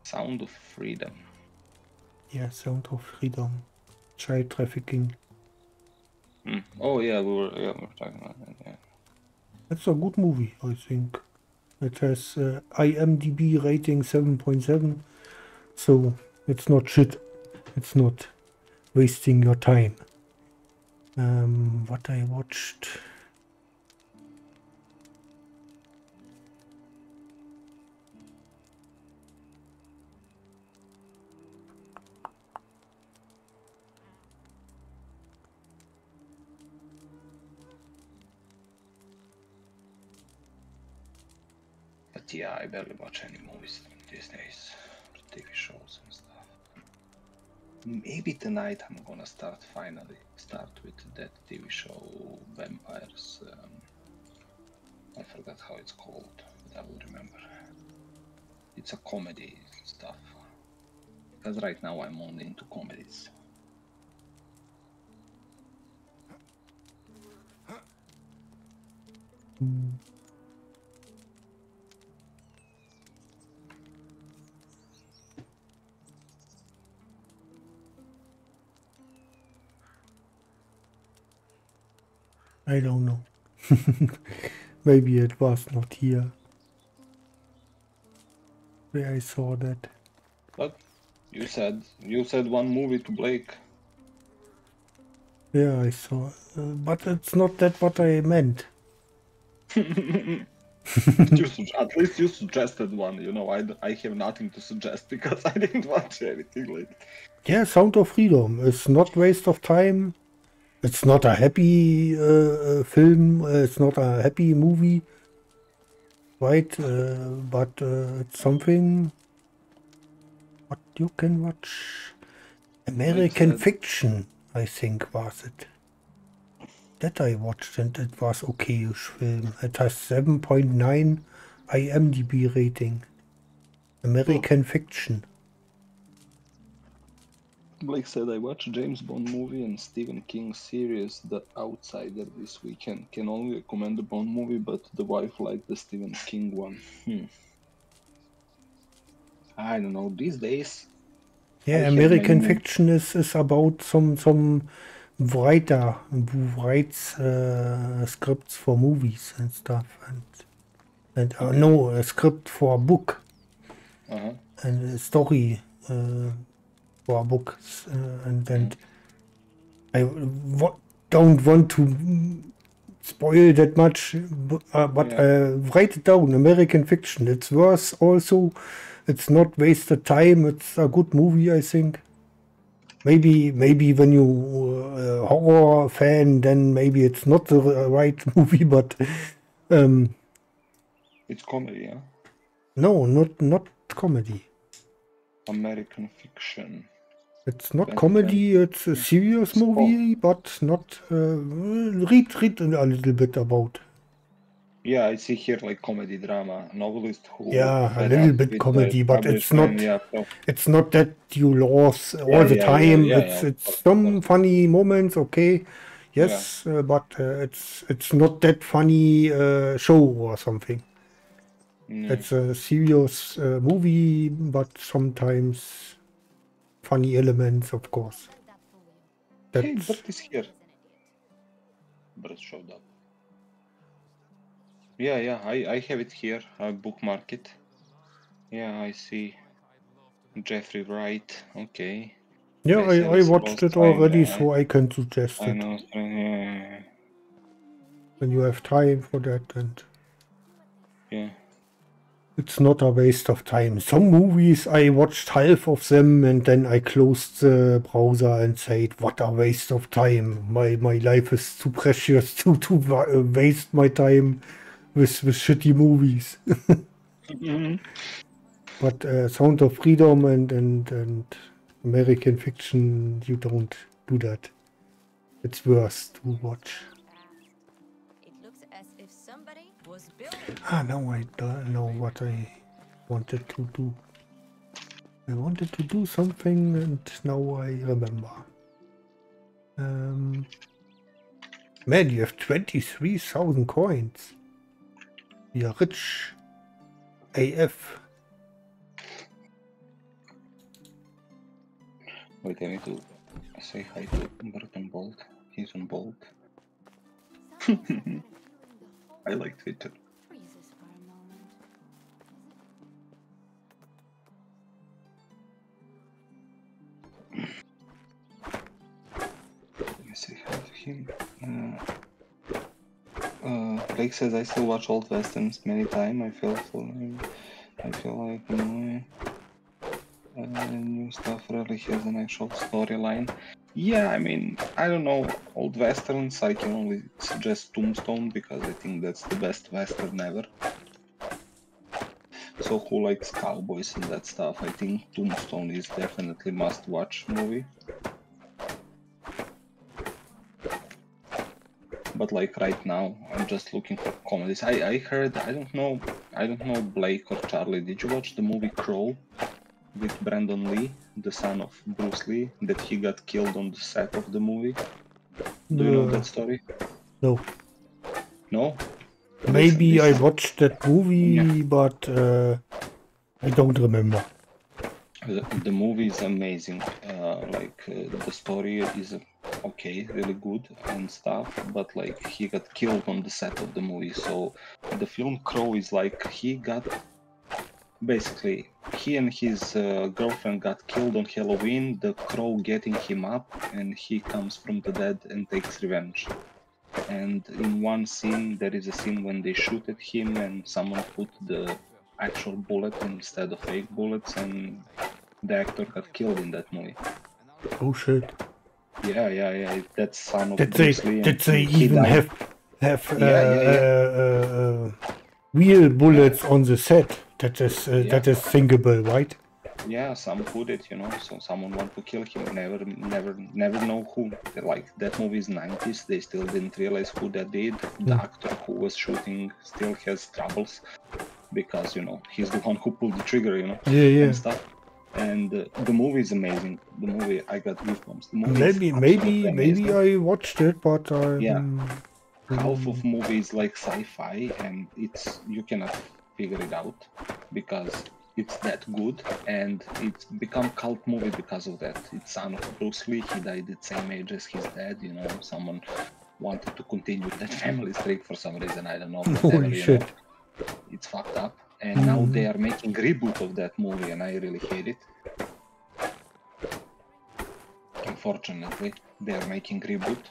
Sound of Freedom. Yeah, Sound of Freedom, child trafficking. Hmm. Oh yeah, we were yeah we were talking about that. Yeah. It's a good movie, I think. It has uh, IMDb rating 7.7, so it's not shit. It's not wasting your time. Um, what I watched. Yeah, I barely watch any movies these days, TV shows and stuff. Maybe tonight I'm gonna start finally start with that TV show Vampires. Um, I forgot how it's called, but I will remember. It's a comedy stuff. Because right now I'm only into comedies. I don't know. Maybe it was not here. Where I saw that. But you said you said one movie to Blake. Yeah, I saw. Uh, but it's not that what I meant. you at least you suggested one. You know, I, I have nothing to suggest because I didn't watch anything like. Yeah, Sound of Freedom. It's not waste of time. It's not a happy uh, uh, film. Uh, it's not a happy movie, right? Uh, but uh, it's something what you can watch. American Fiction, I think, was it. That I watched and it was okay-ish film. It has 7.9 IMDb rating. American Fiction. Blake said I watched James Bond movie and Stephen King series The Outsider this weekend. Can only recommend the Bond movie, but the wife liked the Stephen King one. Hmm. I don't know. These days, Yeah, have American Fiction is, is about some some writer who writes uh, scripts for movies and stuff, and and uh, no, a script for a book uh-huh. and a story uh, for a book, uh, and then I don't want to spoil that much, uh, but Yeah. uh, write it down. American Fiction. It's worth also. It's not wasted time. It's a good movie, I think. Maybe, maybe when you uh, horror fan, then maybe it's not the right movie. But um, It's comedy, yeah. no, not not comedy. American fiction. It's not comedy. It's a serious movie, but not. Uh, read read a little bit about. Yeah, I see here like comedy drama novelist who. Yeah, a little bit comedy, but it's not- Yeah, so- It's not that you lost all Yeah, the yeah, time. it's it's some funny moments, okay. Yes, uh, but uh, it's it's not that funny uh, show or something. mm. It's a serious uh, movie, but sometimes funny elements, of course. Hey, Bert is here. Bert showed up. Yeah, yeah, I, I have it here. I bookmark it. Yeah, I see. Jeffrey Wright. Okay. yeah. I, I watched it already, time, so uh, I can suggest I it know. Yeah, yeah, yeah, when you have time for that and. yeah. It's not a waste of time. Some movies I watched half of them and then I closed the browser and said, "What a waste of time! My my life is too precious to to waste my time with with shitty movies." Mhm. but uh, Sound of Freedom and and and American Fiction, you don't do that. It's worse to watch. Ah, now I don't know what I wanted to do. I wanted to do something and now I remember. Um, man, you have 23,000 coins. You're rich. AF. Wait, I need to say hi to Bert on Bolt. He's on Bolt. I like Twitter. Say hi to him. Uh, uh, Blake says I still watch old westerns many times. I feel full, I feel like uh, new stuff really has an actual storyline. Yeah, I mean, I don't know old westerns. I can only suggest Tombstone because I think that's the best western ever. So who likes cowboys and that stuff, I think Tombstone is definitely must-watch movie. But like right now, I'm just looking for comedies. I I heard I don't know I don't know Blake or Charlie. Did you watch the movie Crow with Brandon Lee, the son of Bruce Lee, that he got killed on the set of the movie? Do you know that story? No. No. Maybe I This- watched that movie, Yeah. but uh, I don't remember. The, the movie is amazing. Uh, like uh, the story is okay, really good and stuff. But like he got killed on the set of the movie. So the film Crow is like he got basically he and his uh, girlfriend got killed on Halloween. The crow getting him up, and he comes from the dead and takes revenge. And in one scene, there is a scene when they shoot at him, and someone put the actual bullet instead of fake bullets, and the actor got killed in that movie. Oh shit! Yeah, yeah, yeah. That's son of Did they Lee. did they even died. have have uh, Yeah, yeah, yeah. Uh, uh, real bullets on the set? That is uh, that is thinkable, right? Yeah, some put it, you know. So someone want to kill him. Never, never, never know who. Like that movie is 90s. They still didn't realize who that did. The Mm. actor who was shooting still has troubles because you know he's the one who pulled the trigger, you know. Yeah, yeah. And stuff. And uh, the movie is amazing. The movie, I got goosebumps. The movie Maybe maybe maybe. I watched it, but I Yeah. half of movie is like sci-fi and it's you cannot figure it out because it's that good and it's become cult movie because of that it's son of bruce lee he died at same age as his dad you know someone wanted to continue that family streak for some reason i don't know Holy shit! know. it's fucked up and now Mhm. they are making reboot of that movie and i really hate it unfortunately they are making reboot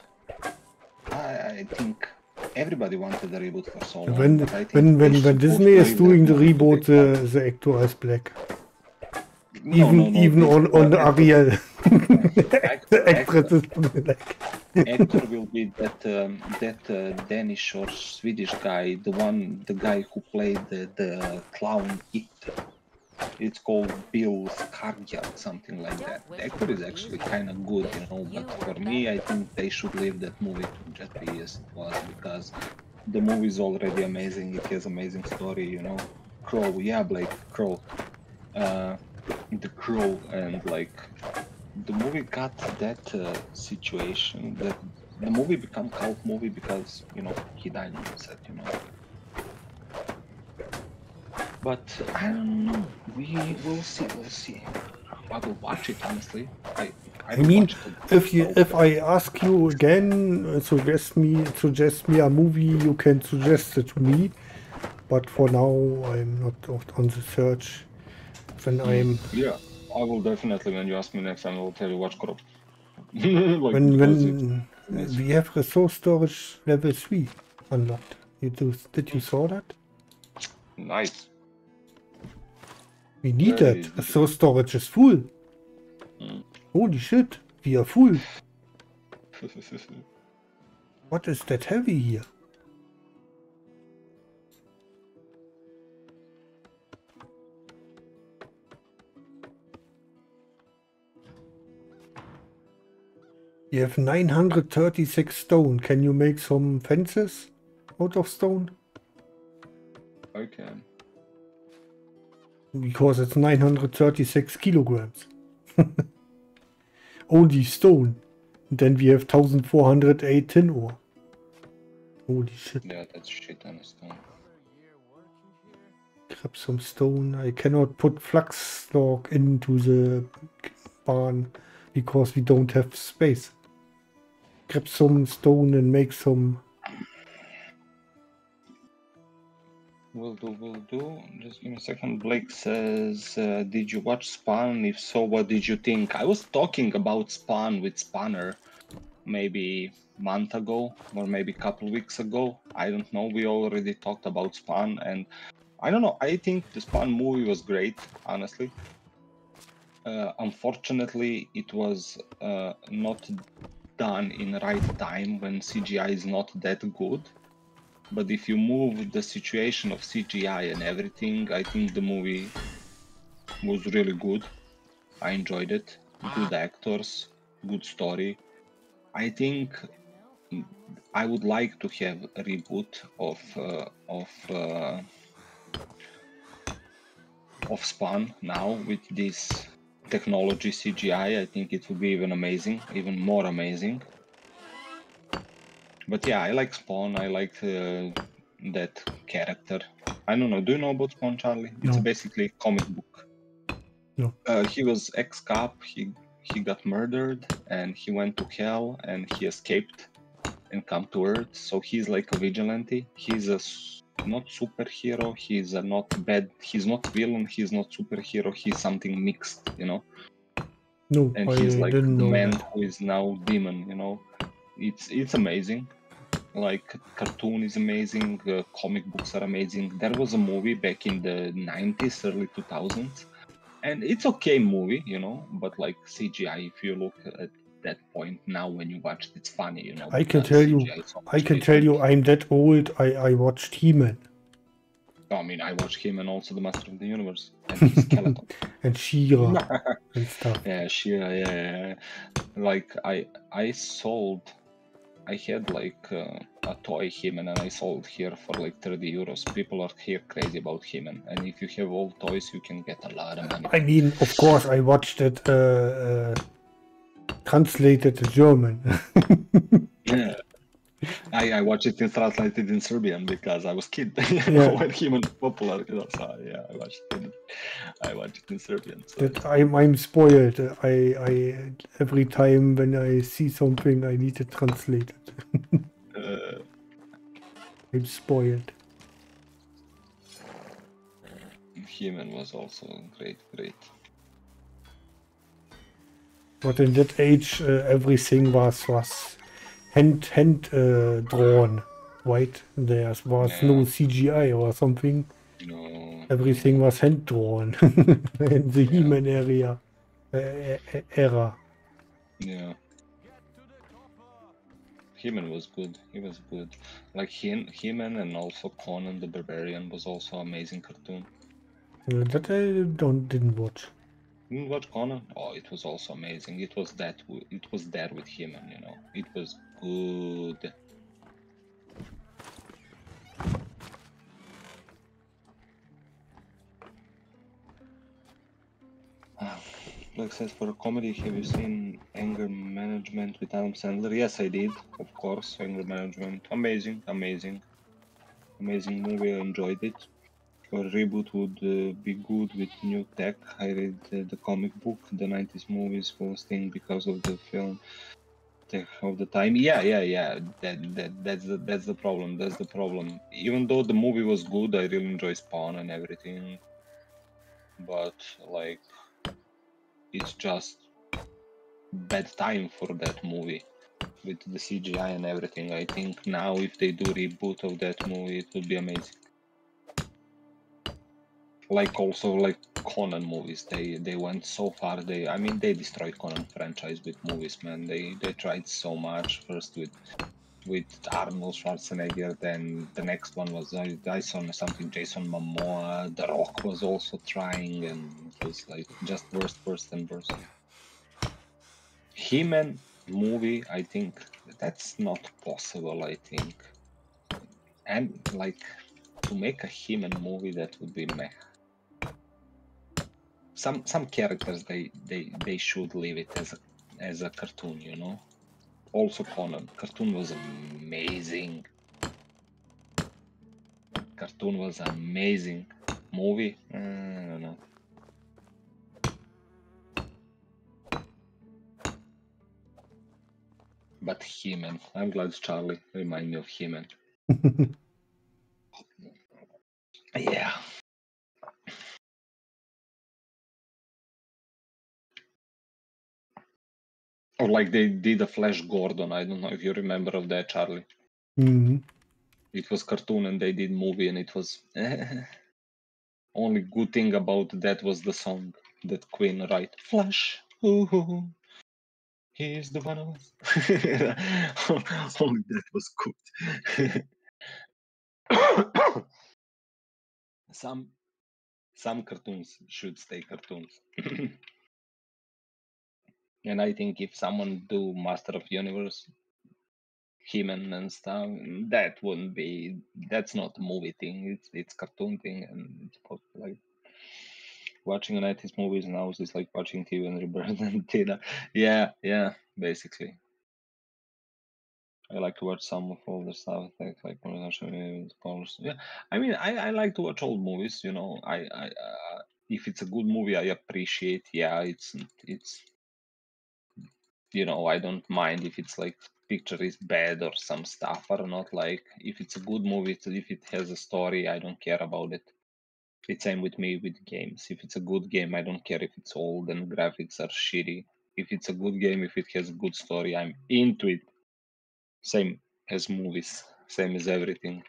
I, I think everybody wanted a reboot for so long. When but I think when when when Disney is doing the reboot, the the actor is black. No, Even no, no, even on on the Ariel, the actress is black. Actor will be that um, that uh, Danish or Swedish guy, the one, the guy who played the, the clown It. It's called Bill Skarsgård, something like that. The actor is actually kind of good, you know. But for me, I think they should leave that movie to just be as it was because the movie is already amazing. It has amazing story, you know. Crow, yeah, Blake Crow. Uh, the Crow and like the movie got that uh, situation that the movie become cult movie because you know he died on the set you know. But i don't know. We will see we'll see. I will watch it honestly. I I will mean, if you if I ask you again, uh, suggest me suggest me a movie, you can suggest it to me. But for now, I'm not on the search. When I'm yeah i will definitely when you ask me next time i will tell you watch Crow. like, when when we have resource storage level three unlocked. You do did you saw that? nice We need Very that. good. Resource storage is full. Mm. Holy shit, we are full. What is that heavy here? You have 936 stone. Can you make some fences out of stone? i can Because it's 936 kilograms. Only stone. Then we have 1408 tin ore. Holy shit. yeah that's shit on a stone Grab some stone. I cannot put flux log into the barn because we don't have space. Grab some stone and make some. Will do, will do. Just give me a second. Blake says, uh, Did you watch Spawn? If so, what did you think? I was talking about Spawn with Spanner maybe month ago or maybe a couple weeks ago. I don't know. We already talked about Spawn and I don't know. I think the Spawn movie was great, honestly. Uh, unfortunately, it was uh, not done in right time when CGI is not that good But if you move the situation of CGI and everything, I think the movie was really good. I enjoyed it. Good actors, good story. I think I would like to have a reboot of uh, of uh, of Spawn now with this technology CGI. I think it would be even amazing, even more amazing. But yeah, I like Spawn. I like uh, that character. I don't know. Do you know about Spawn, Charlie? No. It's basically a comic book. No. Uh, he was ex-cop. He he got murdered and he went to hell and he escaped and come to Earth. So he's like a vigilante. He's a not superhero. He's not bad. He's not villain. He's not superhero. He's something mixed. You know No, and I he's like the man that. who is now demon you know it's it's amazing like cartoon is amazing uh, comic books are amazing there was a movie back in the 90s early 2000s and it's okay movie you know but like cgi if you look at that point now when you watch it's funny you know I can tell you, so I can tell you. I'm that old. I I watched He-Man i mean i watched him and also the master of the universe and Skeletor and She-Ra and stuff. Yeah, sure. Yeah, yeah, yeah. Like I, I sold, I had like uh, a toy He-Man, and I sold here for like 30 euros. People are here crazy about He-Man, and if you have old toys, you can get a lot of money. I mean, of course, I watched it uh, uh, translated to German. Yeah. I, I watched it translated in Serbian because I was kid Yeah. when He-Man was popular. You know, so yeah, I watched it. In, I watched it in Serbian. So. that I'm I'm spoiled. I I every time when I see something, I need to translate it. Uh, I'm spoiled. He-Man was also great, great. But in that age, uh, everything was was hand hand uh, drawn, right? There was no CGI or something. No, Everything was hand drawn in the He-Man area uh, e- era. Yeah. He-Man was good. He was good. Like he He-Man and also Conan the Barbarian was also amazing cartoon. Uh, that I don't didn't watch. You didn't watch Conan? Oh, it was also amazing. It was that. It was there with him, and You know, it was good. Ah, Like says for a comedy, have you seen Anger Management with Adam Sandler? Yes, I did. Of course, Anger Management. Amazing, amazing, amazing movie. I enjoyed it. A reboot would uh, be good with new tech. I read uh, the comic book. The 90s movies was thing because of the film tech of the time. Yeah, yeah, yeah. That, that that's the that's the problem. That's the problem. Even though the movie was good, I really enjoy Spawn and everything. But like, it's just bad time for that movie with the CGI and everything. I think now if they do reboot of that movie, it would be amazing. Like also like Conan movies, they they went so far. They I mean they destroyed Conan franchise with movies, man. They they tried so much first with with Arnold Schwarzenegger. Then the next one was I, I saw something Jason Momoa. The Rock was also trying, and it was like just worst, worst, and worst. He-Man movie, I think that's not possible. I think, and like to make a He-Man movie, that would be meh. Some some characters they they they should leave it as a as a cartoon, you know. Also Conan, cartoon was amazing. Cartoon was amazing. Movie, uh, I don't know. But He-Man, I'm glad Charlie remind me of He-Man. Yeah. Or like they did a Flash Gordon. I don't know if you remember of that, Charlie. hmm It was cartoon and they did movie and it was only good thing about that was the song that Queen write. Flash. Ooh, he's the one of us. only that was good. some some cartoons should stay cartoons. and I think if someone do Master of Universe, He-Man and stuff, that wouldn't be that's not a movie thing. It's it's cartoon thing and it's like watching 90s movies now is like watching TV and Rebirth and Tina. Yeah, yeah, basically. I like to watch some of all the stuff like like. Yeah, I mean, I, I like to watch old movies. You know, I I uh, if it's a good movie, I appreciate. Yeah, it's it's you know I don't mind if it's like picture is bad or some stuff or not. Like if it's a good movie, if it has a story, I don't care about it. It's same with me with games. If it's a good game, I don't care if it's old and graphics are shitty. If it's a good game, if it has a good story, I'm into it. Same as movies, same as everything.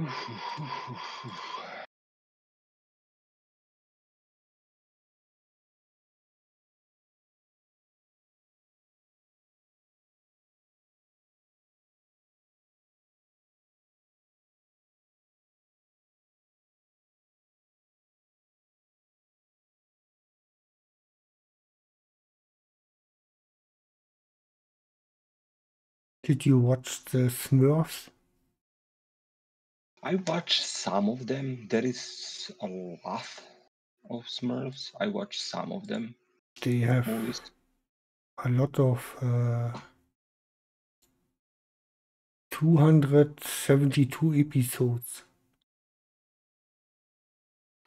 Oof, oof, oof, oof. Did you watch the Smurfs? I watch some of them. There is a lot of Smurfs. I watch some of them They have movies. a lot of uh, 272 episodes.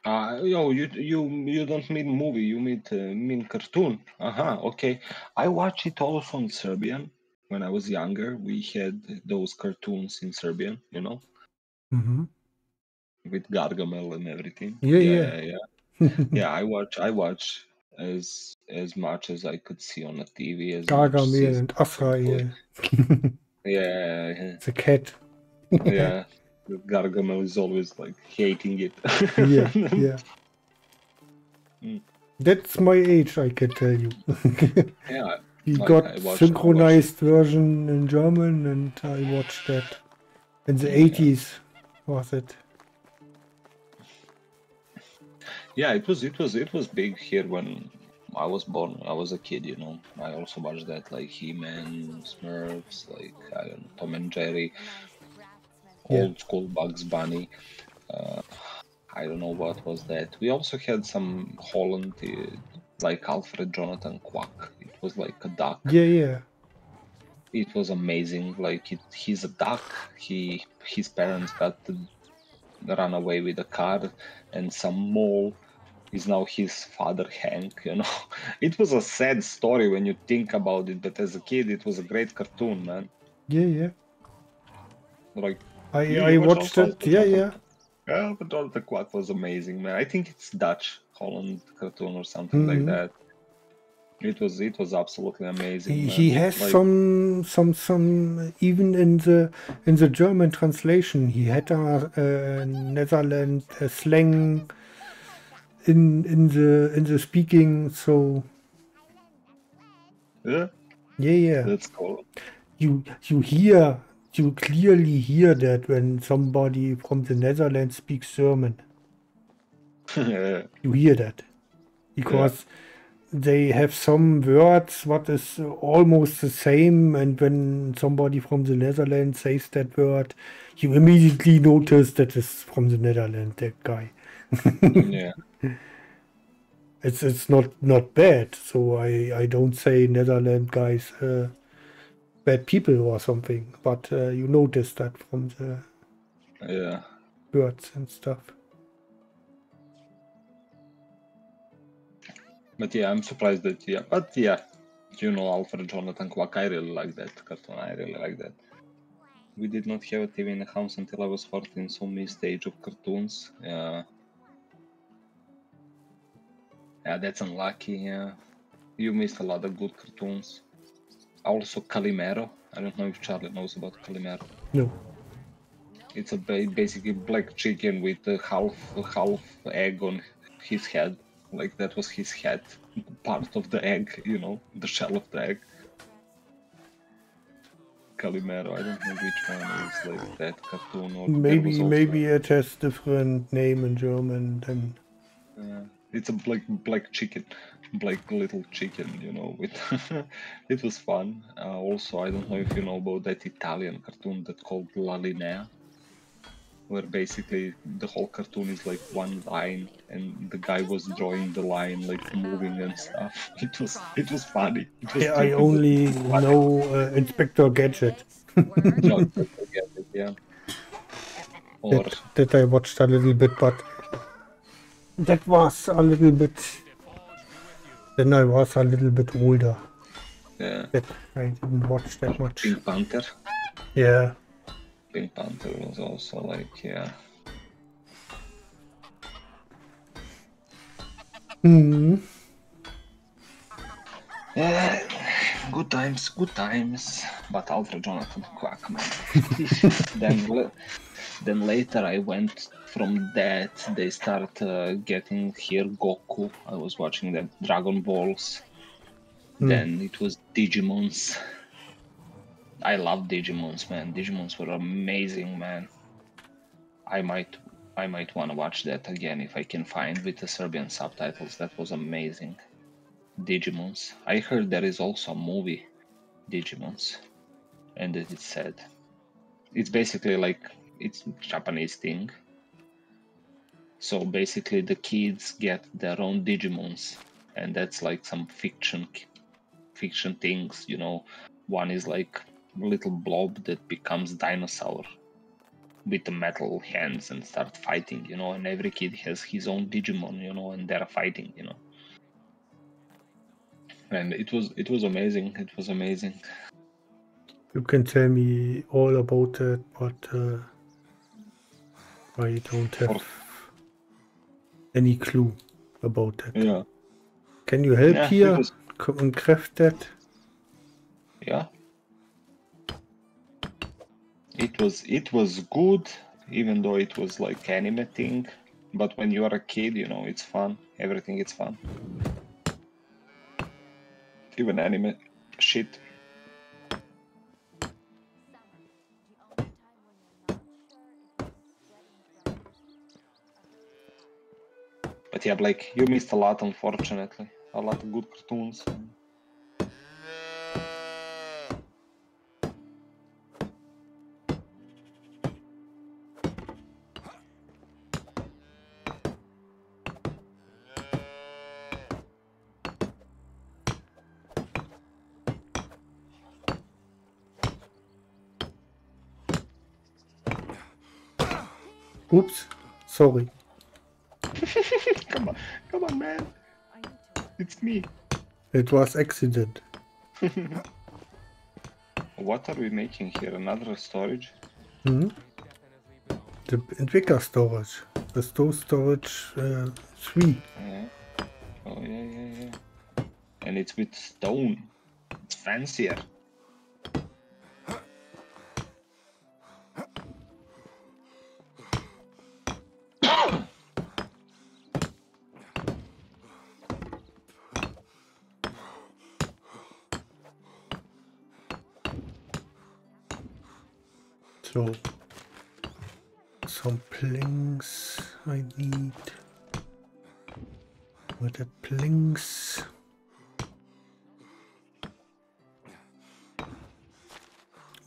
Uh, yo, you you you don't mean movie. You mean uh, mean cartoon. Uh huh. Okay. I watch it also in Serbian. When I was younger, we had those cartoons in Serbian. You know, hmm with Gargamel and everything. Yeah, yeah, yeah. yeah. yeah i watch i watch as as much as i could see on the tv as Gargamel season and as yeah. yeah. yeah the cat. yeah gargamel is always like hating it yeah, yeah. Mm. That's my age, I can tell you. yeah he got I watched- I watched synchronized version in German, and I watched that in the Yeah. 80s. Was it? yeah it was it was it was big here when i was born i was a kid you know i also watched that like he-man smurfs like i don't know tom and jerry Yeah. old school bugs bunny uh, i don't know what was that we also had some holland uh, like alfred jonathan quack. It was like a duck. Yeah, yeah. it was amazing. Like it, he's a duck. He his parents got run away with a car and some mole is now his father hank you know. It was a sad story when you think about it but as a kid it was a great cartoon man. Yeah, yeah. like I, I watched watched it. Yeah, yeah. yeah but Jonathan quack was amazing man. I think it's dutch holland cartoon or something like Mhm. that it was it was absolutely amazing He, he has Like, some some some even in the in the German translation he had a, a Netherland a slang in in the in the speaking. So Yeah, yeah, yeah. that's cool. You you hear you clearly hear that when somebody from the Netherlands speaks German. yeah, You hear that because they have some words what is almost the same, and when somebody from the Netherlands says that word, you immediately notice that is from the Netherlands. That guy. yeah. It's it's not not bad. So I I don't say Netherlands guys uh, bad people or something, but uh, you notice that from the yeah. words and stuff. But yeah, I'm surprised that yeah. But yeah, you know, Alfred Jonathan Quack, I really like that cartoon. I really like that. We did not have a TV in the house until I was 14, so missed the age of cartoons. Yeah. Yeah, that's unlucky. Yeah, you missed a lot of good cartoons. Also, Calimero. I don't know if Charlie knows about Calimero. No. It's a ba- basically black chicken with a half a half egg on his head. Like that was his head, part of the egg, you know, the shell of the egg. Calimero, I don't know which one is like that cartoon or there Maybe also- maybe it has different name in German than Yeah, it's a black black chicken, black little chicken, you know. With it was fun. Uh, also, I don't know if you know about that Italian cartoon that called La Linea, where basically the whole cartoon is like one line, and the guy was drawing the line like moving and stuff. It was it was funny. It was I, I only funny. know uh, Inspector Gadget. No, I forget yeah. Or that, that I watched a little bit, but that was a little bit. Then I was a little bit older. yeah, That I didn't watch that much. Pink Panther. Yeah. Pink Panther was also like yeah. Hmm. Yeah, good times, good times. But Alfred Jonathan Quack, man. then, then later I went from that. They start uh, getting here Goku. I was watching the Dragon Balls. Then it was Digimons. I love Digimons, man. Digimons were amazing, man. I might, I might want to watch that again if I can find with the Serbian subtitles. That was amazing. Digimons. I heard there is also a movie, Digimons, and that it's said it's basically like it's Japanese thing. So basically, the kids get their own Digimons, and that's like some fiction, fiction things. You know, one is like little blob that becomes dinosaur with the metal hands and start fighting. You know, and every kid has his own Digimon. You know, and they're fighting. You know and it was it was amazing it was amazing You can tell me all about it, but uh, I don't have any clue about it. yeah Can you help Yeah, here was- Co- and craft that? yeah it was it was good even though it was like anime thing. But when you are a kid you know it's fun. Everything is fun. Even anime shit. But yeah like you missed a lot unfortunately. A lot of good cartoons Oops, sorry. come on come on man it's me It was accident. What are we making here? Another storage? Hmm? The Entwickler storage. The store storage uh, 3. Yeah. Oh yeah, yeah, yeah. And it's with stone. It's fancier.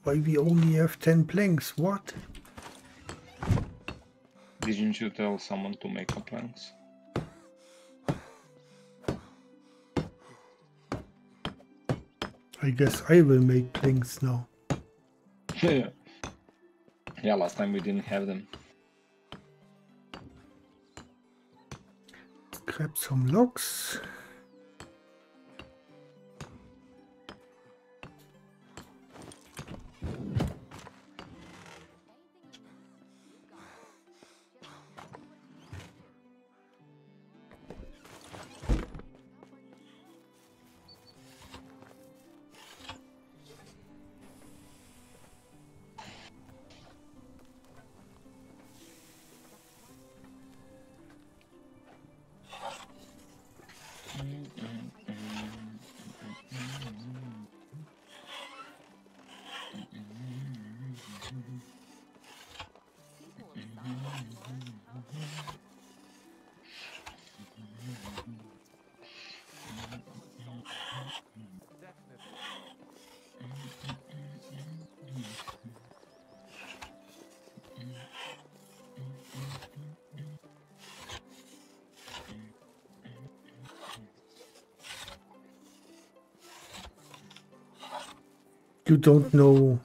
Why we only have 10 planks? What? Didn't you tell someone to make a planks? I guess I will make planks now. yeah. Yeah, last time we didn't have them. Grab some logs. You don't know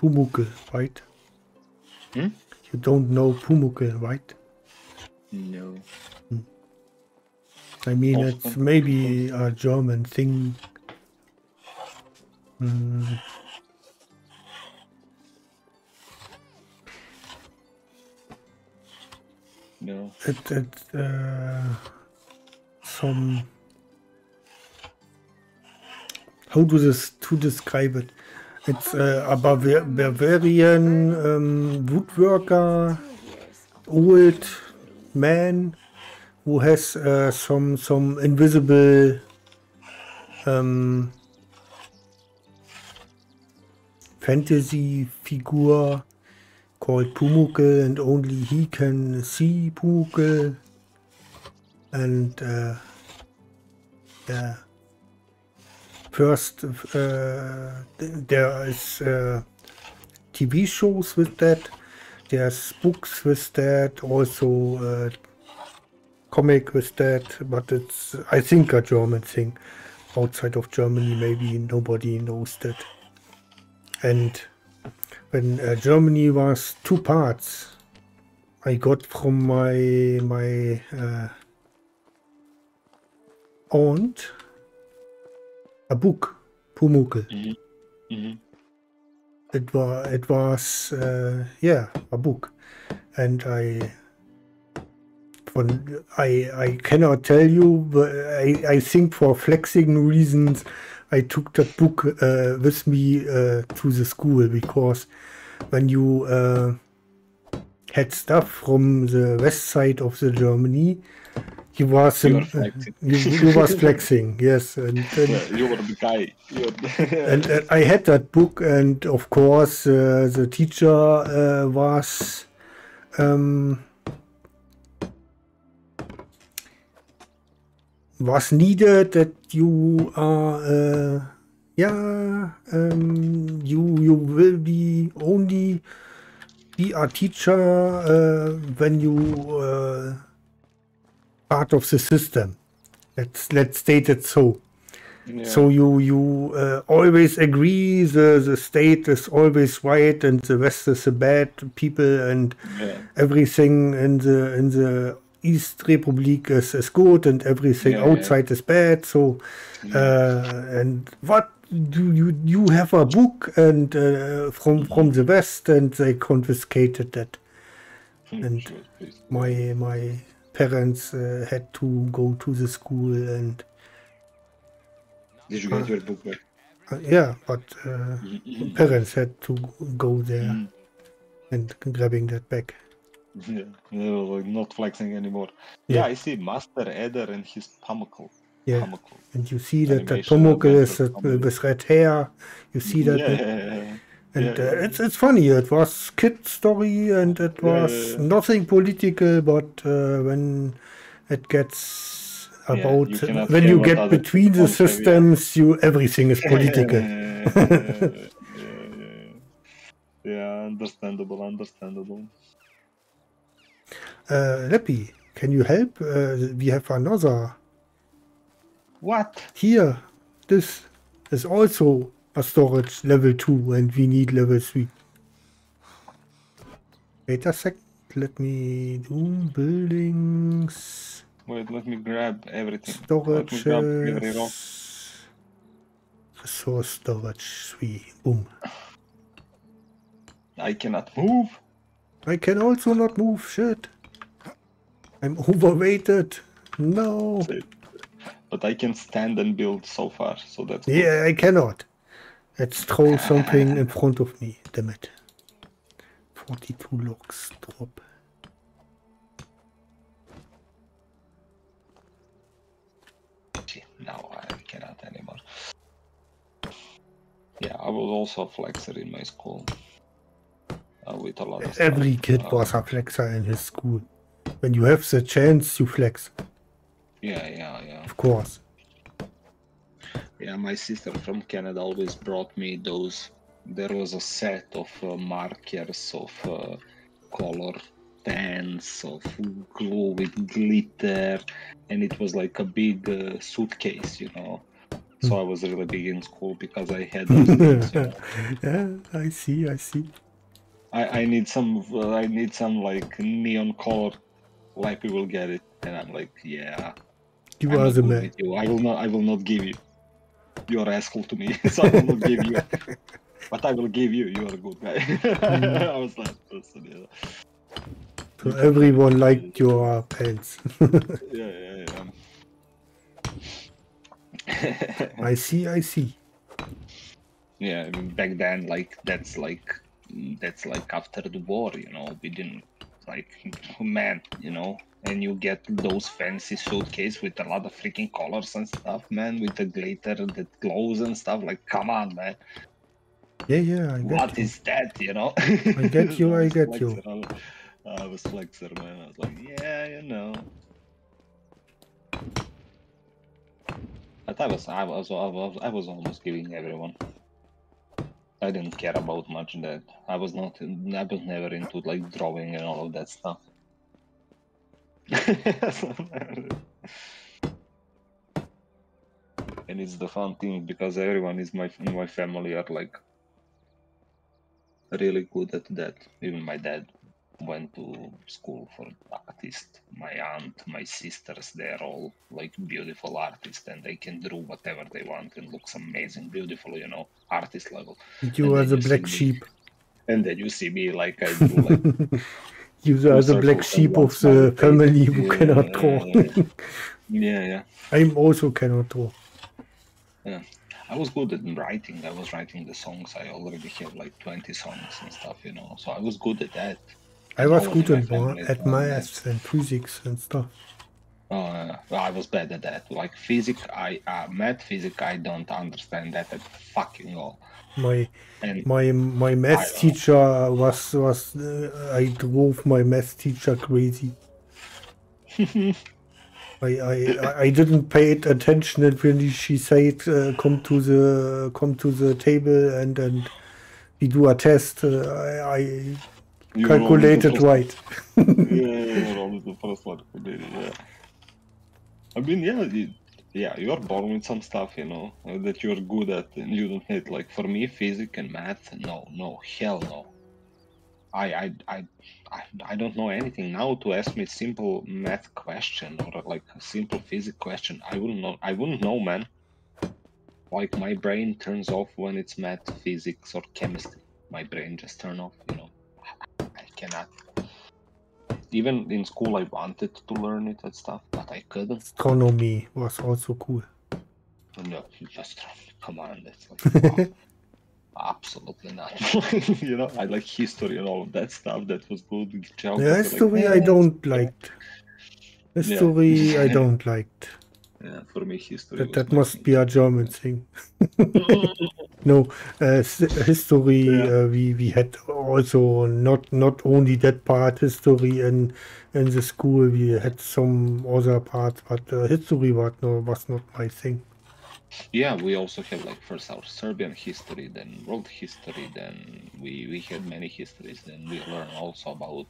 Pumuckl, right? Hmm? You don't know Pumuckl, right? No. I mean, it's maybe a German thing. Mm, No. it, it, uh, some. How do this to describe it? It's uh, a Bavar- Bavarian um, woodworker, old man who has uh, some some invisible um, fantasy figure called Pumuckl, and only he can see Pumuckl. And uh, yeah, first uh, there is uh, TV shows with that. There's books with that. Also. Uh, comic with that, but it's I think a German thing. Outside of Germany, maybe nobody knows that. And when uh, Germany was two parts, I got from my my uh, aunt a book, Pumuckl. hmm It was it was uh, yeah a book, and I I I cannot tell you, but I I think for flexing reasons, I took that book uh, with me uh, to the school. Because when you uh, had stuff from the west side of the Germany, you was You in- were flexing. you, you was flexing, yes, and, and Yeah, you were the guy. And uh, I had that book, and of course, uh, the teacher uh, was um, was needed that you are, uh, yeah, um, you you will be only be a teacher uh, when you uh, part of the system. Let's let's state it so. Yeah. So you you uh, always agree the the state is always right and the West is the bad people and yeah. everything in the in the East Republic is, is good and everything Yeah, outside is bad. So uh, and what do you you have a book and uh, from from the West and they confiscated that. and- My my parents uh, had to go to the school and Did you get your book back? uh, yeah, but uh, parents had to go there Mm. and grabbing that back. Yeah, no, not flexing anymore. Yeah. Yeah, I see Master Eder and his Pumuckl. Yeah, Pumuckl. and you see that the Animation Pumuckl is uh, with red hair. You see that, yeah, yeah, And Yeah, uh, it's it's funny. It was kid story, and it was nothing political. But uh, when it gets about you when you get between the people say, yeah. systems, you everything is political. yeah, understandable, understandable. uh, Leppy, can you help? Uh, we have another What? here. This is also a storage level two, and we need level three. Wait a sec. Let me do buildings. Wait, let me grab everything. Let me grab every Resource storage 3. Boom. I cannot move. I can also not move. Shit. I'm overweighted. No. But I can stand and build so far, so that's good. Yeah, I cannot. Let's throw something in front of me. Damn it. 42 locks Drop. Now I cannot anymore. Yeah, I was also a flexer in my school. Uh, with a lot of Every stuff. kid Uh, was a flexer in his school. When you have the chance, you flex. Yeah, yeah, yeah. Of course. Yeah, my sister from Canada always brought me those. There was a set of uh, markers, of uh, color pens, of glue with glitter, and it was like a big uh, suitcase, you know. So I was really big in school because I had those things. You know? yeah, I see, I see. I, I need some. Uh, I need some like neon color. Like we will get it, and I'm like, yeah. You I'm are the man. you. I will not. I will not give you. You're asshole to me, so I will not give you. But I will give you. You are a good guy. Mm. I was that person. Yeah. So everyone liked your pants. Yeah, yeah, yeah. I see, I see. yeah. I mean, back then, like that's like that's like after the war. You know, we didn't like man. You know. And you get those fancy suitcase with a lot of freaking colors and stuff, man, with the glitter that glows and stuff. Like, come on, man. Yeah, yeah, I get What you. is that, you know? I get you, I was get you. I was- I was flexer, man. I was like, yeah, you know. But I was, I was, I was, I was almost giving everyone. I didn't care about much that. I was not, I was never into like drawing and all of that stuff. and it's the fun thing because everyone is my in my family are like really good at that. Even my dad went to school for artist. My aunt, my sisters, they're all like beautiful artists and they can draw whatever they want and looks amazing, beautiful, you know, artist level. You And are the you black me- sheep. And then you see me like I do like You are the black sheep of the family who Yeah, cannot draw. yeah, yeah. I'm also cannot draw. Yeah. I was good at writing. I was writing the songs. I already had like 20 songs and stuff, you know. So I was good at that. I was No one good in my in ma- family at that. maths and physics and stuff. Uh, I was bad at that. Like physics, I uh, math, physics, I don't understand that at fucking all. My And my my maths I- teacher was was uh, I drove my math teacher crazy. I, I I- didn't pay it attention and when she said uh, come to the come to the table and and we do a test uh, I, I you were always the calculated right. yeah, were always the first one who did it. Yeah. I mean, yeah, you, yeah, you are born with some stuff, you know, that you're good at, and you don't need. Like for me, physics and math, no, no, hell no. I, I, I, I, don't know anything now. To ask me simple math question or like a simple physics question, I wouldn't know. I wouldn't know, man. Like my brain turns off when it's math, physics, or chemistry. My brain just turn off. You know, I cannot even in school I wanted to learn it and stuff, but I couldn't. Astronomy was also cool. No, you just come on, that's like wow. absolutely not. you know, I like history and all of that stuff. That was good. Geography, Yeah, like, history I eh, don't like. History I don't like. Yeah, for me, history. That that must be a German thing. No, uh, history. Yeah. Uh, we we had also not not only that part history in in the school. We had some other parts, but uh, history was no was not my thing. Yeah, we also have like first our Serbian history, then world history, then we we had many histories. Then we learn also about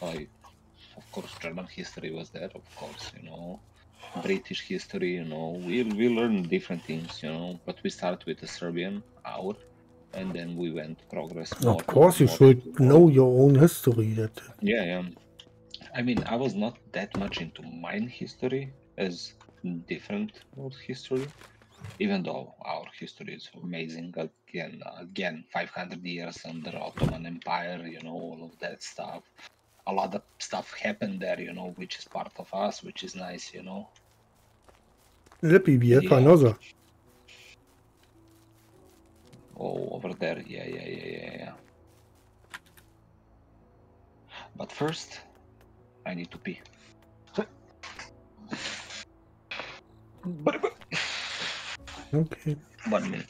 like of course German history was there, of course, you know. British history, you know, we we learn different things, you know, but we start with the Serbian our and then we went progress more. Of course, you should know your own history. That Yeah, yeah. I mean, I was not that much into mine history as different world history, even though our history is amazing. Again, again, 500 years under Ottoman Empire, you know, all of that stuff. A lot of stuff happened there, you know, which is part of us, which is nice, you know. We have Yeah. another. Oh, over there, yeah, yeah, yeah, yeah, yeah. But first, I need to pee. Okay. One minute.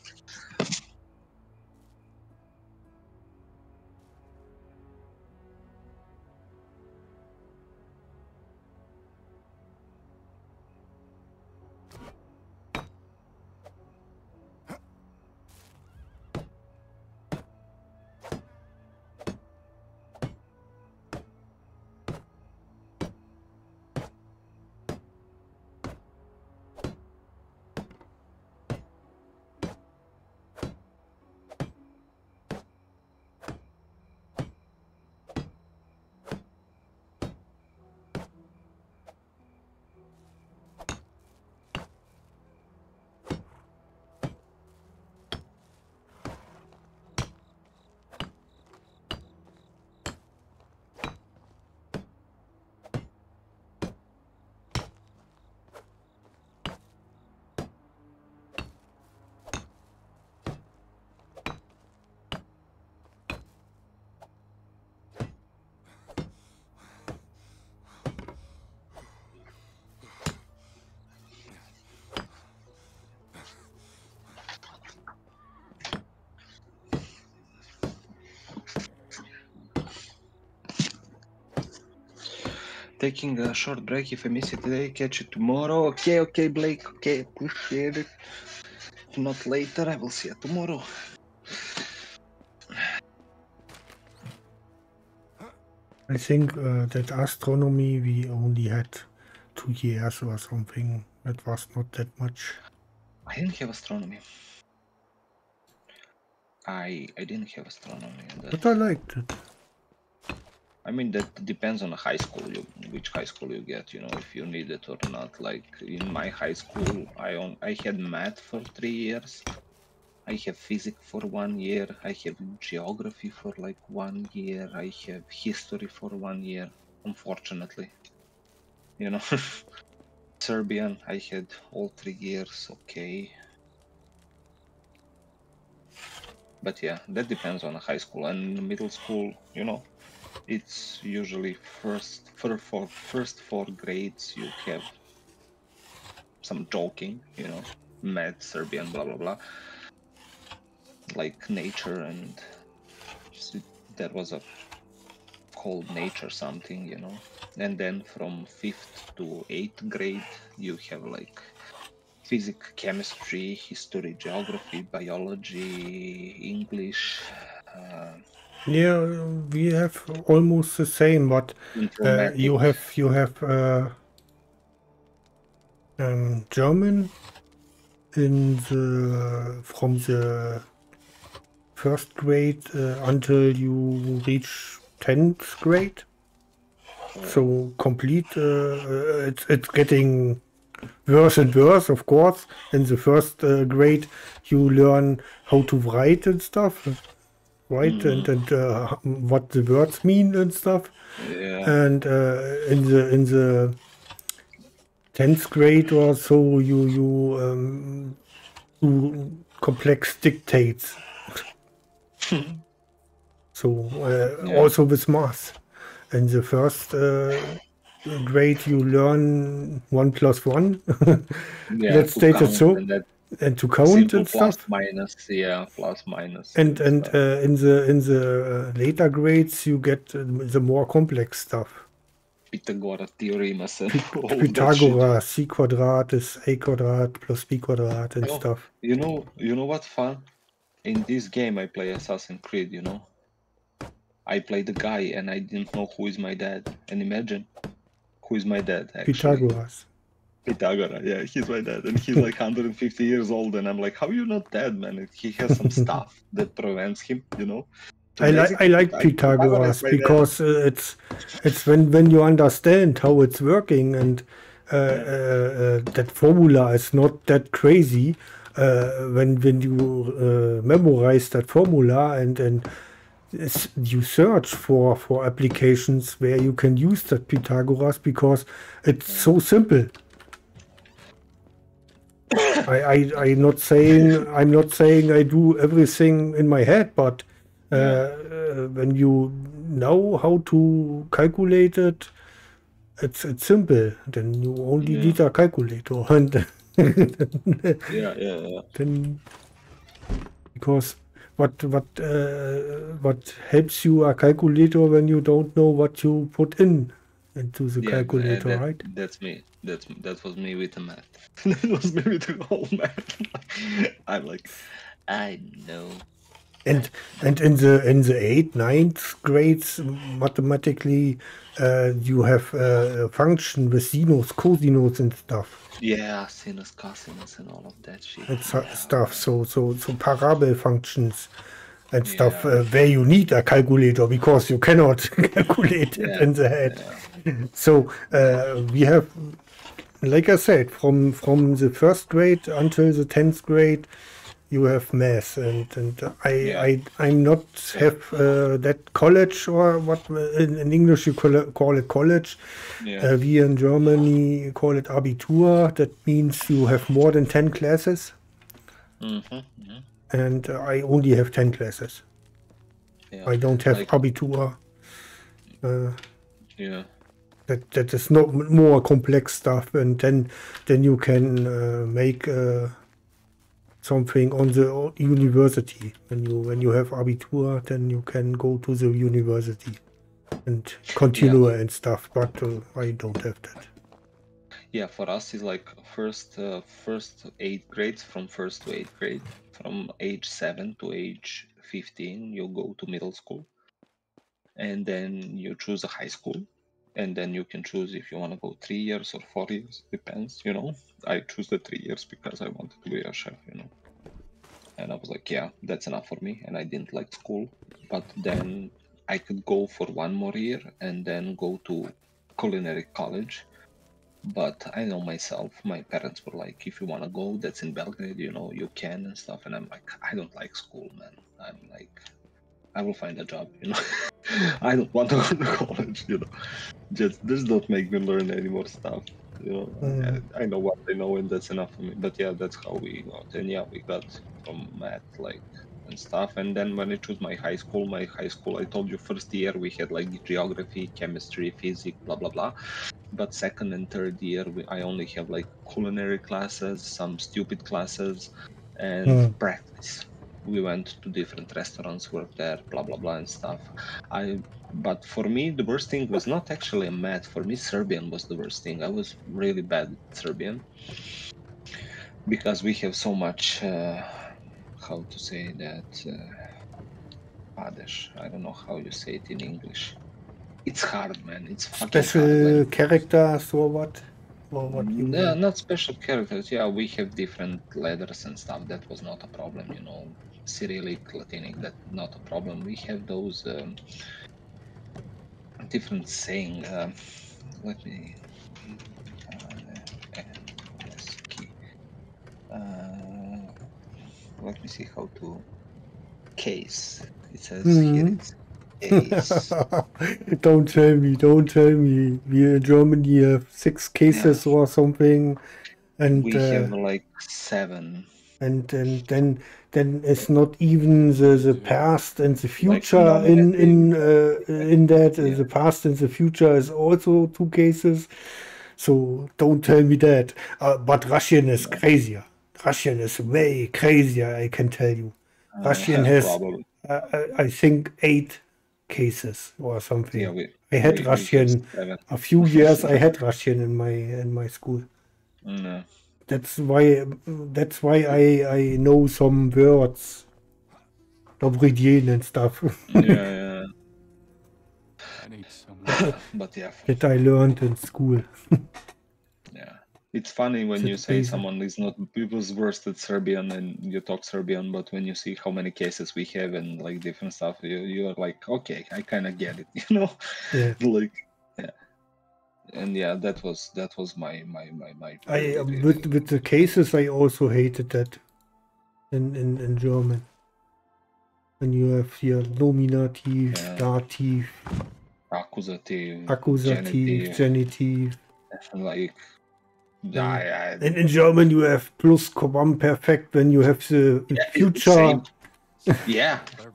Taking a short break. If I miss it today, catch it tomorrow. Okay, okay, Blake. Okay, appreciate it. If not later, I will see you tomorrow. I think uh, that astronomy we only had two years or something. It was not that much. I didn't have astronomy. I I didn't have astronomy. But I liked it. I mean that depends on high school you which high school you get, you know, if you need it or not. Like in my high school I on I had math for three years. I have physics for one year, I have geography for like one year, I have history for one year, unfortunately. You know. Serbian I had all three years, okay. But yeah, that depends on high school and middle school, you know, it's usually first for for first four grades you have some joking you know math serbian blah blah blah. Like nature and that was a called nature something you know. And then from fifth to eighth grade you have like physics chemistry history geography biology english uh, Yeah, we have almost the same, but uh, you have you have uh, um, German in the from the first grade uh, until you reach tenth grade. So complete. Uh, uh, it's it's getting worse and worse, of course. In the first uh, grade, you learn how to write and stuff, write and and uh, what the words mean and stuff. yeah And uh, in the in the tenth grade or so, you you um, do complex dictates. so uh, Yeah. also with math. In the first uh, grade, you learn one plus one. yeah, let's state it so. that and to count and plus stuff. minus, yeah, plus minus. And and uh, in the in the uh, later grades, you get uh, the more complex stuff. Pythagoras theorems and all. Pythagoras, c quadrat is a quadrat plus b quadrat and Oh. stuff. You know, you know what's fun? In this game, I play Assassin's Creed. You know, I play the guy, and I didn't know who is my dad. And imagine, who is my dad? Actually, Pythagoras. Pythagoras. Yeah, he's my dad, and he's like 150 years old. And I'm like, how are you not dead, man? He has some stuff that prevents him. You know. So I like I like Pythag- Pythagoras because uh, it's it's when when you understand how it's working and uh, uh, uh, that formula is not that crazy. Uh, when when you uh, memorize that formula and and you search for for applications where you can use that Pythagoras because it's so simple. I, I I'm not saying I'm not saying I do everything in my head, but uh, uh, when you know how to calculate it, it's it's simple. Then you only Yeah. need a calculator, and Yeah, yeah, yeah. then because what what uh, what helps you a calculator when you don't know what you put in into the Yeah, calculator, that- right? That's me. That's that was me with the math. that was me with the whole math. I'm like, I know. And and in the in the eighth, ninth grades, mathematically, uh, you have uh, a function with sinus, cosinus, and stuff. Yeah, sinus, cosinus, and all of that shit. and so, Yeah. stuff. So so so parabol functions and stuff Yeah. uh, where you need a calculator because you cannot calculate it Yeah, in the head. So uh, we have, like I said, from from the first grade until the tenth grade, you have math, and and I Yeah. I I'm not have uh, that college or what in, in English you call it, call it college. Yeah. Uh, we in Germany call it Abitur. That means you have more than 10 classes, Mm-hmm. and uh, I only have 10 classes. yeah. I don't have Like- Abitur. Uh, Yeah. That that is not more complex stuff, and then then you can uh, make uh, something on the university. When you when you have Abitur, then you can go to the university and continue and stuff. But uh, I don't have that. Yeah, for us is like first uh, first eight grades from first to eighth grade. From age seven to age fifteen, you go to middle school, and then you choose a high school, and then you can choose if you want to go three years or four years. Depends, you know. I choose the three years because I wanted to be a chef, you know. And I was like, yeah, that's enough for me. And I didn't like school, but then I could go for one more year and then go to culinary college but I know myself, my parents were like, if you want to go, that's in Belgrade, you know, you can and stuff. And I'm like, I don't like school, man. I'm like, I will find a job, you know. I don't want to go to college, you know. Just, just don't make me learn any more stuff, you know. Mm. I, I know what I know, and that's enough for me. But yeah, that's how we got. And yeah, we got from math, like, and stuff. And then when I chose my high school, my high school, I told you, first year we had like geography, chemistry, physics, blah, blah, blah but second and third year we, i only have like culinary classes some stupid classes and Mm. practice we went to different restaurants worked there blah blah blah and stuff i but for me the worst thing was not actually a math for me serbian was the worst thing i was really bad at serbian because we have so much uh, how to say that uh, i don't know how you say it in english it's hard man it's Special characters or what? Or what you yeah, not special characters. Yeah, we have different letters and stuff. That was not a problem, you know. Cyrillic, Latinic, that not a problem. We have those um, different saying. Um, let me. Uh. Uh, let me see how to case. It says here Mhm. it's case. don't tell me, don't tell me. We in Germany have six cases or something, and we uh, have like seven. and and then then it's not even the, the past and the future in in uh, in that uh, Yeah. the past and the future is also two cases. So don't tell me that. Uh, but Russian is crazier. Russian is way crazier, I can tell you. Russian has, uh, I I think, eight cases or something. Yeah, we, I had Russian a few years. I had Russian in my in my school. No. That's why that's why I I know some words, Dobry dzień and stuff Yeah, yeah. I need some. But yeah, that I learned in school. yeah. It's funny when It's you say basic. someone is not was worst at Serbian and you talk Serbian, but when you see how many cases we have and like different stuff, you you are like, okay, I kind of get it, you know, Yeah. like yeah. And yeah, that was that was my my my my. I uh, with with the cases I also hated that in in, in German. and you have here nominative, Yeah. dative, accusative, accusative, genitive, genitive. like. Yeah. I, I, And in German you have plus quamperfect when you have the Yeah, future yeah, Beverage.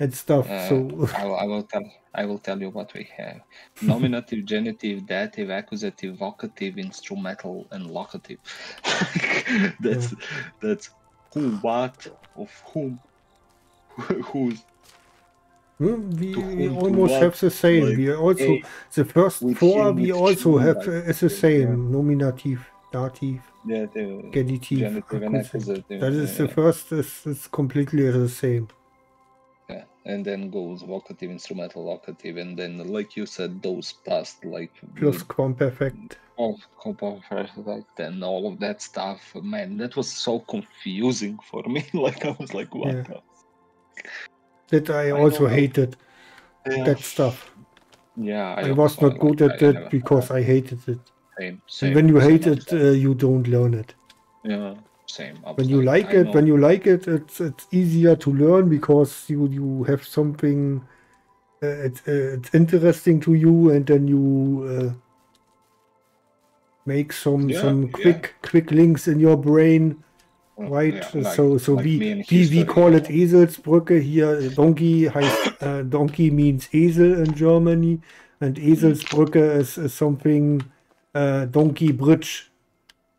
And stuff. Uh, so I, will- I will tell I will tell you what we have: nominative, genitive, dative, accusative, vocative, instrumental, and locative. that's that's who, what, of whom, who's. We, we almost what, have the same. like, we also hey, the first four we also have like, uh, is the yeah. same nominative, dative, Yeah, the genitive, genitive and accusative. That is yeah, the yeah. first is, is completely the same. And then goes vocative, instrumental, locative, and then like you said, those past like Plus quamperfect. of perfect and all of that stuff. Man, that was so confusing for me. like I was like, what? Yeah. That I I also hated Yeah, that stuff. yeah I, also was not like, good I at that never- because I hated it. same, same, And when you hate it, uh, you don't learn it. yeah, same. When you like I it, when you like it, it's it's easier to learn because you you have something. Uh, it's uh, it's interesting to you, and then you uh, make some Yeah, some yeah. quick quick links in your brain, Well, right? yeah, like- so so like we we, we call it. Eselsbrücke here. Donkey heißt, uh, donkey means esel in Germany, and Eselsbrücke is, is something uh, donkey bridge.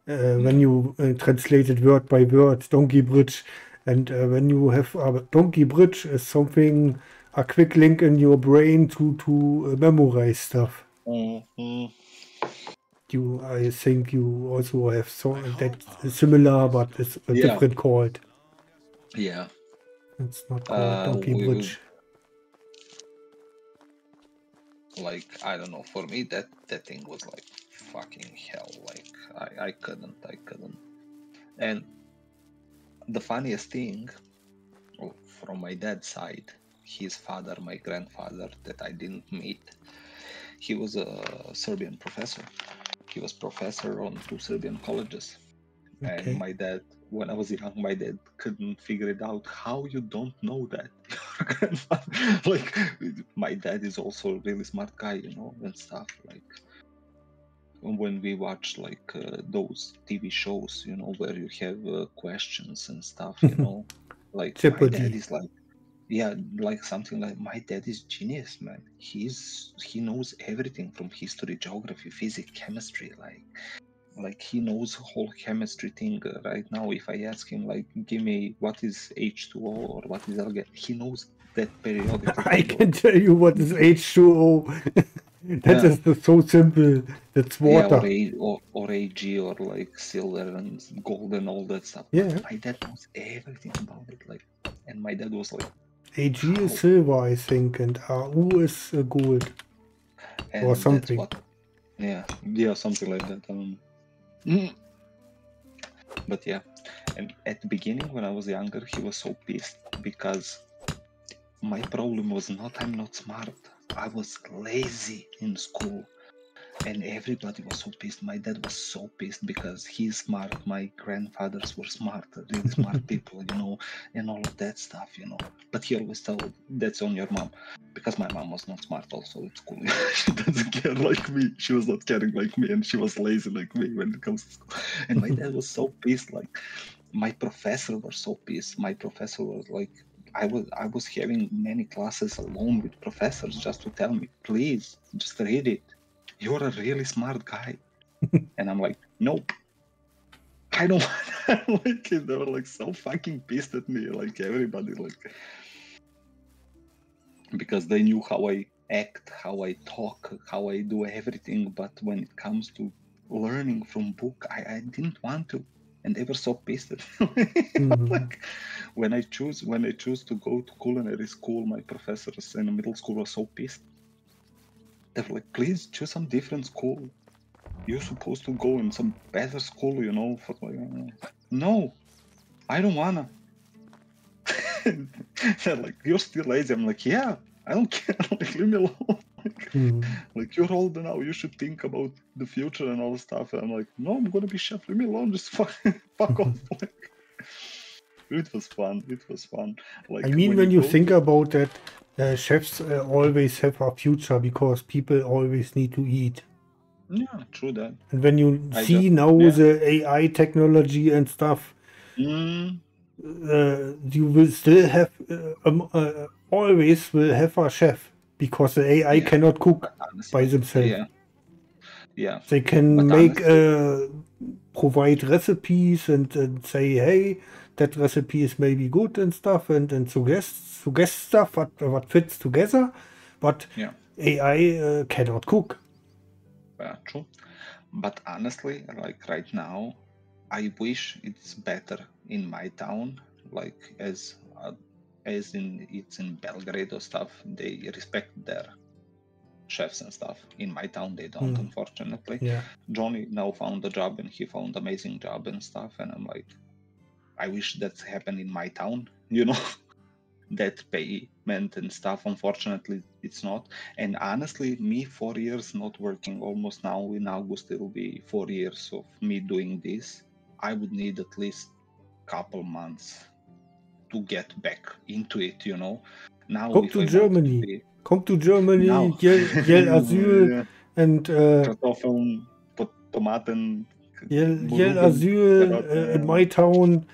Uh, when you uh, translate it word by word, donkey bridge, and uh, when you have a donkey bridge is something a quick link in your brain to to uh, memorize stuff. Mhm. You, I think you also have so that similar, but it's a Yeah. different called. Yeah, It's not called Uh, donkey we- bridge. like I don't know. For me, that that thing was like fucking hell. Like I I couldn't, I couldn't. And the funniest thing, oh, from my dad's side, his father, my grandfather, that I didn't meet, he was a Serbian professor. He was professor on two Serbian colleges. Okay. And my dad, when I was young, my dad couldn't figure it out how you don't know that. Like, my dad is also a really smart guy, you know, and stuff. Like, when we watch like uh, those TV shows, you know, where you have uh, questions and stuff, you know, like my dad is like, yeah, like something like my dad is genius, man. He's he knows everything from history, geography, physics, chemistry, like like he knows whole chemistry thing uh, right now if i ask him like give me what is h2o or what is algae he knows that periodic I can tell you what is H2O. That is Yeah. so simple. That's yeah, water. or, A, or, or ag or like silver and gold and all that stuff Yeah. my dad knows everything about it like and my dad was like AG is silver, I think, and AU is gold. and Or something. what- yeah yeah something like that um mm. but yeah and at the beginning when i was younger he was so pissed because my problem was not i'm not smart i was lazy in school and everybody was so pissed. My dad was so pissed because he's smart. My grandfathers were smart really smart people you know and all of that stuff you know. But he always told that's on your mom because my mom was not smart also at school. She doesn't care like me. She was not caring like me and she was lazy like me when it comes to school. And my dad was so pissed like my professor was so pissed. My professor was like I was I was having many classes alone with professors just to tell me, please, just read it. You're a really smart guy. and I'm like, nope. I don't like they were like so fucking pissed at me, like everybody, like because they knew how I act, how I talk, how I do everything. But when it comes to learning from book, I, I didn't want to, and they were so pissed. Mhm. like when I choose when I choose to go to culinary school, my professors in middle school were so pissed. They were like, "Please choose some different school. You're supposed to go in some better school, you know." For like, no, I don't wanna. They're like, "You're still lazy." I'm like, "Yeah, I don't care. like, leave me alone." Like, Mhm. like you're older now, you should think about the future and all the stuff. And I'm like, no, I'm gonna be chef. Leave me alone. Just fuck, fuck off. Like, it was fun. It was fun. Like I mean, when you go think to- about that, uh, chefs uh, always have a future because people always need to eat. yeah, true that. And when you I see now yeah. the AI technology and stuff, Mm, uh, you will still have uh, um, uh, always will have a chef because the AI Yeah. cannot cook by themselves. yeah, yeah, They can But make uh, provide recipes and, and say, hey, that recipe is maybe good and stuff, and, and suggest suggest stuff what what fits together, but yeah, AI uh, cannot cook. yeah, true. But honestly, like right now, I wish it's better in my town. Like as as in it's in Belgrade or stuff. They respect their chefs and stuff. In my town, they don't, Mm. unfortunately. Yeah, Johnny now found a job and he found amazing job and stuff and I'm like I wish that's happened in my town, you know. that payment and stuff unfortunately it's not and honestly me four years not working almost now in august it'll be four years of me doing this i would need at least couple months to get back into it you know now Come to I Germany. be- come to Germany, now yell, yell asyl, Yeah. and uh, Kartoffeln, Tomaten, yell, yell asyl uh, in my town.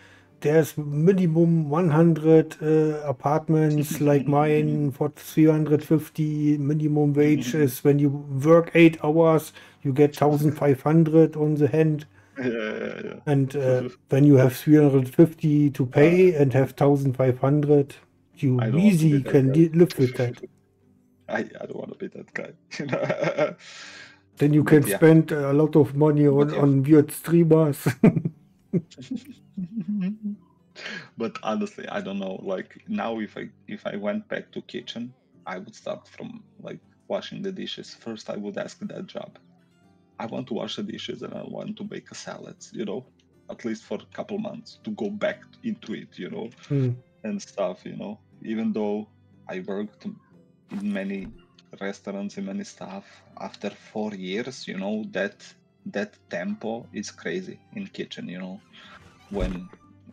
There's minimum 100 uh, apartments like mine for 350 minimum wage is when you work eight hours you get 1500 on the hand Yeah, yeah, yeah. and uh, when you have 350 to pay and have 1500 you I don't want to easy can guy. live with that I, I don't want to be that guy. You know? then you can Yeah. spend a lot of money on, But yeah. on weird streamers but honestly, I don't know. Like now, if I if I went back to kitchen, I would start from like washing the dishes. First, I would ask that job. I want to wash the dishes and I want to make a salads. You know, at least for a couple months to go back into it. You know, Hmm. and stuff. You know, even though I worked in many restaurants and many stuff, after four years, you know that that tempo is crazy in kitchen. You know, when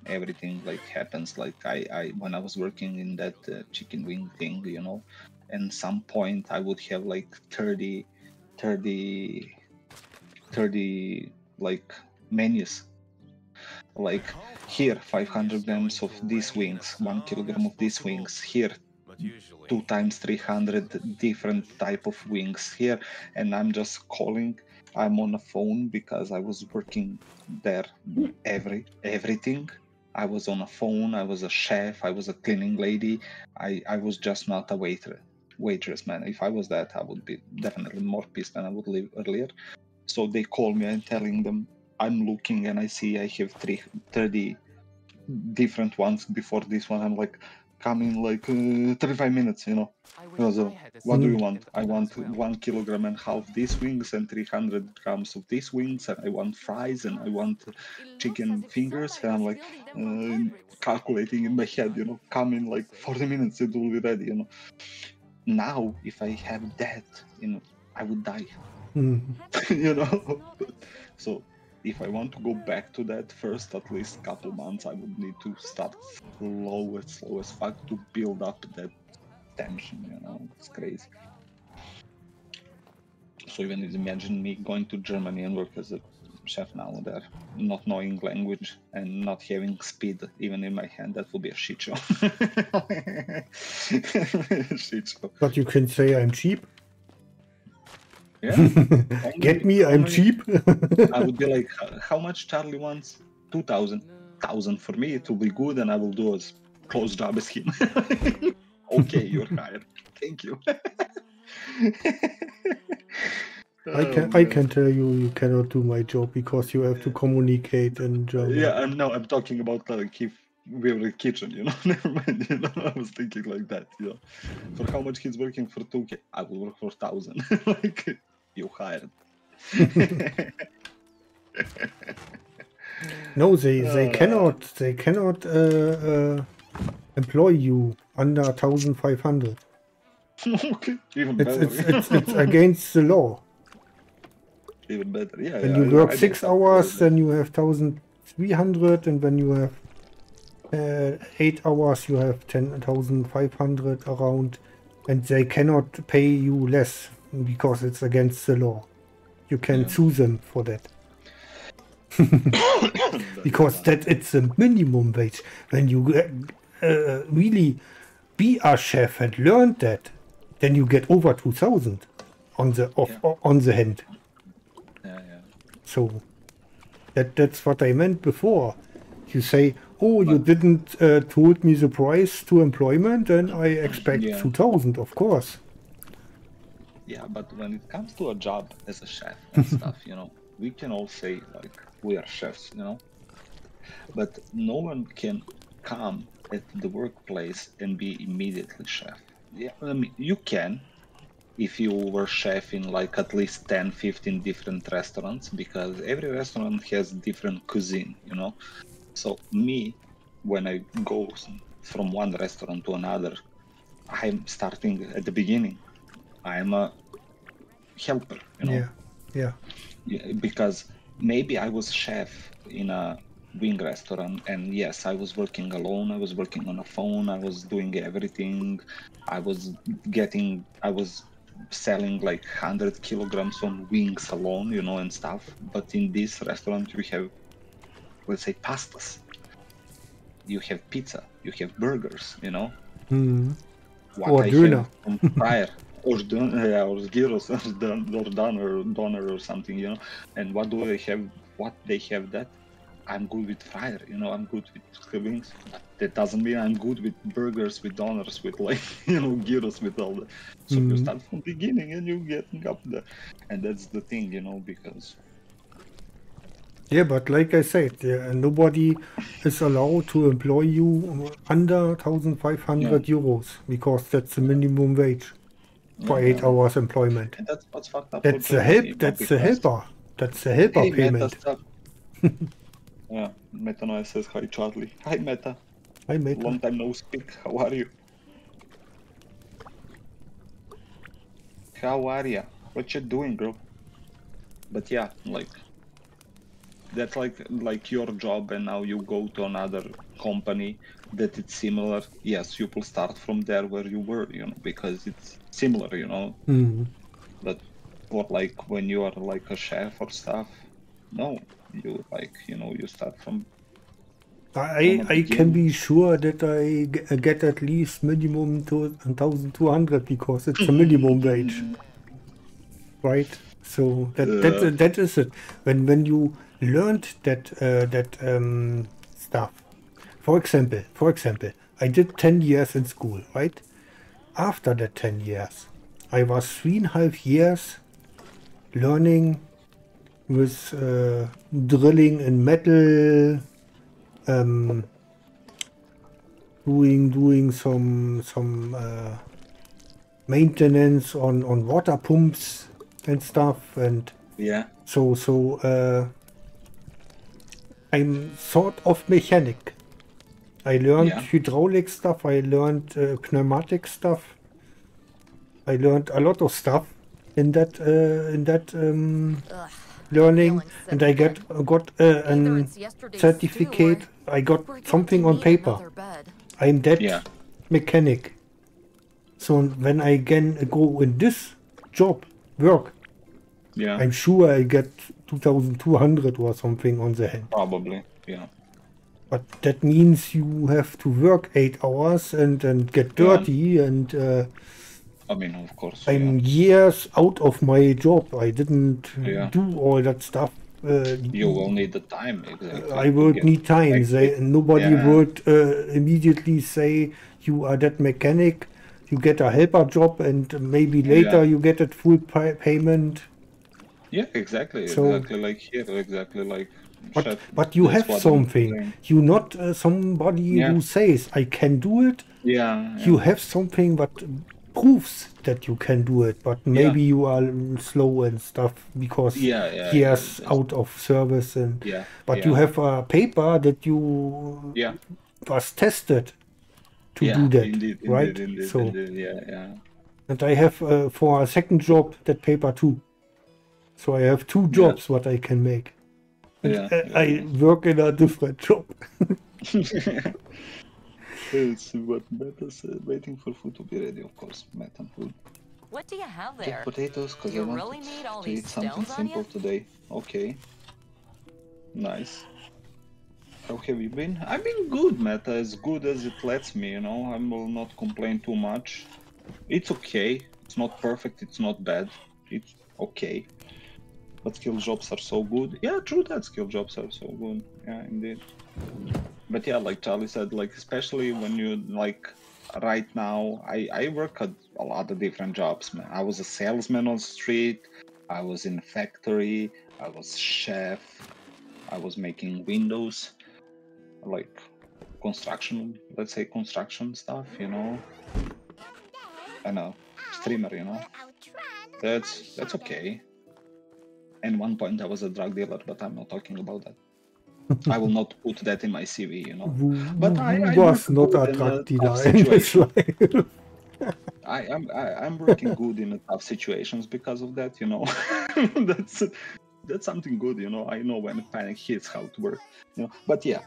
everything like happens like i i when i was working in that uh, chicken wing thing you know and some point i would have like 30 30 30 like menus. Like here 500 grams of these wings one kilogram of these wings here two times 300 different type of wings here and i'm just calling i'm on a phone because i was working there every everything. I was on a phone i was a chef i was a cleaning lady. I i was just not a waiter waitress man. If i was that i would be definitely more pissed and i would leave earlier so they call me and telling them i'm looking and i see i have three, 30 different ones before this one i'm like coming like uh, 35 minutes you know I wish no, I so what do you want? I want one kilogram and half these wings and 300 grams of these wings, and I want fries and I want chicken fingers. And I'm like building them for uh, calculating in my head, you know, come in like 40 minutes, it will be ready, you know. Now, if I have that, you know, I would die. you know. so if I want to go back to that first, at least couple months, I would need to start slow as slow as fuck to build up that tension, you know. It's crazy. So even imagine me going to Germany and work as a chef now there, not knowing language and not having speed even in my hand, that would be a shit show. shit show. but you can say i'm cheap Yeah. get me i'm cheap. I would be like, how much Charlie wants? 2000 thousand. For me it will be good and i will do as close job as him. Okay you're hired. Thank you. I oh, can I can tell you you cannot do my job because you have to communicate in German. Uh, yeah i'm no i'm talking about uh, like if we were in kitchen you know never mind you know i was thinking like that you know. For how much he's working for 2k i will work for 1000 like you hired No, they they Uh. cannot they cannot uh, uh, employ you under 1500. okay even It's better it's, it's it's against the law. even better yeah When yeah, you I- work I six know. hours, then you have 1300, and when you have uh, eight hours, you have 10,500 around, and they cannot pay you less because it's against the law. You can Yeah. sue them for that. because that it's a minimum wage. When you uh, uh, really be a chef and learn that, then you get over 2000 on the off, Yeah. on the hand. yeah yeah So that that's what I meant before. You say, "Oh, you didn't uh, told me the price to employment, and I expect Yeah. 2000, of course." Yeah, but when it comes to a job as a chef and stuff, you know, we can all say like we are chefs, you know, but no one can come at the workplace and be immediately chef. Yeah, I mean, you can if you were chef in like at least 10, 15 different restaurants because every restaurant has different cuisine, you know. So me, when I go from one restaurant to another, I'm starting at the beginning. I'm a helper, you know, Yeah, yeah, Yeah, because maybe I was chef in a wing restaurant, and yes, I was working alone. I was working on a phone. I was doing everything. I was getting, I was selling like 100 kilograms on wings alone, you know, and stuff. But in this restaurant, we have, let's say, pastas. You have pizza. You have burgers, you know Mhm. what Or I have from prior or Döner, yeah, or gyros or Dön- or doner doner or something you know and what do they have what they have that I'm good with fryer you know I'm good with wings that doesn't mean I'm good with burgers with doners with like you know gyros with all that. so you Mhm. start from beginning and you getting up there and that's the thing you know because yeah. But like I said, yeah, nobody is allowed to employ you under 1500 euros because that's the minimum wage for Yeah, eight yeah. hours employment. and that's what's fucked up That's the help. That's the helper. That's the helper Hey, payment. yeah, Meta Noise says hi, Charlie. Hi, Meta. I made Long time no speak. How are you? How are ya? What you doing, bro? But yeah, like that's like like your job, and now you go to another company that it's similar. Yes, you will start from there where you were, you know, because it's similar, you know. Mhm. But or like when you are like a chef or stuff, no, you like you know you start from I, From I can be sure that I g- get at least minimum to 1200 because it's a minimum wage. Right? So that Yeah. that that is it. When when you learned that uh, that um, stuff. For example, for example, I did 10 years in school, right? After that 10 years, I was three and a half years learning with uh, drilling in metal, um, doing doing some some uh, maintenance on on water pumps and stuff, and yeah so so uh, I'm sort of mechanic. I learned Yeah. hydraulic stuff. I learned uh, pneumatic stuff. I learned a lot of stuff in that uh, in that um, Ugh. learning, Feeling and I get got uh, Either an it's certificate. I got something on paper. I'm that Yeah. mechanic. So when I can go in this job work, yeah I'm sure I get 2,200 or something on the hand. probably yeah But that means you have to work eight hours and, and get Yeah. dirty and uh, I mean of course I'm years out of my job. I didn't Yeah. do all that stuff uh, You will need the time exactly. I would need time. They, nobody Yeah. would uh, immediately say you are that mechanic. You get a helper job, and maybe later Yeah. you get a full pay- payment. Yeah, exactly, So- exactly like here, exactly like. But but you That's have something. saying. You not uh, somebody Yeah. who says I can do it. Yeah. You have something that proves that you can do it, but maybe you are slow and stuff because Yeah, yeah, he yeah, has out of service and. Yeah. But yeah. you have a paper that you Yeah. was tested to yeah, do that, indeed, right? Indeed, indeed, so, yeah, yeah. and I have uh, for a second job that paper too. So I have two jobs what I can make. And Yeah, I, yeah, I work in a different job. It's what Meta's uh, waiting for food to be ready, of course. Meta food. What do you have there? Get there? potatoes because I You want really need all to these eat something simple today. Okay. Nice. How have you been? I've been good, Meta, as good as it lets me, you know. I will not complain too much. It's okay. It's not perfect, it's not bad. It's okay. But skill jobs are so good. Yeah, true that skill jobs are so good. Yeah, indeed. But yeah, like Charlie said, like especially when you like right now, I I work at a lot of different jobs, man. I was a salesman on the street. I was in factory. I was chef. I was making windows, like construction. Let's say construction stuff, you know. And a streamer, you know. That's that's okay. And one point I was a drug dealer, but I'm not talking about that. I will not put that in my CV, you know. But I- I was not a drug dealer tough in his life. I am I, I'm working good in tough situations because of that, you know. that's that's something good, you know. I know when panic hits how to work, you know. But yeah.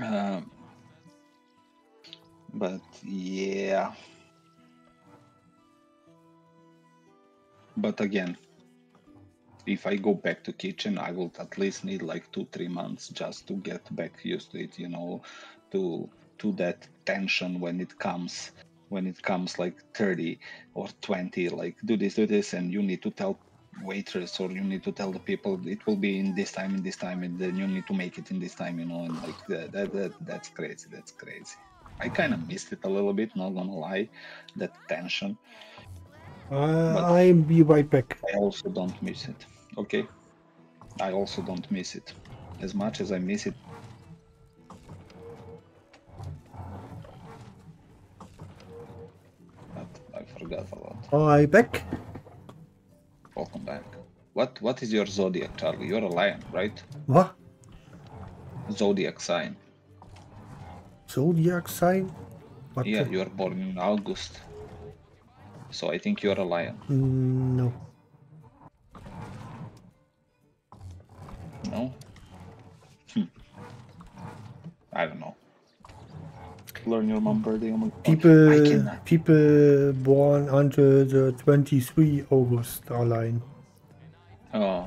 Um, but yeah. But again, if I go back to kitchen, I will at least need like two, three months just to get back used to it, you know, to to that tension when it comes when it comes like 30 or 20 like do this do this and you need to tell waitress or you need to tell the people it will be in this time in this time and then you need to make it in this time you know and like that, that, that that's crazy that's crazy. I kind of missed it a little bit not gonna lie that tension Uh, I'll be right back. I also don't miss it. Okay. I also don't miss it. As much as I miss it. But I forgot a lot. I back. Welcome back. What what is your zodiac, Charlie? You're a lion, right? What? Zodiac sign. Zodiac sign? What Yeah, the- you are born in August. So I think you're a lion. Mm, no. No? Hmm. I don't know. Learn your mom birthday. Oh my god. I People people born until the 23 August are lying. Oh,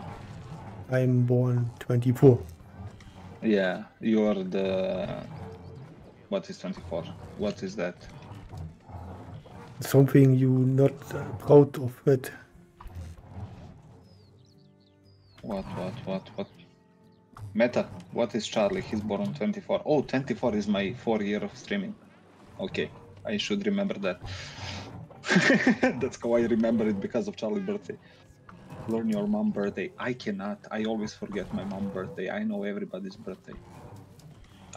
I'm born 24. yeah. You're the. What is 24? What is that? Something you not proud of it. What, what, what, what? Meta, what is Charlie? He's born on 24. Oh, 24 is my four year of streaming. Okay, I should remember that. That's how I remember it because of Charlie's birthday. Learn your mom birthday. I cannot. I always forget my mom birthday. I know everybody's birthday.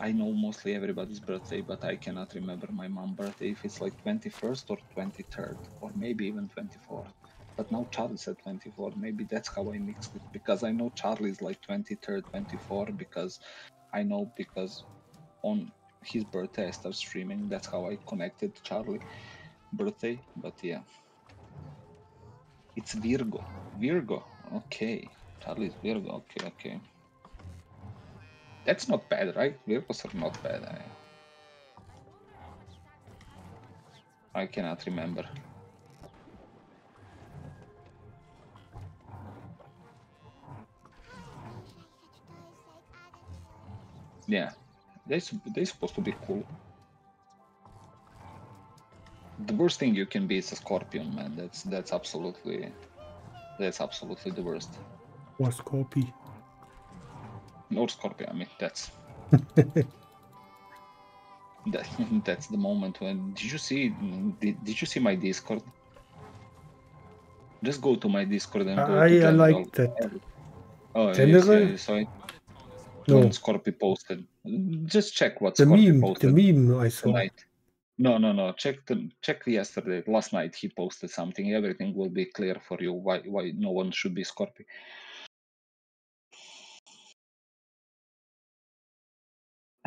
I know mostly everybody's birthday, but I cannot remember my mom birthday if it's like 21st or 23rd, or maybe even 24th. But now Charlie said 24. Maybe that's how I mixed it because I know Charlie is like 23rd, 24 because I know because on his birthday I started streaming. That's how I connected Charlie birthday. But yeah, it's Virgo. Virgo. Okay, Charlie's Virgo. Okay, okay. That's not bad, right? Virgos are not bad. I, I cannot remember. Yeah, they sup- they supposed to be cool. The worst thing you can be is a scorpion, man. That's that's absolutely that's absolutely the worst. Or Scorpio. Or Scorpio. I mean, that's that, that's the moment when. Did you see? Did, did you see my Discord? Just go to my Discord and go I, I like that. Oh, yes, General? yeah, so I, No, when Scorpio posted. Just check what the Scorpio meme, the meme I saw. tonight. No, no, no. Check the check yesterday. Last night he posted something. Everything will be clear for you. Why why no one should be Scorpio.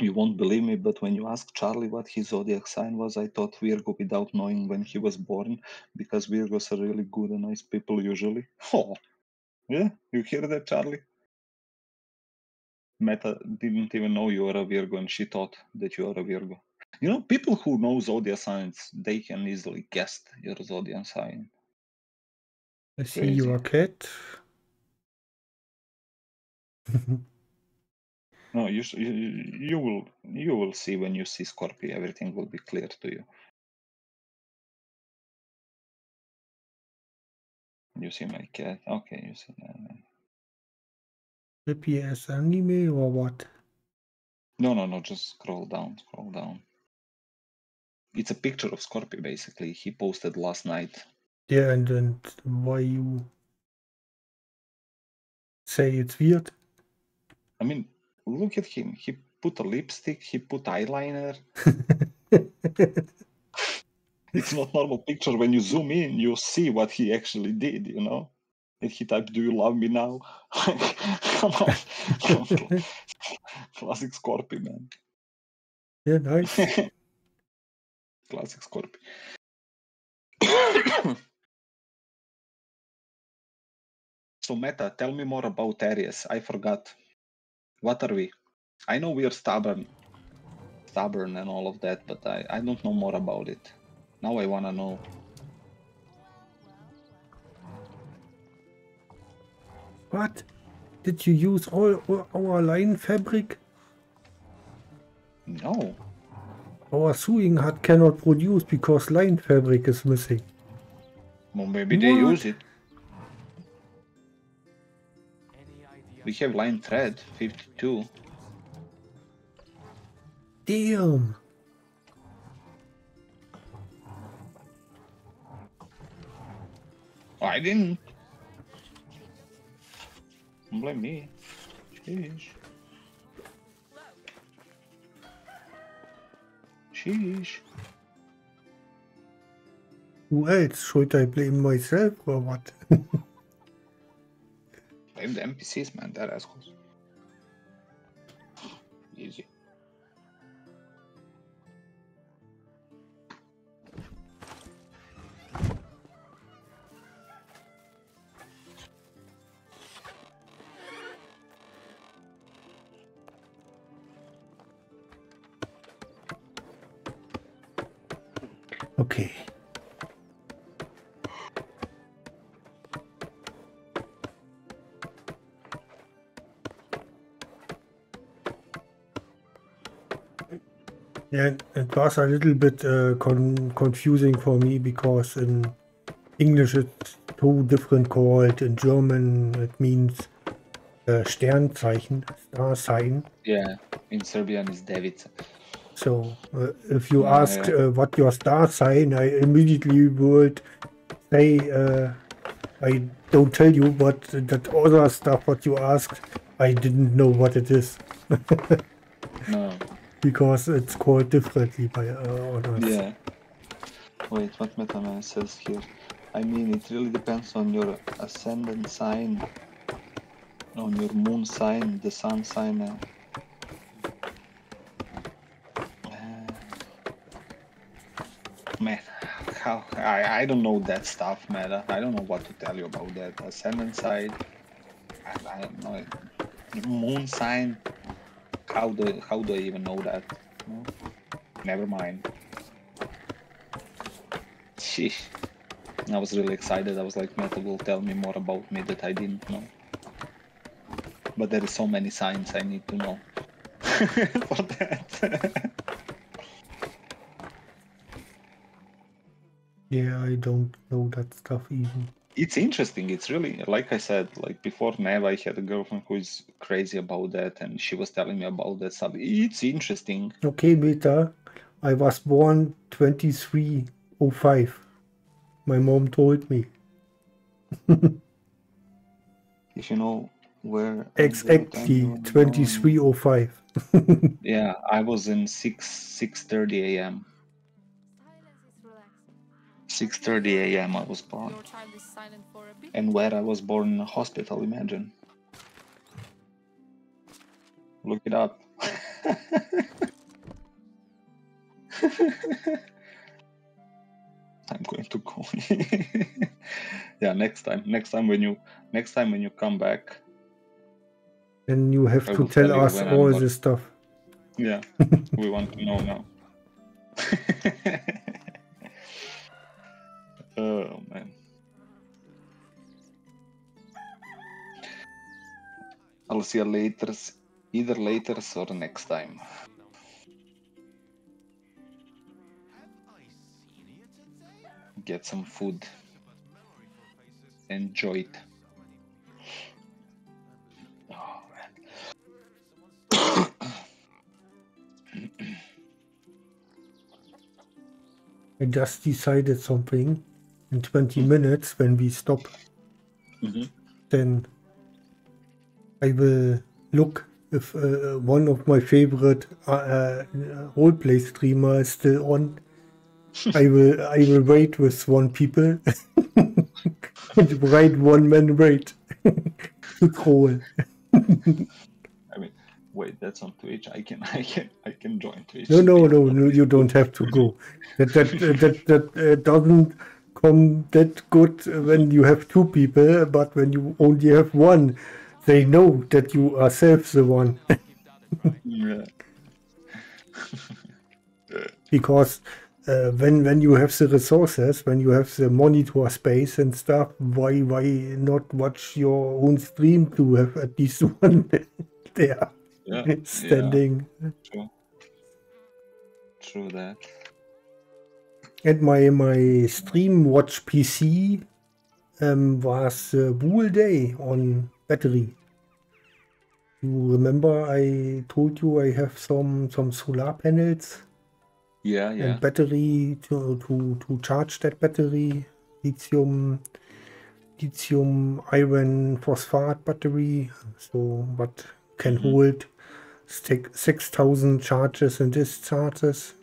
You won't believe me, but when you ask Charlie what his zodiac sign was, I thought Virgo without knowing when he was born, because Virgos are really good and nice people usually. Oh, yeah, you hear that, Charlie? Meta didn't even know you were a Virgo, and she thought that you are a Virgo. You know, people who know zodiac signs, they can easily guess your zodiac sign. I see Crazy. your cat. No, you, you you will you will see when you see Scorpio. Everything will be clear to you. You see my cat. Okay, you see that. GPS anime or what? No, no, no. Just scroll down. Scroll down. It's a picture of Scorpio. Basically, he posted last night. Yeah, and, and why you say it's weird? I mean, look at him. He put a lipstick. He put eyeliner. It's not normal picture. When you zoom in, you see what he actually did. You know. And he typed, "Do you love me now?" Come on, classic Scorpio, man. yeah, nice. Classic Scorpio. so Meta, tell me more about Aries. I forgot. What are we? I know we are stubborn, stubborn and all of that, but I, I don't know more about it. Now I wanna know. What? Did you use all, all our linen fabric? No, Our sewing hut cannot produce because linen fabric is missing. well maybe they use it. We have linen thread 52. Damn. I didn't. Don't blame me. Sheesh. Sheesh. Who else? Should I blame myself or what? Blame the NPCs, man. They're assholes. Easy. Yeah, it was a little bit uh, con confusing for me because in English it's two different called. In German it means uh, Sternzeichen, star sign. Yeah, in Serbian is David. So uh, if you Yeah, asked yeah. uh, what your star sign, I immediately would say uh, I don't tell you, but that other stuff what you asked, I didn't know what it is No. Because it's called differently by uh, others. Yeah. Wait, what MetaMan says here? I mean, it really depends on your ascendant sign, on your moon sign, the sun sign. Uh, uh, man, how I, I don't know that stuff, man. I don't know what to tell you about that. Ascendant sign, I, I don't know. Moon sign, how do how do I even know that? No? Never mind. Sheesh. I was really excited. I was like, Meta will tell me more about me that I didn't know. But there is so many signs I need to know for that. Yeah, I don't know that stuff even. It's interesting. It's really like I said, like before Nev, I had a girlfriend who is crazy about that, and she was telling me about that stuff. It's interesting. Okay, Beta. I was born 2305. My mom told me. If you know where Exactly 2305. Yeah, I was in six six thirty a.m. Silence is relaxing. Six thirty a.m. I was born, Your child is silent for a bit. and where I was born in a hospital. Imagine. Look it up. I'm going to call you. yeah, next time. Next time when you next time when you come back. And you have I to tell tell us when I'm all this stuff. Yeah, we want to know now. Oh man. I'll see you later, either later or next time. Get some food. Enjoy it. Oh. I just decided something in 20 minutes when we stop. Mhm. Then I will look if uh, one of my favorite uh, uh, roleplay streamer is still on. I will I will wait with one people and write one man wait to troll. I mean, wait, that's on Twitch. I can, I can, I can join Twitch. No, no, no, no, you don't have to go. That that uh, that that uh, doesn't come that good when you have two people, but when you only have one, they know that you are self the one Yeah. because. Uh, when when you have the resources, when you have the monitor space and stuff, why why not watch your own stream to have at least one there Yeah. standing? True. True that. And my my stream watch PC um, was uh, Wool Day on battery. You remember I told you I have some some solar panels? Yeah, yeah. and battery to, to to charge that battery. Lithium lithium iron phosphate battery. So what can hold stick 6000 charges and discharges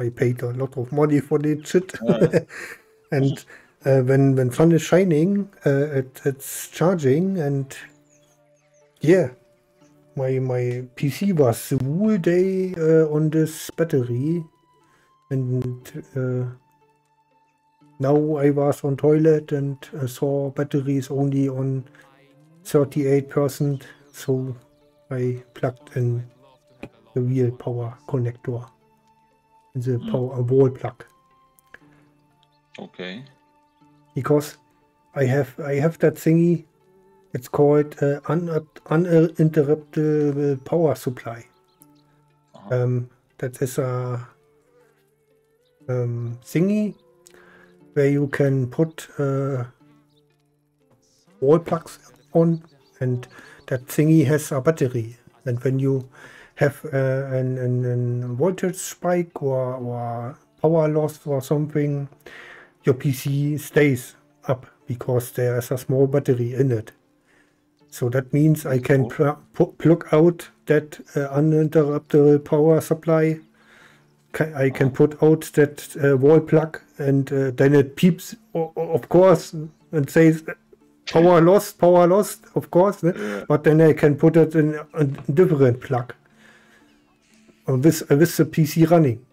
i paid a lot of money for that shit. And uh, when when sun is shining uh, it, it's charging and yeah my my pc was the whole day uh, on this battery and uh, now I was on toilet and uh, saw batteries only on 38%, so I plugged in the real power connector, the power wall plug, Okay. because I have I have that thingy. It's called uh, un- uninterruptible power supply. Uh-huh. Um, that is a um, thingy where you can put uh, wall plugs on, and that thingy has a battery. And when you have uh, an, an, an voltage spike or, or power loss or something, your PC stays up because there is a small battery in it. So that means I can pl- pu- plug out that uh, uninterruptible power supply. Ca- I can put out that uh, wall plug, and uh, then it peeps, of course, and says power lost, power lost, of course. But then I can put it in a different plug uh, with with the PC running.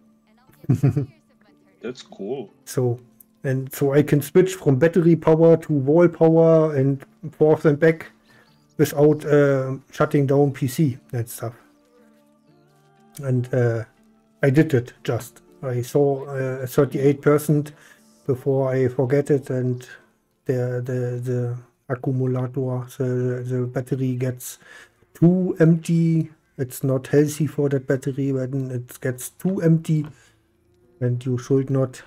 That's cool. So and so I can switch from battery power to wall power and forth and back without uh, shutting down PC and stuff. And uh, I did it just. I saw uh, 38% before I forget it, and the the the accumulator, the the battery gets too empty. It's not healthy for that battery when it gets too empty, and you should not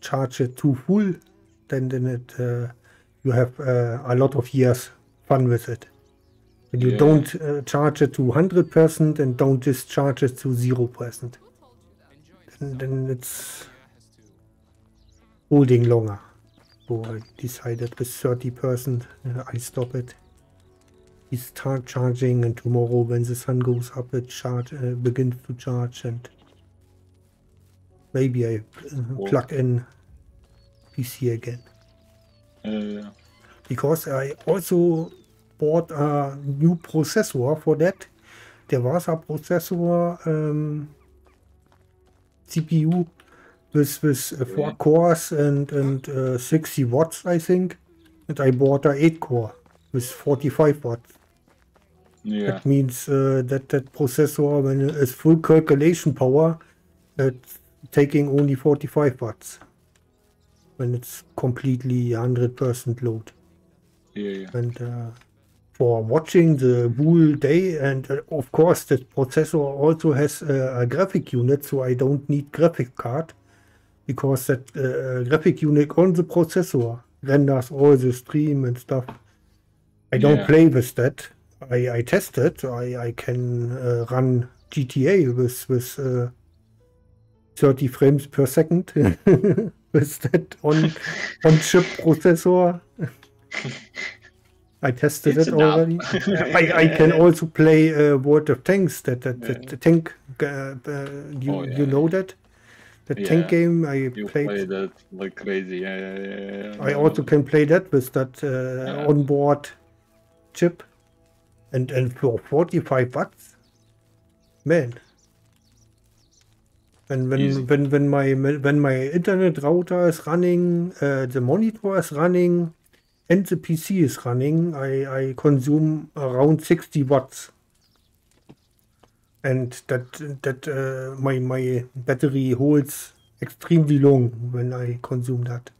charge it too full. Then then it uh, you have uh, a lot of years fun with it. When you Yeah. don't uh, charge it to 100% and don't discharge it to 0%, then, then it's holding longer. So I decided with 30% uh, I stop it. We start charging and tomorrow when the sun goes up it charge uh, begins to charge and maybe I uh, plug in PC again. Uh, because I also bought a new processor for that. There was a processor um, CPU with with uh, four Yeah. cores and and uh, 60 watts, I think, and I bought a 8 core with 45 watts. yeah. That means uh, that that processor, when it's full calculation power, it's taking only 45 watts. When it's completely 100% load. Yeah, yeah. And uh, for watching the whole day, and uh, of course, the processor also has uh, a graphic unit, so I don't need graphic card because that uh, graphic unit on the processor renders all the stream and stuff. I don't Yeah. play with that. I, I tested. I, I can uh, run GTA with with uh, 30 frames per second with that on on chip processor. I tested It's it enough. already. I, I can also play uh, World of Tanks. That that, that the tank. Uh, uh, you Oh, yeah. you know that the tank game I You played. play that like crazy. Yeah, yeah, yeah. yeah. I also can play that with that uh, Yeah. onboard chip, and and for 45 watts, man. And when Easy. when when my when my internet router is running, uh, the monitor is running, and the PC is running, I I consume around 60 watts. And that that uh, my my battery holds extremely long when I consume that.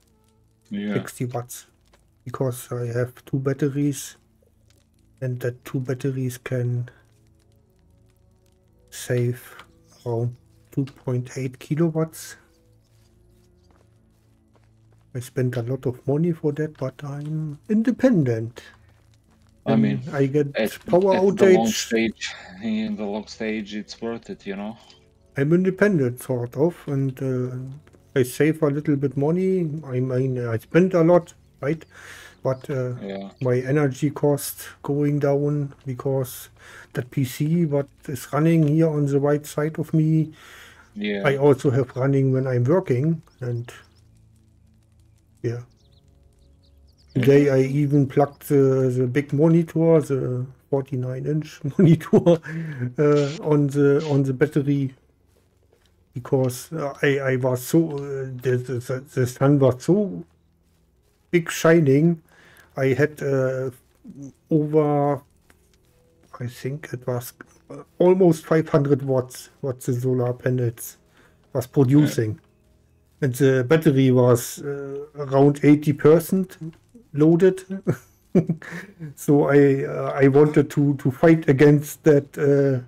Yeah. 60 watts because I have two batteries and that two batteries can save around 2.8 kilowatts. I spent a lot of money for that, but I'm independent. I And mean, I get At, power at the long outage. stage, in the long stage, it's worth it, you know. I'm independent, sort of, and uh, I save a little bit money. I mean, I spend a lot, right? But uh, Yeah. my energy cost going down because that PC what is running here on the right side of me Yeah. I also have running when I'm working and yeah today I even plugged the, the big monitor the 49 inch monitor uh, on the on the battery because uh, I, I was so uh, the, the, the sun was so big shining I had uh, over, I think it was uh, almost 500 watts what the solar panels was producing. And the battery was uh, around 80% loaded. so I uh, I wanted to, to fight against that uh,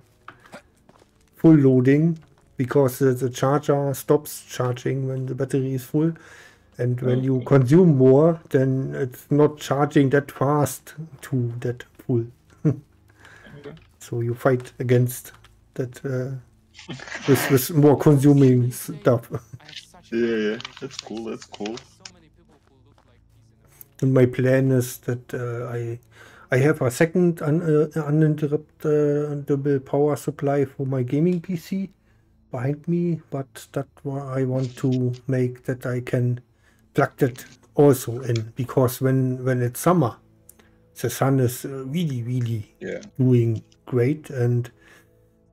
full loading because the, the charger stops charging when the battery is full. And when you consume more, then it's not charging that fast to that full. so you fight against that uh, with, with more consuming stuff. Yeah, yeah. That's cool. That's cool. And my plan is that uh, I I have a second un, uh, uninterruptible power supply for my gaming PC behind me, but that wa- I want to make that I can plug that also in because when when it's summer, the sun is uh, really really Yeah. doing great and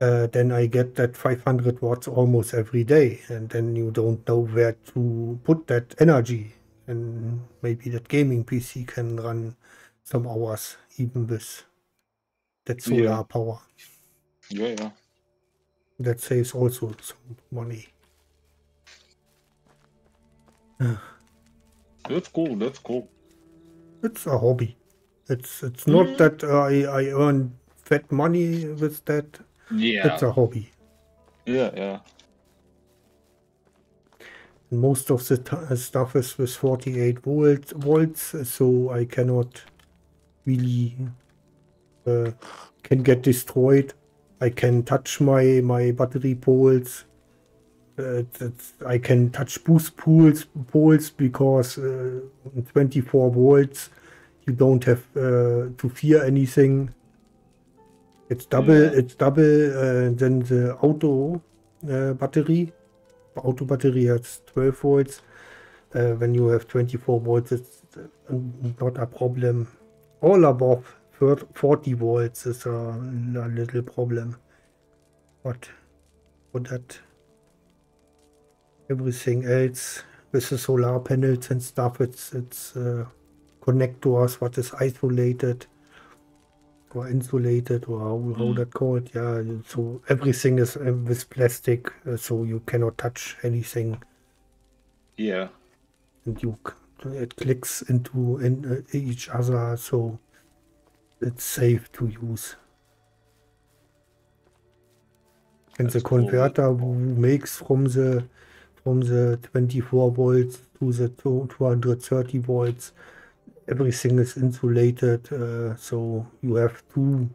uh, then I get that 500 watts almost every day and then you don't know where to put that energy and maybe that gaming PC can run some hours even with that solar Yeah. power. Yeah, yeah. That saves also some money. That's cool. That's cool. It's a hobby. It's it's not that I, I earn fat money with that. Yeah. It's a hobby. Yeah, yeah. Most of the t- stuff is with 48 volts, volts, so I cannot really uh, can get destroyed. I can touch my my battery poles. Uh, I can touch boost pools poles because uh, 24 volts. You don't have uh, to fear anything. It's double. Yeah. It's double uh, than the auto uh, battery. Auto battery has 12 volts. Uh, when you have 24 volts, it's not a problem. All above thir- 40 volts is a, a little problem. But for that, everything else with the solar panels and stuff, it's it's uh, connectors what is isolated or insulated or how, how Mm. that called. Yeah, so everything is uh, with plastic, uh, so you cannot touch anything, Yeah. and you it clicks into in, uh, each other, so it's safe to use. And the That's cool. converter who makes from the from the 24 volts to the two- 230 volts, everything is insulated. Uh, so you have two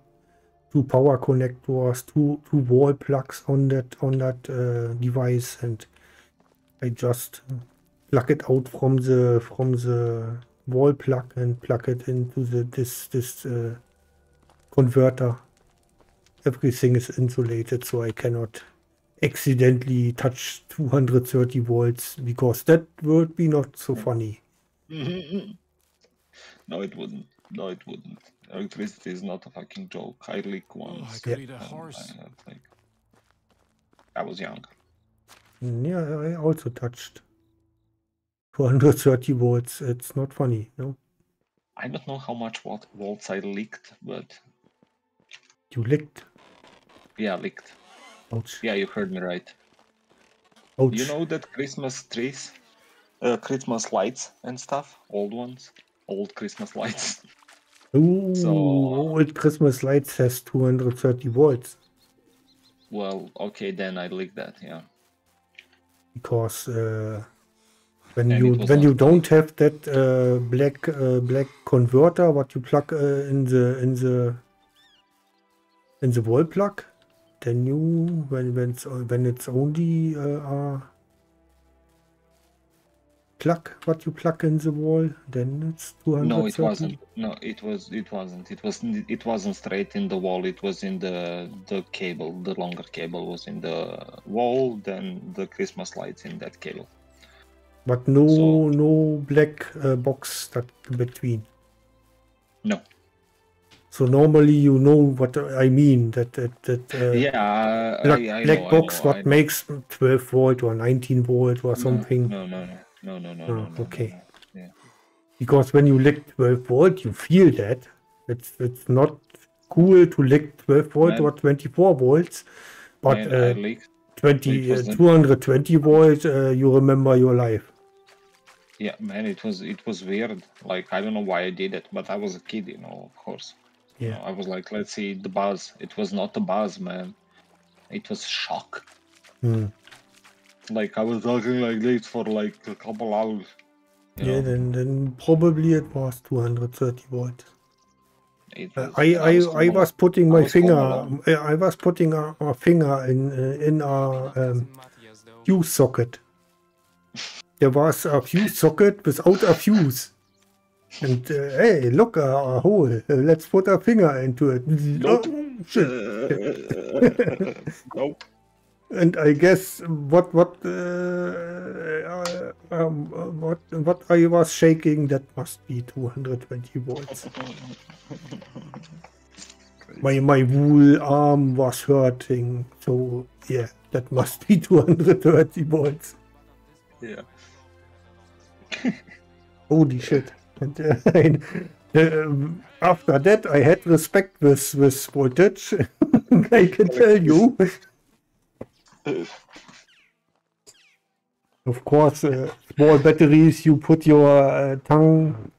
two power connectors, two two wall plugs on that on that uh, device, and I just plug it out from the from the wall plug and plug it into the this this uh, converter. Everything is insulated, so I cannot accidentally touch 230 volts because that would be not so funny. no, it wouldn't. No, it wouldn't. Electricity is not a fucking joke. I leak Oh, I once. could Yeah. eat a horse. I, like, I was young. Mm, Yeah, I also touched 230 volts. It's not funny, no? I don't know how much what volts I leaked, but You licked. yeah, leaked. Ouch. Yeah, you heard me right. Ouch. You know that Christmas trees, uh, Christmas lights and stuff, old ones, old Christmas lights. Ooh, so- old Christmas lights has 230 volts well, okay, then I leaked that. Yeah. because uh, when And you when you don't have that uh, black uh, black converter, what you plug uh, in the in the in the wall plug, then you when when it's when it's only uh, a plug what you plug in the wall, then it's 230. No, it wasn't. No, it was. It wasn't. It was. It wasn't straight in the wall. It was in the the cable. The longer cable was in the wall. Then the Christmas lights in that cable. But no So- no black uh, box that between. No. So normally you know what I mean that that that uh, yeah, black, I, I black know, I box know, I what know. makes 12 volt or 19 volt or something No, no, no, no, no, no, Oh, no, no, okay. no, no. Yeah. because when you lick 12 volt you feel that it's it's not cool to lick 12 volt Man. or 24 volts but Man, uh, 20 uh, 220 volt uh, you remember your life Yeah, man, it was it was weird. Like I don't know why I did it, but I was a kid, you know. Of course. You Yeah. know, I was like, let's see the buzz. It was not a buzz, man. It was shock. Hmm. Like I was talking like this for like a couple hours. yeah know. then then probably it was 230 volts. Uh, was- I, I, was I home was alone. putting I my was finger. I was putting a, a finger in uh, in a um, fuse socket. There was a fuse socket without a fuse. And uh, hey, look, a, a hole. Uh, let's put a finger into it. Nope. Oh, shit. nope. And I guess what what uh, uh, um, uh, what what I was shaking that must be 220 volts. my my wool arm was hurting, so yeah, that must be 230 volts. Yeah. Holy shit! And uh, I- um, after that, I had respect with with voltage. I can tell you. Of course, uh, small batteries. You put your uh, tongue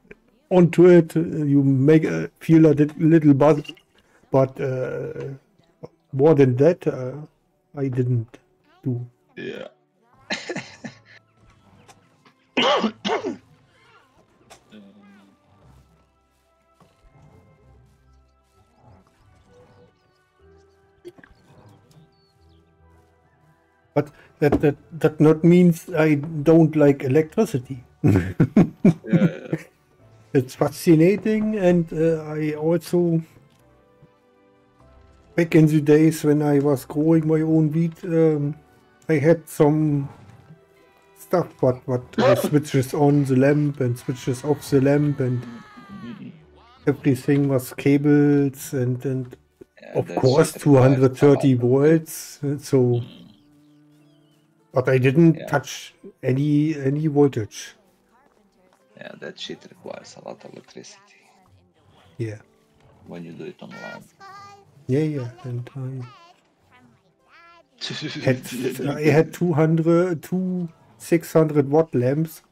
onto it. uh, You make uh, feel a little buzz, but uh, more than that, uh, I didn't do. Yeah. That that that not means I don't like electricity. Yeah, it's fascinating, and uh, I also back in the days when I was growing my own wheat, um, I had some stuff what what uh, switches on the lamp and switches off the lamp, and everything was cables and and yeah, of course shit requires a 230 volts. uh, So, but I didn't Yeah. touch any any voltage. Yeah, that shit requires a lot of electricity Yeah, when you do it on land. yeah, yeah. And I had I had 200 two 600 watt lamps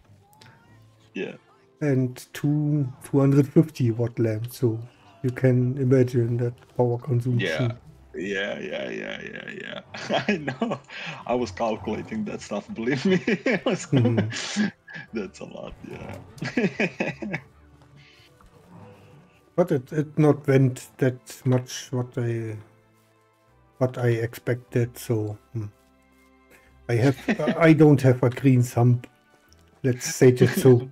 yeah. and two 250 watt lamps. So you can imagine that power consumption. Yeah, yeah, yeah, yeah, yeah. Yeah. I know. I was calculating that stuff. Believe me, Mhm. that's a lot. Yeah. But it, it not went that much what I what I expected. So hmm. I have I don't have a green thumb. Let's say it so.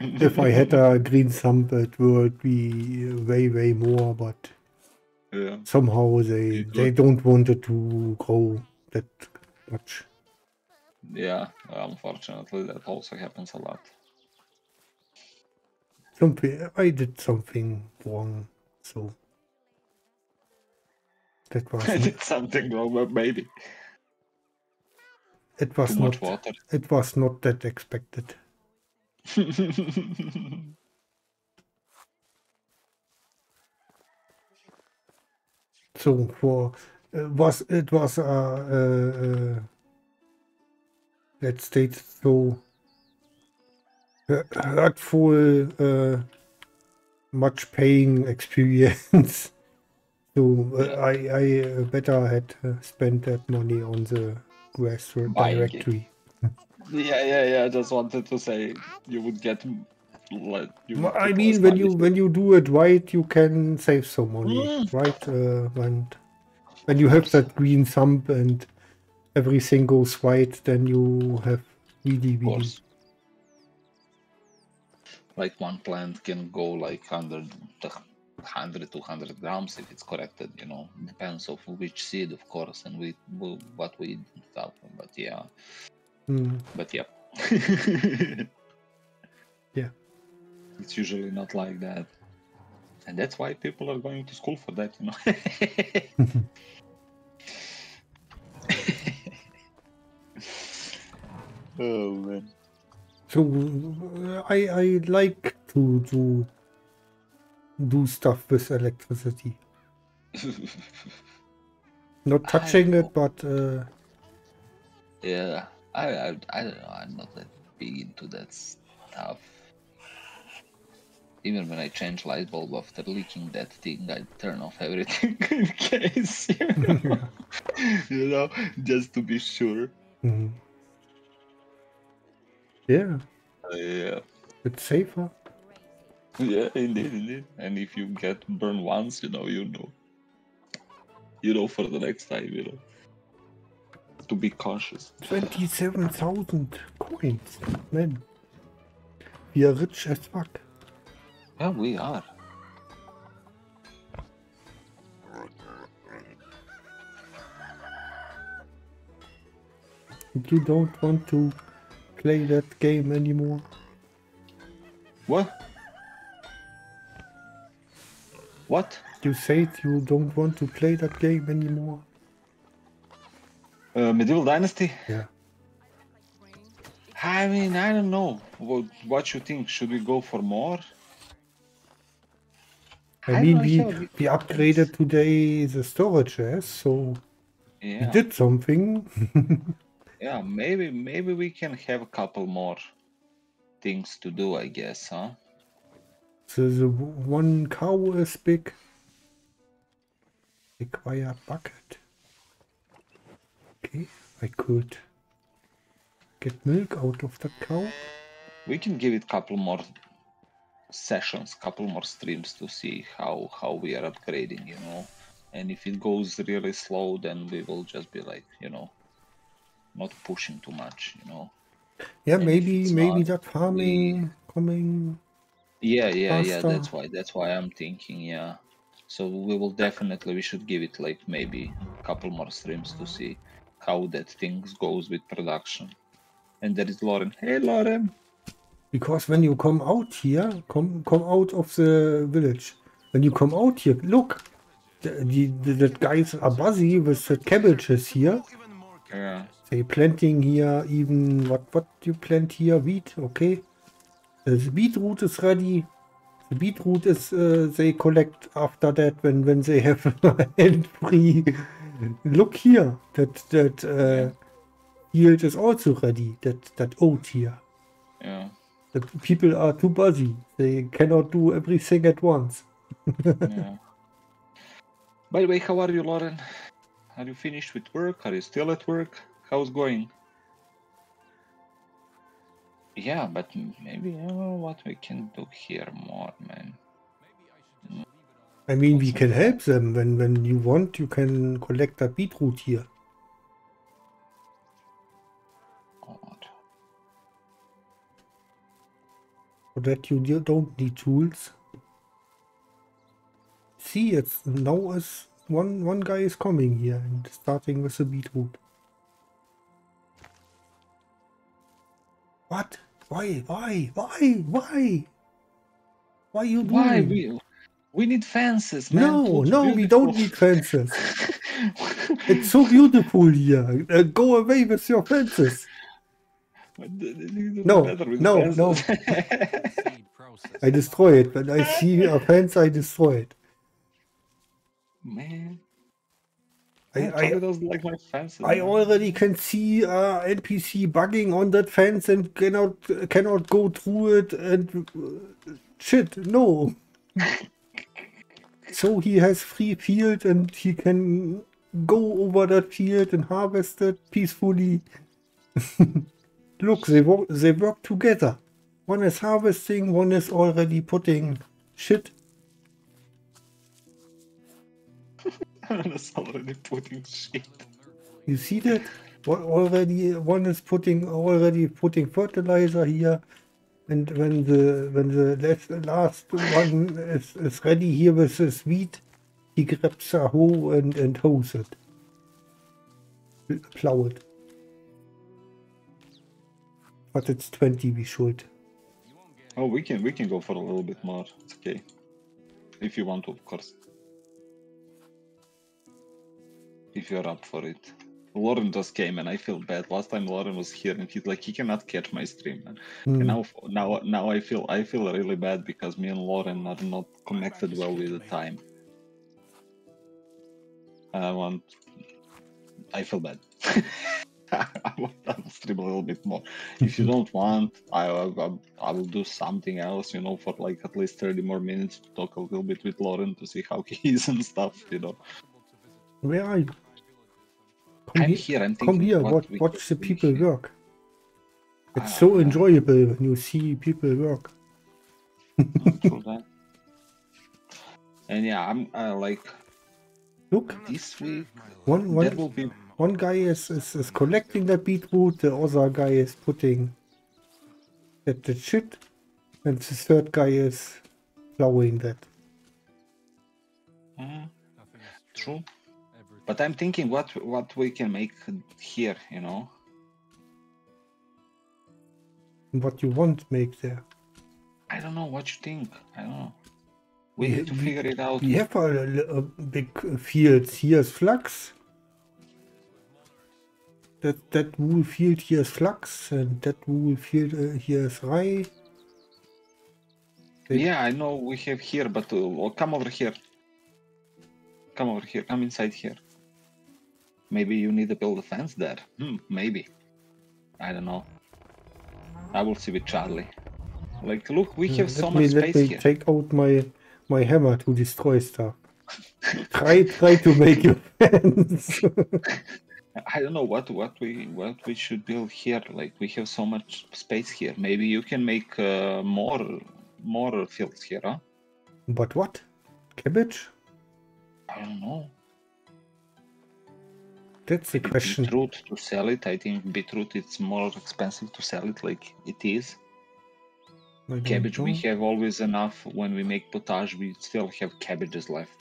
if I had a green thumb, it would be way way more. But yeah. somehow they they don't want it to grow that much. Yeah. Unfortunately, that also happens a lot. Something I did something wrong. So that was I did something wrong, but maybe it was too not water. it was not that expected. So for uh, was it was a uh, uh, let's state so hurtful, uh, much paying experience. so uh, I I better had uh, spent that money on the grassroots directory. yeah, yeah, yeah. I just wanted to say you would get. Like, I mean, when you when you do it right, you can save some money, Mm. right? Uh, and when you have that green thumb and everything goes right, then you have really, really. Like one plant can go like 100, to 100, 200 grams if it's corrected, you know. Depends of which seed, of course, and we, we what we stuff. But yeah, Mm, but. Yeah. It's usually not like that. And that's why people are going to school for that, you know. oh man. So uh, I I like to do do stuff with electricity. Not touching it, but uh, Yeah, I, I, I don't know. I'm not that big into that stuff. Even when I change light bulb after leaking that thing, I turn off everything in case, you know, you know, just to be sure. mm. yeah, Uh, yeah, it's safer. yeah, indeed, indeed. And if you get burned once, you know, you know, you know for the next time, you know, to be cautious. Twenty-seven thousand coins, man. We are rich as fuck. Yeah, we are. You don't want to play that game anymore. What? What? You said you don't want to play that game anymore. Uh, Medieval Dynasty? Yeah. I mean, I don't know. What, what you think? Should we go for more? I, I mean, we know, we- we upgraded today the storage, yes, so we did something. Yeah, maybe maybe we can have a couple more things to do, I guess, huh? so the one cow is big. Require bucket. Okay, I could get milk out of that cow. We can give it a couple more sessions, couple more streams to see how how we are upgrading, you know. And if it goes really slow, then we will just be like, you know, not pushing too much, you know. Yeah, And maybe maybe not, that farming coming. Yeah, yeah, yeah. That's why. That's why I'm thinking. Yeah. So we will definitely. We should give it like maybe a couple more streams to see how that things goes with production. And there is Lauren. Hey, Lauren. Because when you come out here, come come out of the village. When you come out here, look, the, the, the, guys are busy with the cabbages here. Yeah. They planting here even what what you plant here wheat. Okay, the beetroot is ready. The beetroot is uh, they collect after that when when they have hand free. Look here, that that uh, field is also ready. That that oat here. Yeah. The people are too busy. They cannot do everything at once. yeah. By the way, how are you, Lauren? Are you finished with work? Are you still at work? How's going? Yeah, but maybe I don't know what we can do here more, man. I mean, we can help them when when you want. You can collect that beetroot here. So that you do- don't need tools. See, it's now is one one guy is coming here and starting with the beetroot. What? Why? Why? Why? Why? Why you doing? Why we we need fences, man. no, no, we don't need fences. It's so beautiful here. Uh, go away with your fences. No, no, no. I destroy it. When I see a fence, I destroy it. man, I, I, I, like my fences. I already can see uh, NPC bugging on that fence and cannot cannot go through it and uh, shit. No. so he has free field and he can go over that field and harvest it peacefully. Look, they work, they work together. One is harvesting, one is already putting shit. It's already putting shit. You see that? One already one is putting already putting fertilizer here, and when the when the last, last one is, is ready here with his wheat, he grabs a hoe and and hoes it, Pl- plow it. But it's twenty. We should. Oh, we can we can go for a little bit more. It's okay. If you want to, of course. If you're up for it. Lauren just came and I feel bad. Last time Lauren was here and he's like he cannot catch my stream. Man. Hmm. And now now now I feel I feel really bad because me and Lauren are not connected well with the time. I want I feel bad. I want I will stream a little bit more. If you don't want, I, I I will do something else, you know, for like at least 30 more minutes to talk a little bit with Lauren to see how he is and stuff, you know. Where are you? Come I'm here. here, I'm Come here. what Watch, watch the people here. work. It's Ah, so enjoyable when you see people work. And yeah, I'm uh, like Look, this week one there one will be one guy is, is, is collecting the beetroot, the other guy is putting that the shit, and the third guy is plowing that. Mm-hmm. Nothing is true. But I'm thinking what what we can make here, you know. What you want to make there. I don't know what you think. I don't know. We We- have to figure it out. We have a, a big field. Here's flax. That that wool field here is flax, and that wool field uh, here is rye. They- Yeah, I know we have here, but uh, well, come over here. Come over here. Come inside here. Maybe you need to build a fence there. Hmm, maybe. I don't know. I will see with Charlie. Like, look, we have let so me, much let space me here. take out my my hammer to destroy stuff. try try to make your fence. I don't know what what we what we should build here. Like, we have so much space here. Maybe you can make uh, more more fields here, huh? but what? Cabbage? I don't know. That's the question. Beetroot to sell it, I think beetroot it's more expensive to sell it like it is. Cabbage we have always enough. When we make potage, we still have cabbages left.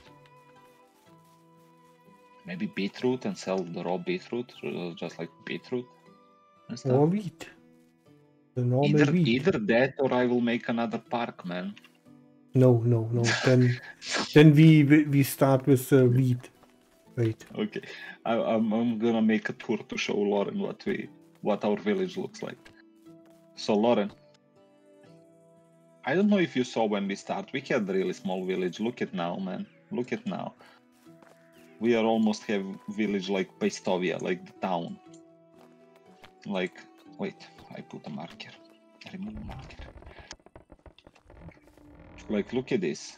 Maybe beetroot and sell the raw beetroot, uh, just like beetroot and stuff. Or wheat. The normal Either, wheat. either that or I will make another park, man. No, no, no. Then, then we we start with the wheat. Wait. Okay, I, I'm I'm gonna make a tour to show Lauren what we what our village looks like. So Lauren, I don't know if you saw when we start. We had a really small village. Look at now, man. Look at now. We are almost have village like Paistovia, like the town. Like, wait, I put a marker. Remove marker. Like, look at this.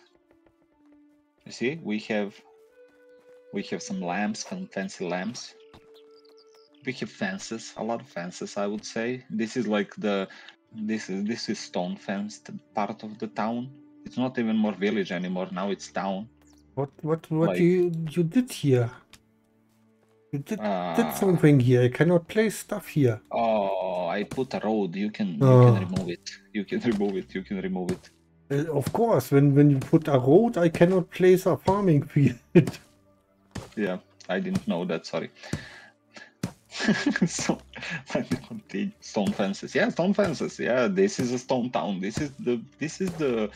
You see, we have we have some lamps, some fancy lamps. We have fences, a lot of fences, I would say. This is like the this is this is stone fenced part of the town. It's not even more village anymore. Now it's town. What what what Like- you you did here? You did Ah. did something here. I cannot place stuff here. Oh, I put a road. You can you Oh. can remove it. You can remove it. You can remove it. Uh, of course, when when you put a road, I cannot place a farming field. Yeah, I didn't know that. Sorry. so let me continue. Stone fences. Yeah, stone fences. Yeah, this is a stone town. This is the this is the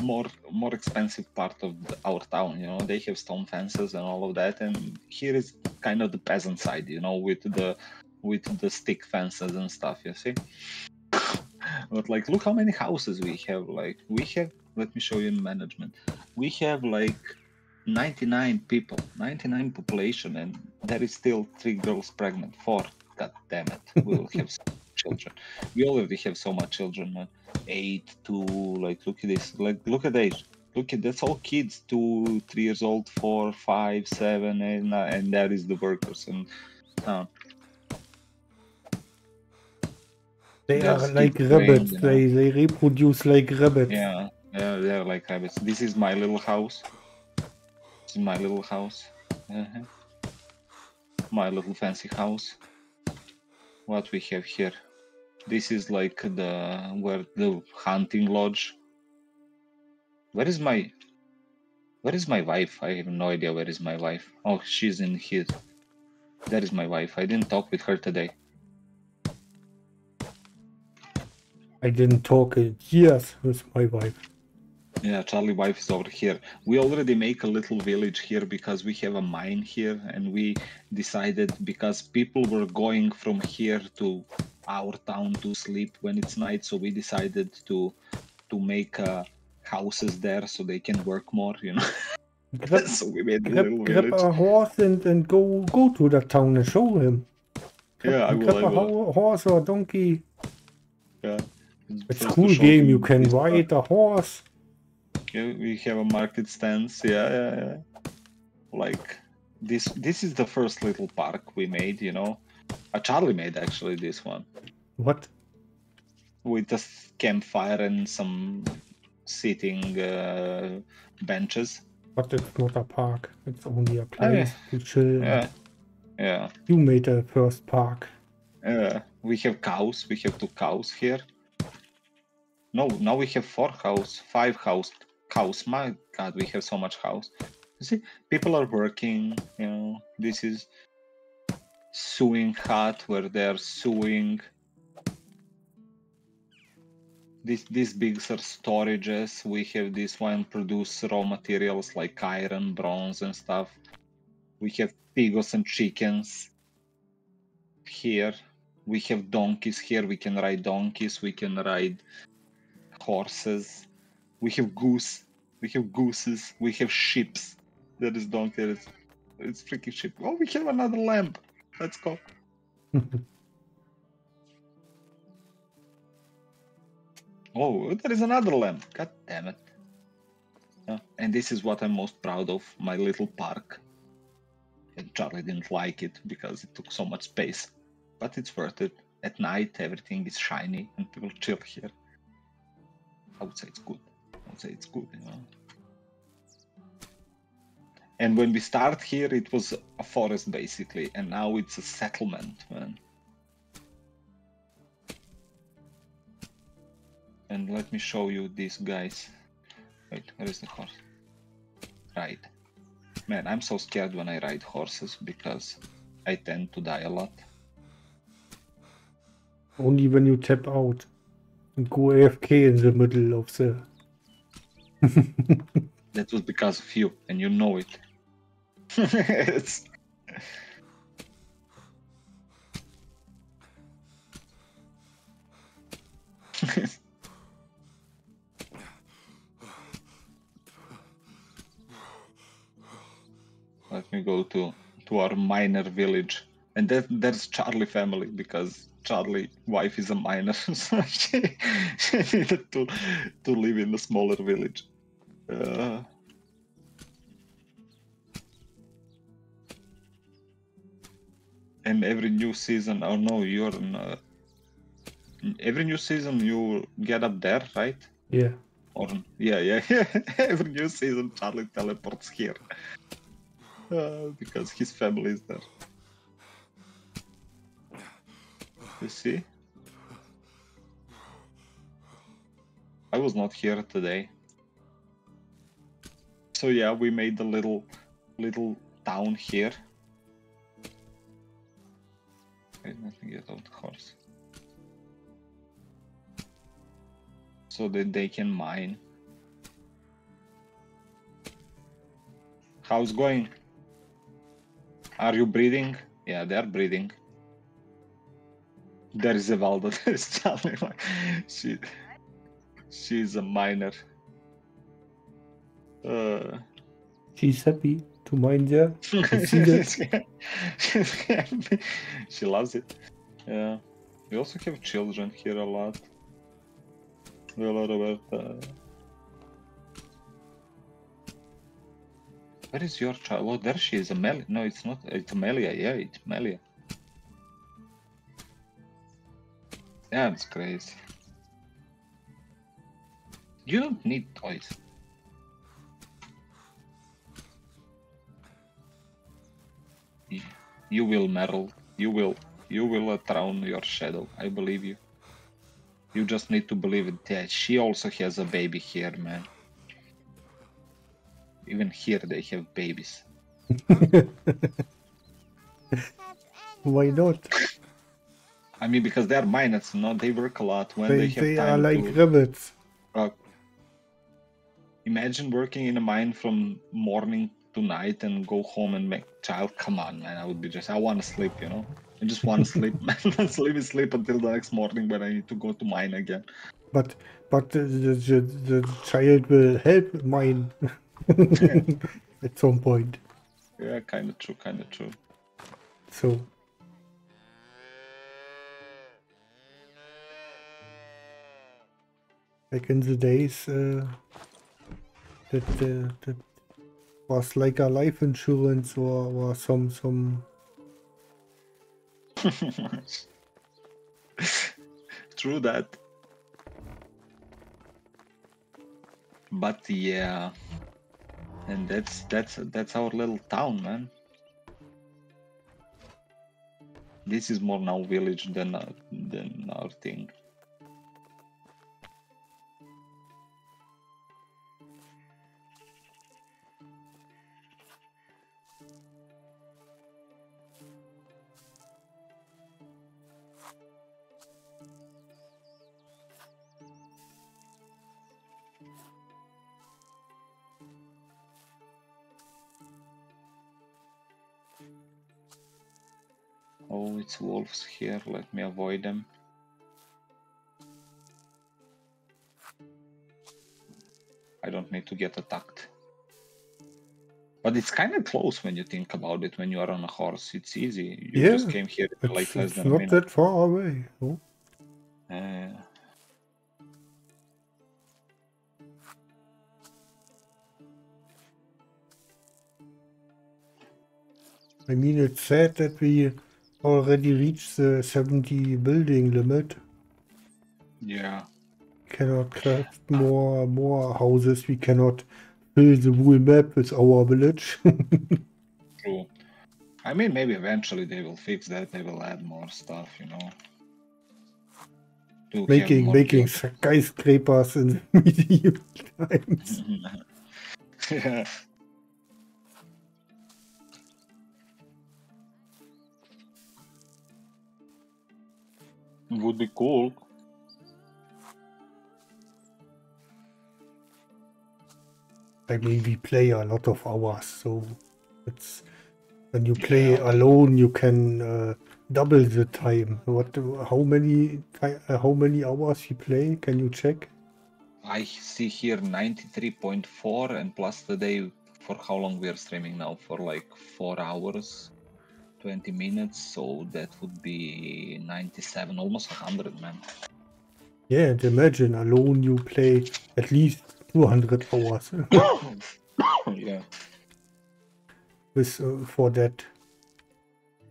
more more expensive part of the, our town. You know, they have stone fences and all of that, and here is kind of the peasant side. You know, with the with the stick fences and stuff. You see. But like, look how many houses we have. Like, we have. Let me show you in management. We have like 99 people, 99 population, and there is still three girls pregnant. Four. God damn it. We will have children. We already have so much children, man. Eight, two, like look at this. Like look at age. Look at that's all kids, two, three years old, four, five, seven, eight, nine, and that is the workers. And uh, They Just are like rabbits. They they reproduce like rabbits. yeah, yeah, they're like rabbits. This is my little house. This is my little house. Uh-huh. My little fancy house. What we have here? This is like the where the hunting lodge. Where is my where is my wife? I have no idea where is my wife. Oh, she's in here. That is my wife. I didn't talk with her today. I didn't talk in years with my wife. Yeah, Charlie wife is over here. We already make a little village here because we have a mine here, and we decided because people were going from here to our town to sleep when it's night, so we decided to to make uh, houses there so they can work more. You know, Grab, so we made a grab, little grab village. a horse and, and go go to the town and show him. Yeah, I will. grab I a will. ho- horse or donkey. Yeah. It's a cool game. You can ride a horse. Yeah, we have a market stands. Yeah, yeah, yeah. Like this. This is the first little park we made. You know, uh, Charlie made actually this one What? with a campfire and some sitting uh, benches. But it's not a park. It's only a Oh, yeah. place to chill. Yeah, yeah, You made the first park. yeah. We have cows. We have two cows here. No, now we have four cows, five cows. Cows. My God, we have so much cows. You see, people are working. You know, this is sewing hut where they're sewing. This these bigs are storages. We have this one produce raw materials like iron, bronze, and stuff. We have pigs and chickens here. We have donkeys here. We can ride donkeys. We can ride horses. We have goose. We have gooses. We have ships. That is donkey. It's, it's freaking ship. Oh, we have another lamp. Let's go. Oh, there is another lamp. God damn it. Yeah, And this is what I'm most proud of my little park. And Charlie didn't like it because it took so much space. But it's worth it. At night, everything is shiny and people chill here. I would say it's good. I would say it's good, you know. And when we start here, it was a forest basically, and now it's a settlement, man. And let me show you these guys. Wait, where is the horse? Right. Man, I'm so scared when I ride horses because I tend to die a lot. Only when you tap out and go AFK in the middle of the. That was because of you, and you know it. It's... Let me go to to our miner village, and that there's Charlie family because Charlie wife is a miner, so she, she needed to to live in a smaller village. Uh, and every new season, oh no, you're in, uh, every new season you get up there, right? Yeah. Or yeah, yeah, yeah. every new season, Charlie teleports here uh, because his family is there. You see? I was not here today. So yeah, we made a little little town here. Okay, let me get out the horse. So that they can mine. How's going? Are you breathing? Yeah, they're breathing. There is Evalda. There is Charlie. She, she's a miner. Uh, She's happy to mine there. I see that. She's she loves it. Yeah. We also have children here a lot. Viola Roberta. Where is your child? Oh, there she is. Amelia. No, it's not. It's Amelia. Yeah, it's Amelia. Yeah, it's crazy. You don't need toys. You will, Meryl. You will. You will drown your shadow. I believe you. You just need to believe it. Yeah, she also has a baby here, man. Even here they have babies. Why not? I mean, because they're miners, no? They work a lot when they, They, have they time are like to. rabbits. Uh, imagine working in a mine from morning to night and go home and make child. Come on, man! I would be just. I want to sleep, you know. I just want to sleep, man. sleep is sleep until the next morning when I need to go to mine again. But but the, the, the, the child will help mine at some point. Yeah, kind of true, kind of true. So back in the days uh, that uh, that was like a life insurance or, or some some True that. But yeah, and that's that's that's our little town, man. This is more now village than uh, than our thing. Oh, it's wolves here. Let me avoid them. I don't need to get attacked. But it's kind of close when you think about it. When you are on a horse, it's easy. You just came here in like less it's than not minute. that far away. No? Uh, I mean, it's sad that we already reached the 70 building limit. yeah. Cannot craft more more houses. We cannot fill the whole map with our village. True. I mean, maybe eventually they will fix that. They will add more stuff, you know. To making making people. skyscrapers in medieval times. yeah. Would be cool. I mean, we play a lot of hours, so it's when you play alone, you can uh, double the time. What? How many? Uh, how many hours you play? Can you check? I see here 93.4 and plus today for how long we are streaming now for like 4 hours 20 minutes so that would be 97 almost 100 man Yeah, and imagine alone you play at least 200 hours yeah with uh, for that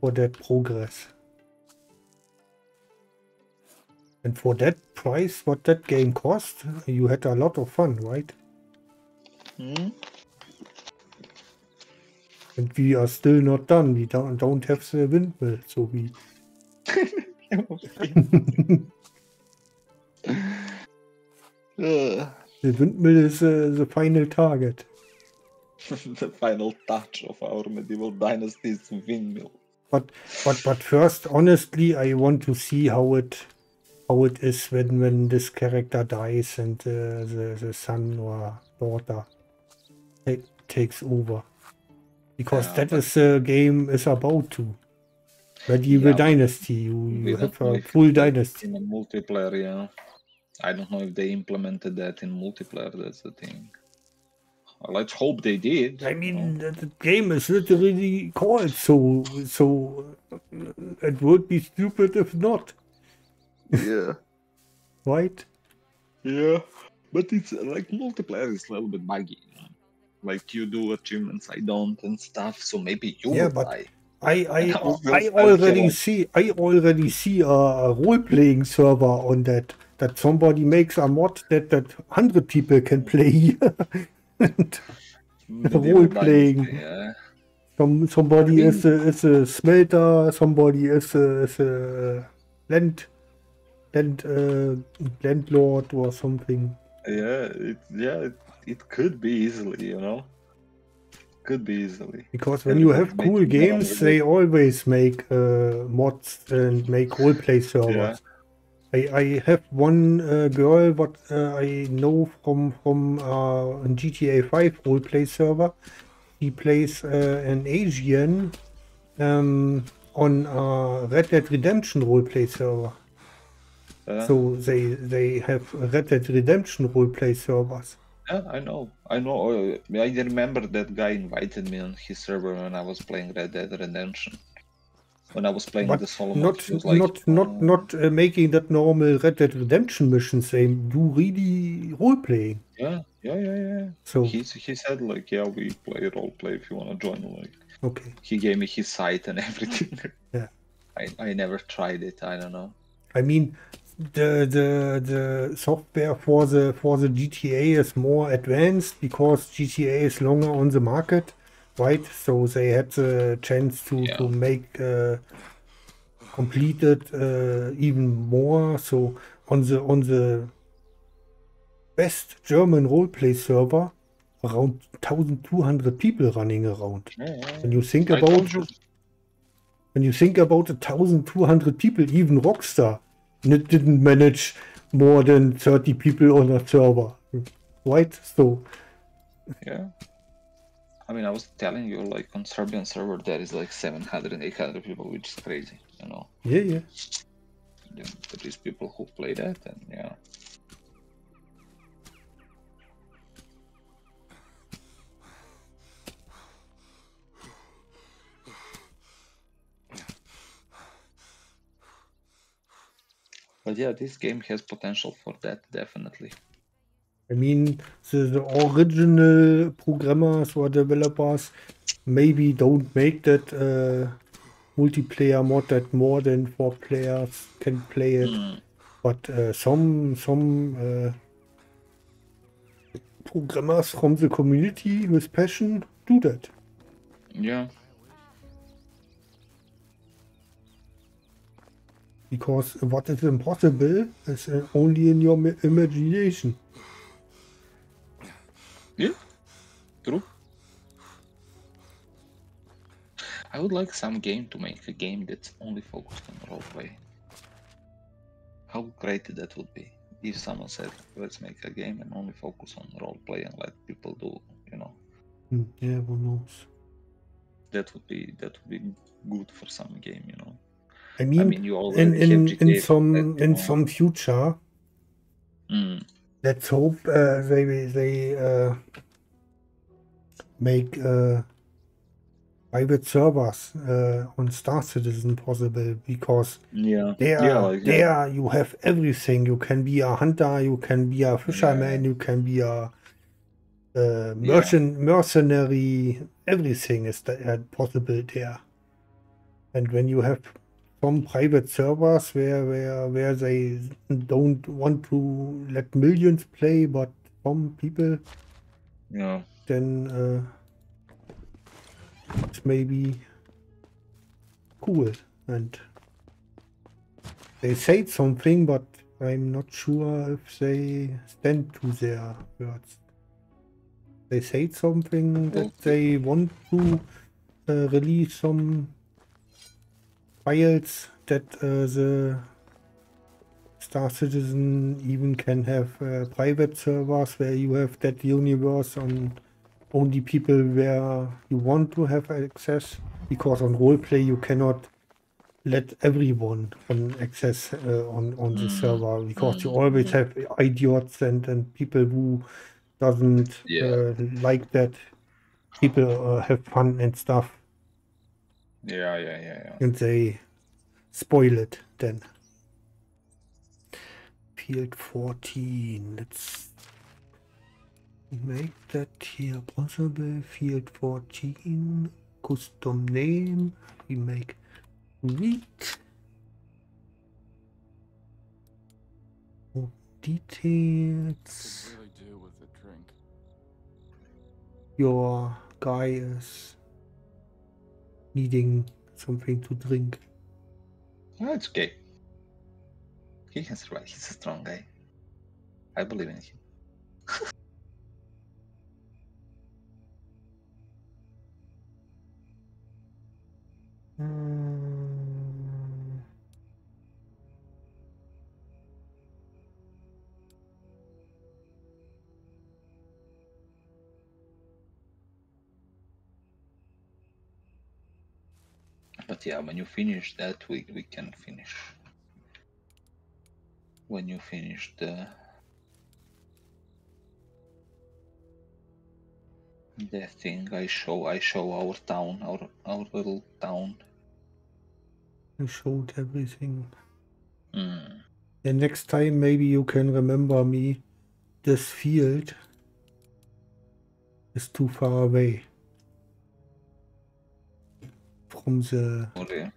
for that progress. And for that price, what that game cost, you had a lot of fun, right? Hmm? And we are still not done. We don't, don't have the windmill, so we. The windmill is uh, the final target. the final touch of our medieval dynasty's windmill But but but first, honestly, I want to see how it how it is when when this character dies and uh, the the son or daughter ta- takes over, because Yeah, that but- is the game is about to. Medieval Yeah, but dynasty, you, we you have a full dynasty. in a multiplayer yeah i don't know if they implemented that in multiplayer that's the thing Well, let's hope they did I you know. mean, the, the game is literally called so, so uh, it would be stupid if not, yeah right? Yeah, but it's like multiplayer is a little bit buggy. Like you do achievements, I don't, and stuff. So maybe you Yeah, will but die. I I I already see I already see a, a role playing server on that that somebody makes a mod that that hundred people can play. and Medieval role-playing. Yeah. some somebody I is a is a smelter, somebody is a is a land land uh, landlord or something. Yeah, it, yeah, it, it could be easily, you know. Could be easily. Because when Yeah, you have cool can get on games, they always make uh, mods and make roleplay servers. I, I have one uh, girl what uh, I know from from uh, a GTA 5 roleplay server. He plays uh, an Asian um, on a Red Dead Redemption roleplay server. Yeah, So they they have Red Dead Redemption roleplay servers. Yeah, I know. I know. uh, I remember that guy invited me on his server when I was playing Red Dead Redemption. When I was playing But the solo not like, not not uh, not uh, making that normal Red Dead Redemption mission They do really role playing. Yeah, yeah, yeah, yeah. So He he said like, yeah, we play role play if you wanna join. Like, okay. he gave me his site and everything. Yeah. I I never tried it. I don't know. I mean, the the the software for the for the GTA is more advanced because GTA is longer on the market, right? So they had the chance to to make uh, complete it uh, even more. So on the on the best German roleplay server, around 1,200 people running around. Yeah, yeah, When you think about when you think about a 1200 people, even Rockstar n- didn't manage more than 30 people on a server, right? So, Yeah. I mean, I was telling you, like on Serbian server, there is like 700, 800 people, which is crazy. You know, yeah, yeah. there is people who play that, and yeah. But yeah, this game has potential for that, definitely. I mean, the, the original programmers or developers maybe don't make that uh, multiplayer mod that more than four players can play it. Mm. But uh, some some uh, programmers from the community with passion do that. Yeah. Because what is impossible is uh, only in your imagination. Yeah. True. I would like some game to make a game that's only focused on roleplay. How great that would be if someone said, "Let's make a game and only focus on roleplay and let people do," you know. Hmm, Yeah, who knows? That would be that would be good for some game, you know. I mean, I mean, you in in, in some in some future, Mm, let's hope uh, they they uh, make uh, private servers uh, on Star Citizen possible because yeah. there yeah, like, yeah. there you have everything. You can be a hunter, you can be a fisherman, you can be a uh, merchant, mercenary. Everything is uh, possible there. And when you have some private servers where where where they don't want to let millions play, but some people, Yeah. then uh, it's maybe cool. And they said something, but I'm not sure if they stand to their words. They said something that they want to uh, release some files that uh, the Star Citizen even can have uh, private servers where you have that universe on only people where you want to have access because on roleplay you cannot let everyone on access uh, on on the server because you always have idiots and and people who doesn't Yeah. uh, like that. People uh, have fun and stuff Yeah, yeah, yeah, yeah. and they spoil it then. Field 14. Let's make that here possible. Field 14. Custom name. We make read. More details. Could really do with a drink. Your guy is needing something to drink. No, it's okay. He can survive. He's a strong guy. I believe in him. Mm. But yeah, when you finish that, we we can finish. When you finish the the thing, I show I show our town, our our little town. I showed everything. Mm. The next time maybe you can remember me. This field is too far away from the Okay.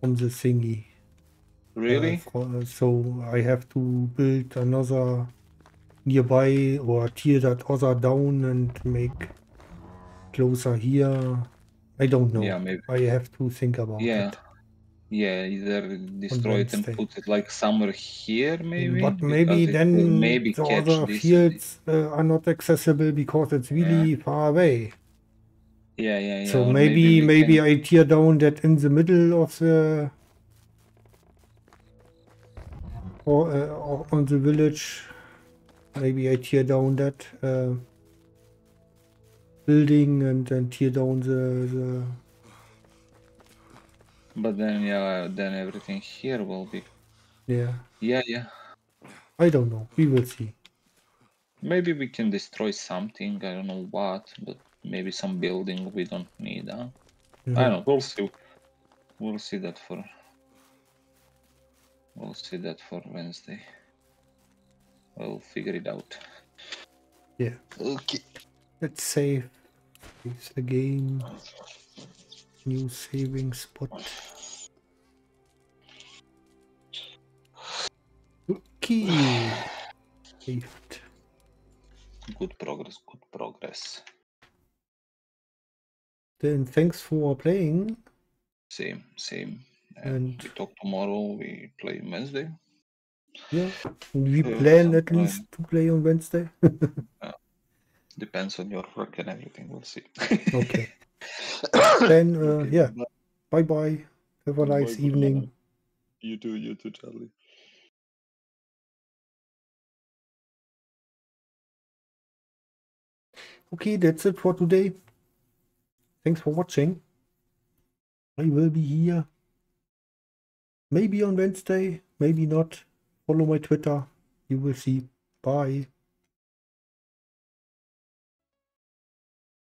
from the thingy. Uh, Really? so I have to build another nearby or tear that other down and make closer here. I don't know. Yeah, maybe. I have to think about Yeah. it. Yeah, either destroy it and put it like somewhere here, maybe. But maybe then maybe the other fields uh, are not accessible because it's really far away. Yeah, yeah, yeah. so or maybe maybe I tear down that in the middle of the or, uh, or on the village. Maybe I tear down that uh, building and then tear down the, the But then, yeah, then everything here will be. yeah. Yeah, yeah. I don't know. We will see. Maybe we can destroy something. I don't know what, but maybe some building we don't need. Huh? I Mhm. don't know. We'll see. We'll see that for. We'll see that for Wednesday. We'll figure it out. Yeah. Okay. Let's save. It's the game. New saving spot. Okay. Saved. Good progress. Good progress. Then thanks for playing. Same, same. And, And- we talk tomorrow. We play Wednesday. Yeah. We Yeah, plan at least to play on Wednesday. Depends on your work and everything. We'll see. okay. Then uh, Okay, yeah. bye. Bye bye. Have a Bye, nice good evening. night. You too. You too, Charlie. Okay, that's it for today. Thanks for watching. I will be here. Maybe on Wednesday, maybe not. Follow my Twitter. You will see. Bye.